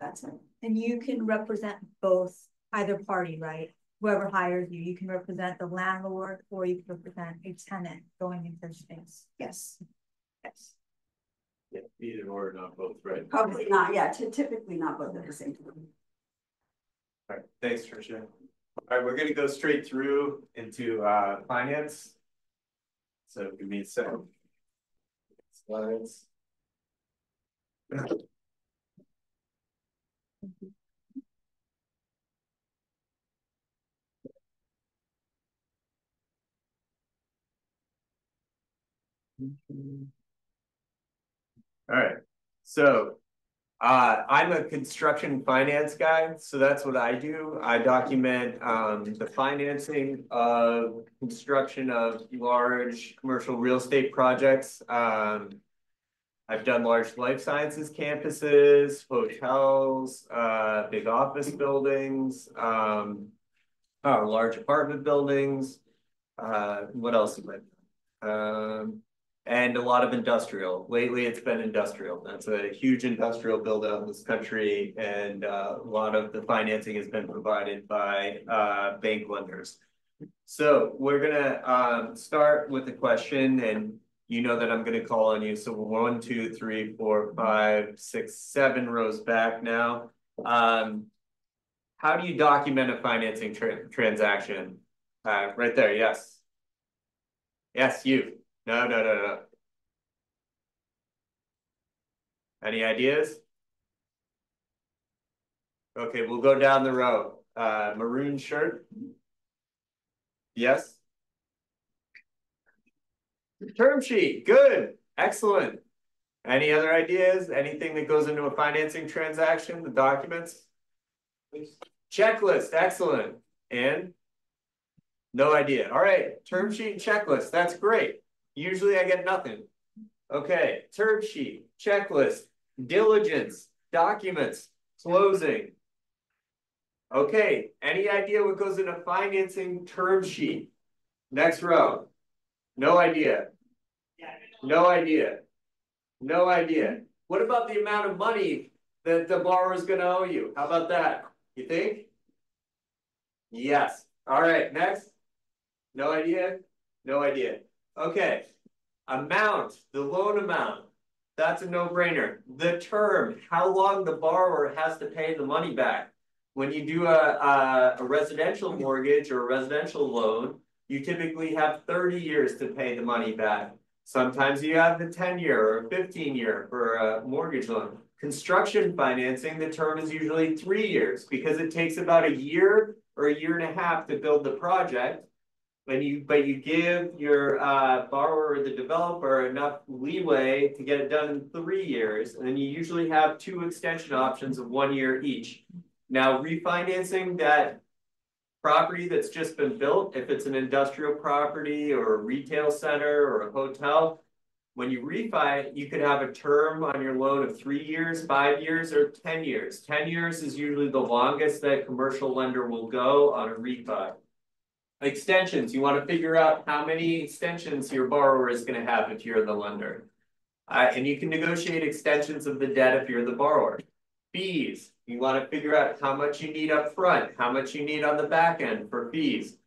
That's it. And you can represent both, either party, right? Whoever hires you, you can represent the landlord or you can represent a tenant going into the space. Yes. Yes, Yeah, either or, not both, right? probably not, yeah, typically not both at the same time. Alright, thanks, Trisha. Alright, we're gonna go straight through into uh finance. So give me a second. Slides. Mm-hmm. Alright, so uh, I'm a construction finance guy, so that's what I do. I document um the financing of construction of large commercial real estate projects. Um. I've done large life sciences campuses, hotels, uh, big office buildings, um. Uh, large apartment buildings. Uh, what else have I done? And a lot of industrial. Lately, it's been industrial. That's a huge industrial build out in this country and uh, a lot of the financing has been provided by uh bank lenders. So we're gonna um start with a question and you know that I'm gonna call on you. So one, two, three, four, five, six, seven rows back now. Um. How do you document a financing tra- transaction? Uh, right there, yes. Yes, you. No, no, no, no. Any ideas? Okay, we'll go down the row. Uh, maroon shirt? Yes? Term sheet, good, excellent. Any other ideas? Anything that goes into a financing transaction, the documents? Checklist, excellent. And? No idea. All right, term sheet and checklist, that's great. Usually I get nothing. Okay, term sheet, checklist, diligence, documents, closing. Okay, any idea what goes in a financing term sheet? Next row. No idea. No idea. No idea. What about the amount of money that the borrower is gonna owe you? How about that? You think? Yes. All right, next. No idea? No idea. Okay. Amount, the loan amount. That's a no-brainer. The term, how long the borrower has to pay the money back. When you do a, a, a residential mortgage or a residential loan, you typically have thirty years to pay the money back. Sometimes you have the ten year or fifteen year for a mortgage loan. Construction financing, the term is usually three years because it takes about a year or a year and a half to build the project. And you, but you give your uh borrower or the developer enough leeway to get it done in three years, and then you usually have two extension options of one year each. Now refinancing that property that's just been built, if it's an industrial property or a retail center or a hotel. When you refi, you could have a term on your loan of three years, five years, or ten years. Ten years is usually the longest that a commercial lender will go on a refi. Extensions, you wanna figure out how many extensions your borrower is gonna have if you're the lender. Uh, and you can negotiate extensions of the debt if you're the borrower. Fees, you wanna figure out how much you need up front, how much you need on the back end for fees.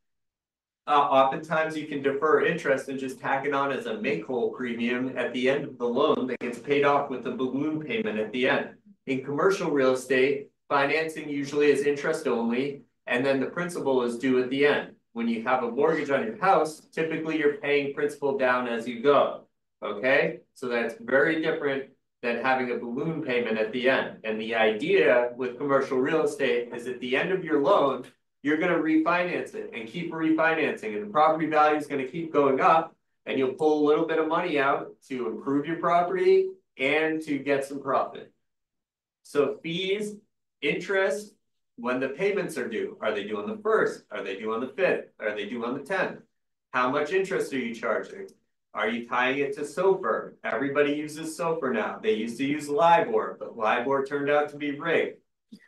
Uh, oftentimes you can defer interest and just tack it on as a make-whole premium at the end of the loan that gets paid off with a balloon payment at the end. In commercial real estate, financing usually is interest only, and then the principal is due at the end. When you have a mortgage on your house, typically you're paying principal down as you go. Okay, so that's very different than having a balloon payment at the end. And the idea with commercial real estate is at the end of your loan, you're gonna refinance it and keep refinancing and the property value is gonna keep going up. And you'll pull a little bit of money out to improve your property and to get some profit. So fees, interest, when the payments are due, are they due on the first? Are they due on the fifth? Are they due on the tenth? How much interest are you charging? Are you tying it to SOFR? Everybody uses SOFR now. They used to use LIBOR, but LIBOR turned out to be rigged.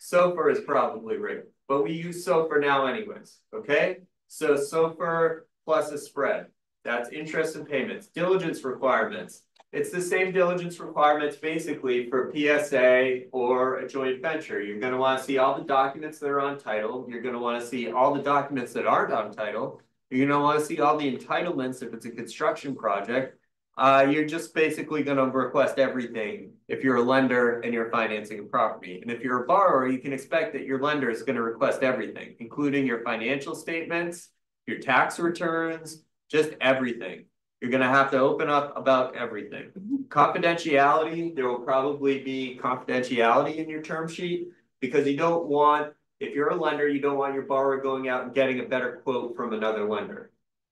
SOFR is probably rigged, but we use SOFR now anyways, okay? So SOFR plus a spread. That's interest and payments, diligence requirements. It's the same diligence requirements basically for PSA or a joint venture. You're gonna wanna see all the documents that are on title. You're gonna wanna see all the documents that aren't on title. You're gonna wanna see all the entitlements if it's a construction project. Uh, you're just basically gonna request everything if you're a lender and you're financing a property. And if you're a borrower, you can expect that your lender is gonna request everything, including your financial statements, your tax returns, just everything. You're gonna have to open up about everything. Confidentiality, there will probably be confidentiality in your term sheet. Because you don't want, if you're a lender, you don't want your borrower going out and getting a better quote from another lender.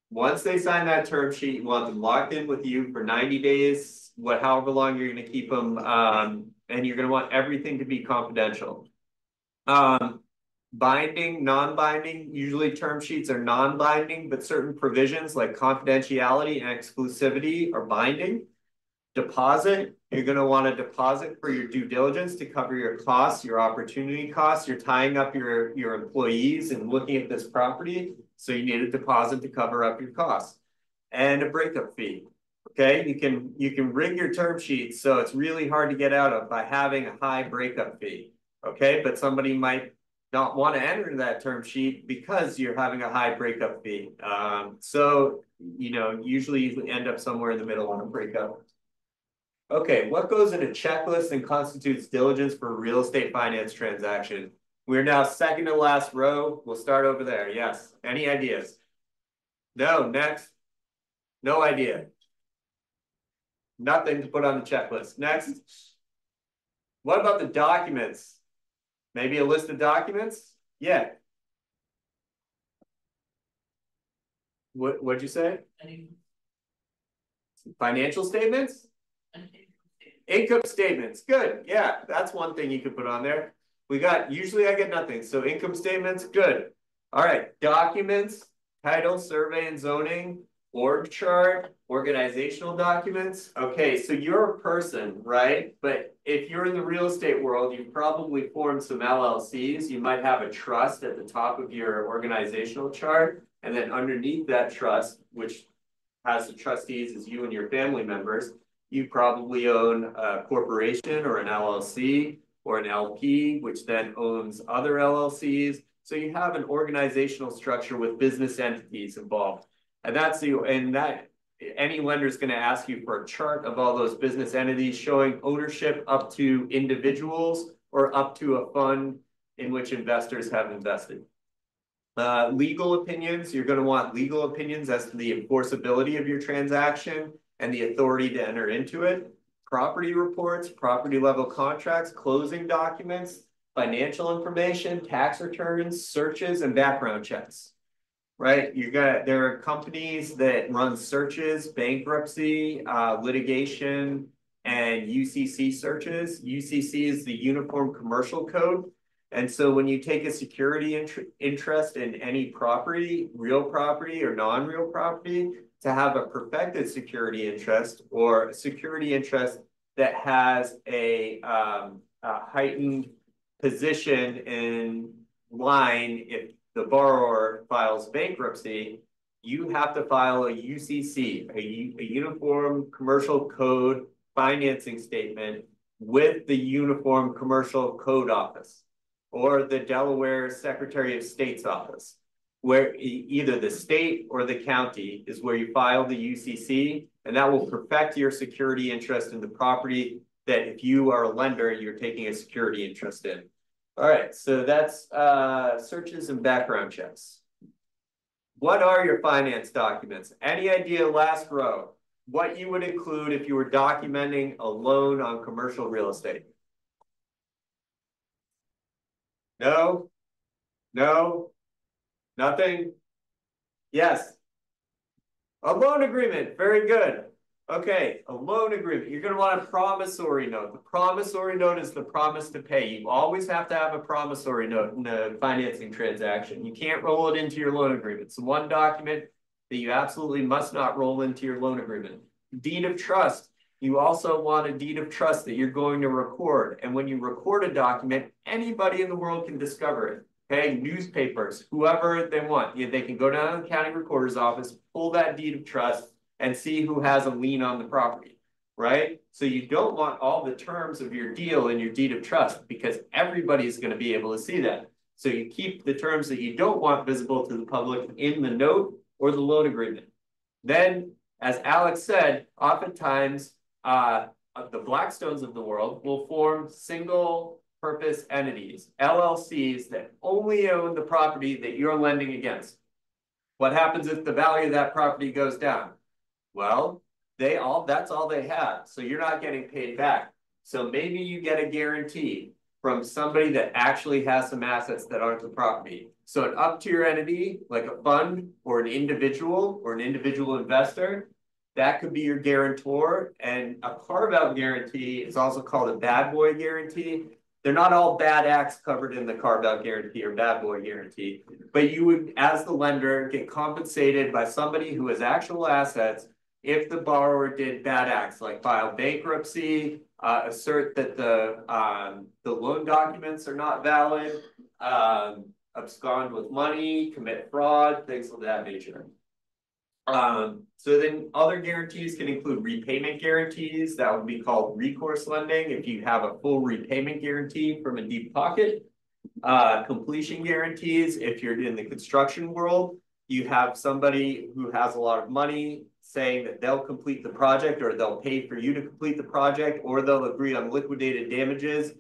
Once they sign that term sheet, you want them locked in with you for ninety days, what, however long you're gonna keep them, um, and you're gonna want everything to be confidential. Um, binding, non-binding, usually term sheets are non-binding, but certain provisions like confidentiality and exclusivity are binding. Deposit, you're gonna wanna deposit for your due diligence to cover your costs, your opportunity costs, you're tying up your, your employees and looking at this property. So you need a deposit to cover up your costs. And a breakup fee. Okay, you can, you can rig your term sheet, so it's really hard to get out of by having a high breakup fee. Okay, but somebody might not want to enter that term sheet because you're having a high breakup fee. Um, so, you know, usually you end up somewhere in the middle on a breakup. Okay, what goes in a checklist and constitutes diligence for real estate finance transaction? We're now second to last row. We'll start over there. Yes. Any ideas? No, next. No idea. Nothing to put on the checklist. Next. What about the documents? Maybe a list of documents? Yeah. What, what'd you say? Financial statements? Income statements, good, yeah, that's one thing you could put on there. We got, usually I get nothing, so income statements, good. All right, documents, title, survey and zoning, org chart, organizational documents. Okay, so you're a person, right? But if you're in the real estate world, you've probably formed some LLCs. You might have a trust at the top of your organizational chart. And then underneath that trust, which has the trustees as you and your family members, you probably own a corporation or an LLC or an LP, which then owns other LLCs. So you have an organizational structure with business entities involved. And that's the, and that any lender is going to ask you for a chart of all those business entities showing ownership up to individuals or up to a fund in which investors have invested. Uh, legal opinions, you're going to want legal opinions as to the enforceability of your transaction and the authority to enter into it. Property reports, property level contracts, closing documents, financial information, tax returns, searches, and background checks. Right, you got, there are companies that run searches, bankruptcy, uh, litigation, and UCC searches. UCC is the Uniform Commercial Code. And so when you take a security int interest in any property, real property or non-real property, to have a perfected security interest or security interest that has a, um, a heightened position in line if the borrower files bankruptcy, you have to file a UCC, a, a Uniform Commercial Code financing statement with the Uniform Commercial Code Office or the Delaware Secretary of State's office where either the state or the county is where you file the UCC, and that will perfect your security interest in the property that if you are a lender, you're taking a security interest in. All right, so that's uh, searches and background checks. What are your finance documents? Any idea last row? What you would include if you were documenting a loan on commercial real estate? No? No? Nothing? Yes. A loan agreement, very good. Okay, a loan agreement. You're gonna want a promissory note. The promissory note is the promise to pay. You always have to have a promissory note in a financing transaction. You can't roll it into your loan agreement. It's one document that you absolutely must not roll into your loan agreement. Deed of trust. You also want a deed of trust that you're going to record. And when you record a document, anybody in the world can discover it. Okay, newspapers, whoever they want, they can go down to the county recorder's office, pull that deed of trust and see who has a lien on the property. Right? So you don't want all the terms of your deal in your deed of trust because everybody's gonna be able to see that. So you keep the terms that you don't want visible to the public in the note or the loan agreement. Then, as Alex said, oftentimes, uh, the Blackstones of the world will form single purpose entities, LLCs that only own the property that you're lending against. What happens if the value of that property goes down? Well, they all, that's all they have, so you're not getting paid back. So maybe you get a guarantee from somebody that actually has some assets that aren't the property. So an up to your entity, like a fund or an individual or an individual investor, that could be your guarantor. And a carve out guarantee is also called a bad boy guarantee. They're not all bad acts covered in the carve out guarantee or bad boy guarantee, but you would, as the lender, get compensated by somebody who has actual assets if the borrower did bad acts like file bankruptcy, uh, assert that the, um, the loan documents are not valid, um, abscond with money, commit fraud, things of that nature. Um, so then other guarantees can include repayment guarantees, that would be called recourse lending if you have a full repayment guarantee from a deep pocket. Uh, completion guarantees, if you're in the construction world, you have somebody who has a lot of money saying that they'll complete the project or they'll pay for you to complete the project, or they'll agree on liquidated damages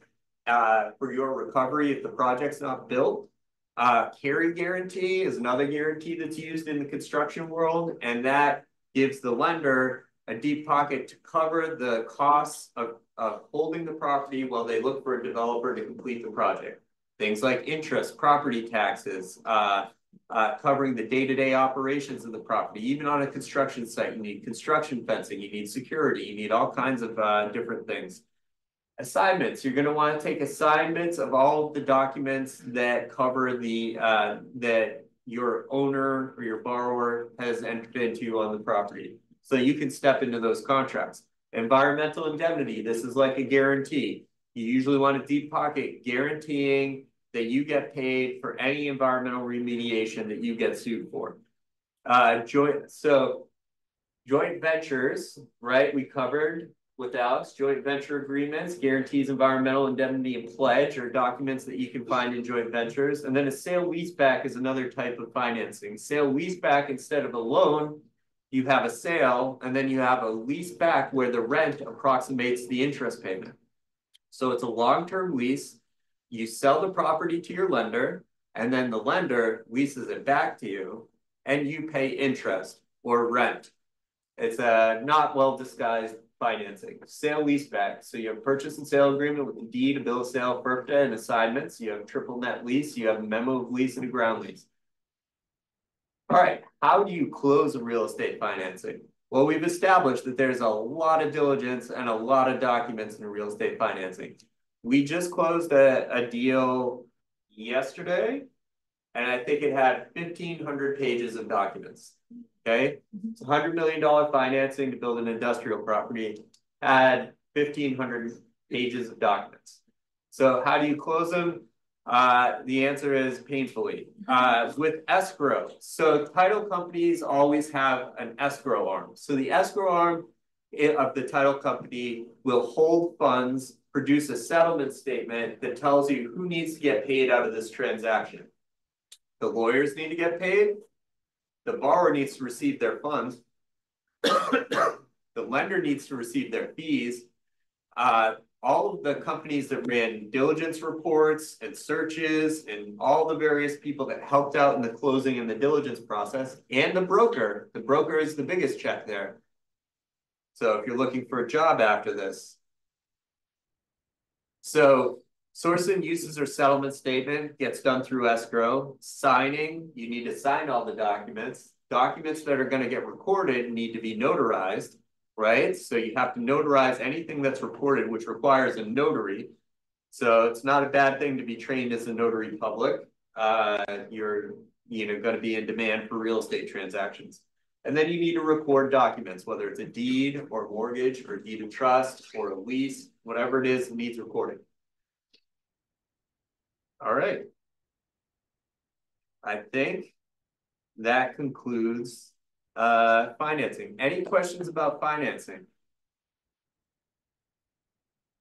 uh, for your recovery if the project's not built. Uh, carry guarantee is another guarantee that's used in the construction world, and that gives the lender a deep pocket to cover the costs of, of holding the property while they look for a developer to complete the project. Things like interest, property taxes, uh, uh, covering the day-to-day operations of the property. Even on a construction site, you need construction fencing, you need security, you need all kinds of uh, different things. Assignments, you're gonna wanna take assignments of all of the documents that cover the, uh, that your owner or your borrower has entered into on the property. So you can step into those contracts. Environmental indemnity, this is like a guarantee. You usually want a deep pocket guaranteeing that you get paid for any environmental remediation that you get sued for. Uh, joint, so joint ventures, right? We covered with Alex, joint venture agreements, guarantees environmental indemnity and pledge are documents that you can find in joint ventures. And then a sale leaseback is another type of financing. Sale leaseback instead of a loan, you have a sale and then you have a lease back where the rent approximates the interest payment. So it's a long-term lease you sell the property to your lender and then the lender leases it back to you and you pay interest or rent. It's a not well disguised financing, sale leaseback. So you have purchase and sale agreement with a deed, a bill of sale, FIRPTA and assignments. You have triple net lease, you have a memo of lease and a ground lease. All right, how do you close a real estate financing? Well, we've established that there's a lot of diligence and a lot of documents in real estate financing. We just closed a, a deal yesterday. And I think it had fifteen hundred pages of documents. Okay, it's a hundred million dollar financing to build an industrial property. Had fifteen hundred pages of documents. So how do you close them? Uh, the answer is painfully. Uh, with escrow. So title companies always have an escrow arm. So the escrow arm of the title company will hold funds produce a settlement statement that tells you who needs to get paid out of this transaction. The lawyers need to get paid. The borrower needs to receive their funds. the lender needs to receive their fees. Uh, all of the companies that ran diligence reports and searches and all the various people that helped out in the closing and the diligence process and the broker, the broker is the biggest check there. So if you're looking for a job after this, so source and uses or settlement statement gets done through escrow. Signing, you need to sign all the documents. Documents that are going to get recorded need to be notarized, right? So you have to notarize anything that's reported, which requires a notary. So it's not a bad thing to be trained as a notary public. Uh, you're you know going to be in demand for real estate transactions. And then you need to record documents, whether it's a deed or mortgage or deed of trust or a lease, whatever it is, needs recording. All right. I think that concludes uh financing. Any questions about financing?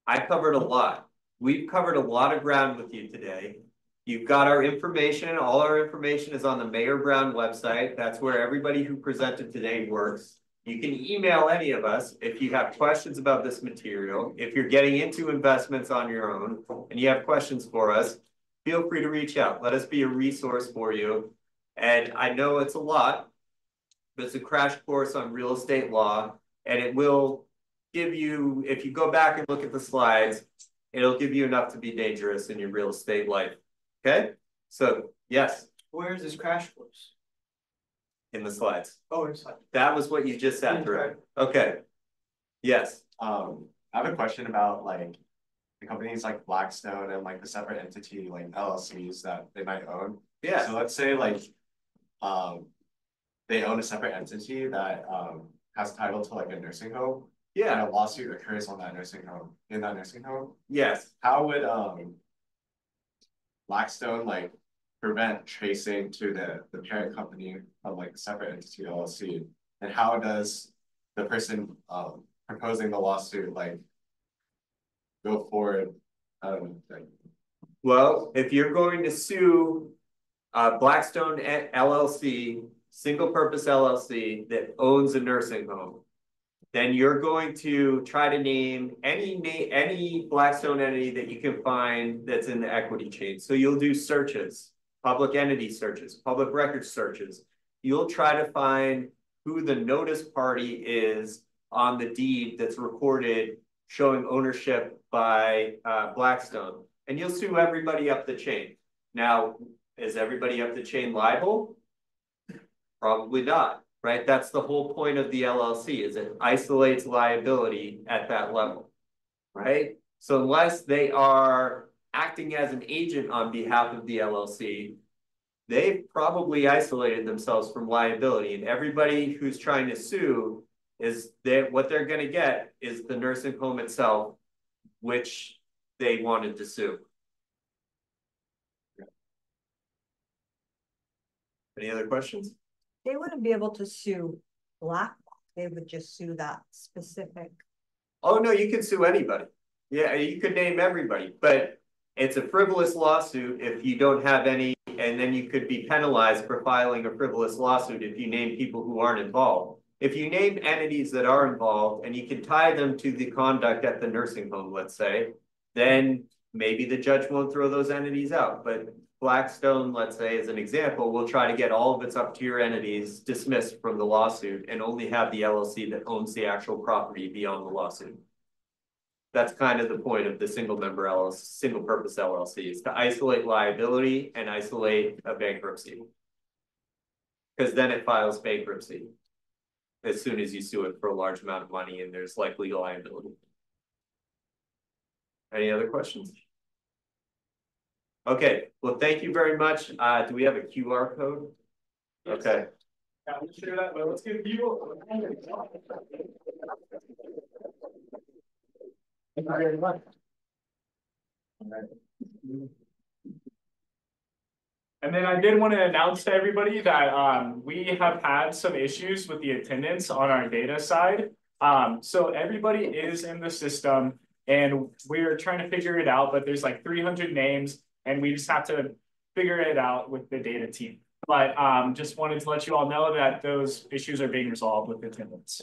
I covered a lot. We've covered a lot of ground with you today. You've got our information. All our information is on the Mayer Brown website. That's where everybody who presented today works. You can email any of us if you have questions about this material. If you're getting into investments on your own and you have questions for us, feel free to reach out. Let us be a resource for you. And I know it's a lot, but it's a crash course on real estate law and it will give you, if you go back and look at the slides, it'll give you enough to be dangerous in your real estate life. Okay? So, yes, Where is this crash course? In the slides. Oh, it's like. That was what you just sat through. Okay. Yes, Um, I have a question about like. The companies like Blackstone and like the separate entity like LLCs that they might own. yeah, So let's say like. Um. They own a separate entity that um has title to like a nursing home. yeah, And a lawsuit occurs on that nursing home, in that nursing home, yes. how would um. Blackstone like prevent tracing to the the parent company of like a separate entity LLC? And how does the person um proposing the lawsuit like? Go forward, um, Well, if you're going to sue uh Blackstone LLC, single purpose LLC that owns a nursing home. Then you're going to try to name any any Blackstone entity that you can find that's in the equity chain. So you'll do searches, public entity searches, public record searches. You'll try to find who the notice party is on the deed that's recorded showing ownership by uh Blackstone. And you'll sue everybody up the chain. Now, is everybody up the chain liable? Probably not, right? That's the whole point of the LLC is it isolates liability at that level. Right? So unless they are acting as an agent on behalf of the LLC. They've probably isolated themselves from liability and everybody who's trying to sue. Is that what they're gonna get is the nursing home itself, which they wanted to sue. Any other questions? They wouldn't be able to sue Black. they would just sue that specific. Oh, no, you can sue anybody. Yeah, you could name everybody, but it's a frivolous lawsuit if you don't have any, and then you could be penalized for filing a frivolous lawsuit if you name people who aren't involved. If you name entities that are involved and you can tie them to the conduct at the nursing home, let's say, then maybe the judge won't throw those entities out, but Blackstone, let's say, as an example, will try to get all of its up tier entities dismissed from the lawsuit and only have the LLC that owns the actual property beyond the lawsuit. That's kind of the point of the single member LLC, single purpose LLC is to isolate liability and isolate a bankruptcy. Cause then it files bankruptcy. As soon as you sue it for a large amount of money and there's like legal liability. Any other questions? Okay, well, thank you very much. Uh, do we have a QR code? Okay. Yeah, I'm sure that, but let's get people. Thank you very much. And then I did want to announce to everybody that um we have had some issues with the attendance on our data side. Um, so everybody is in the system and we're trying to figure it out, but there's like three hundred names and we just have to figure it out with the data team. But um just wanted to let you all know that those issues are being resolved with attendance.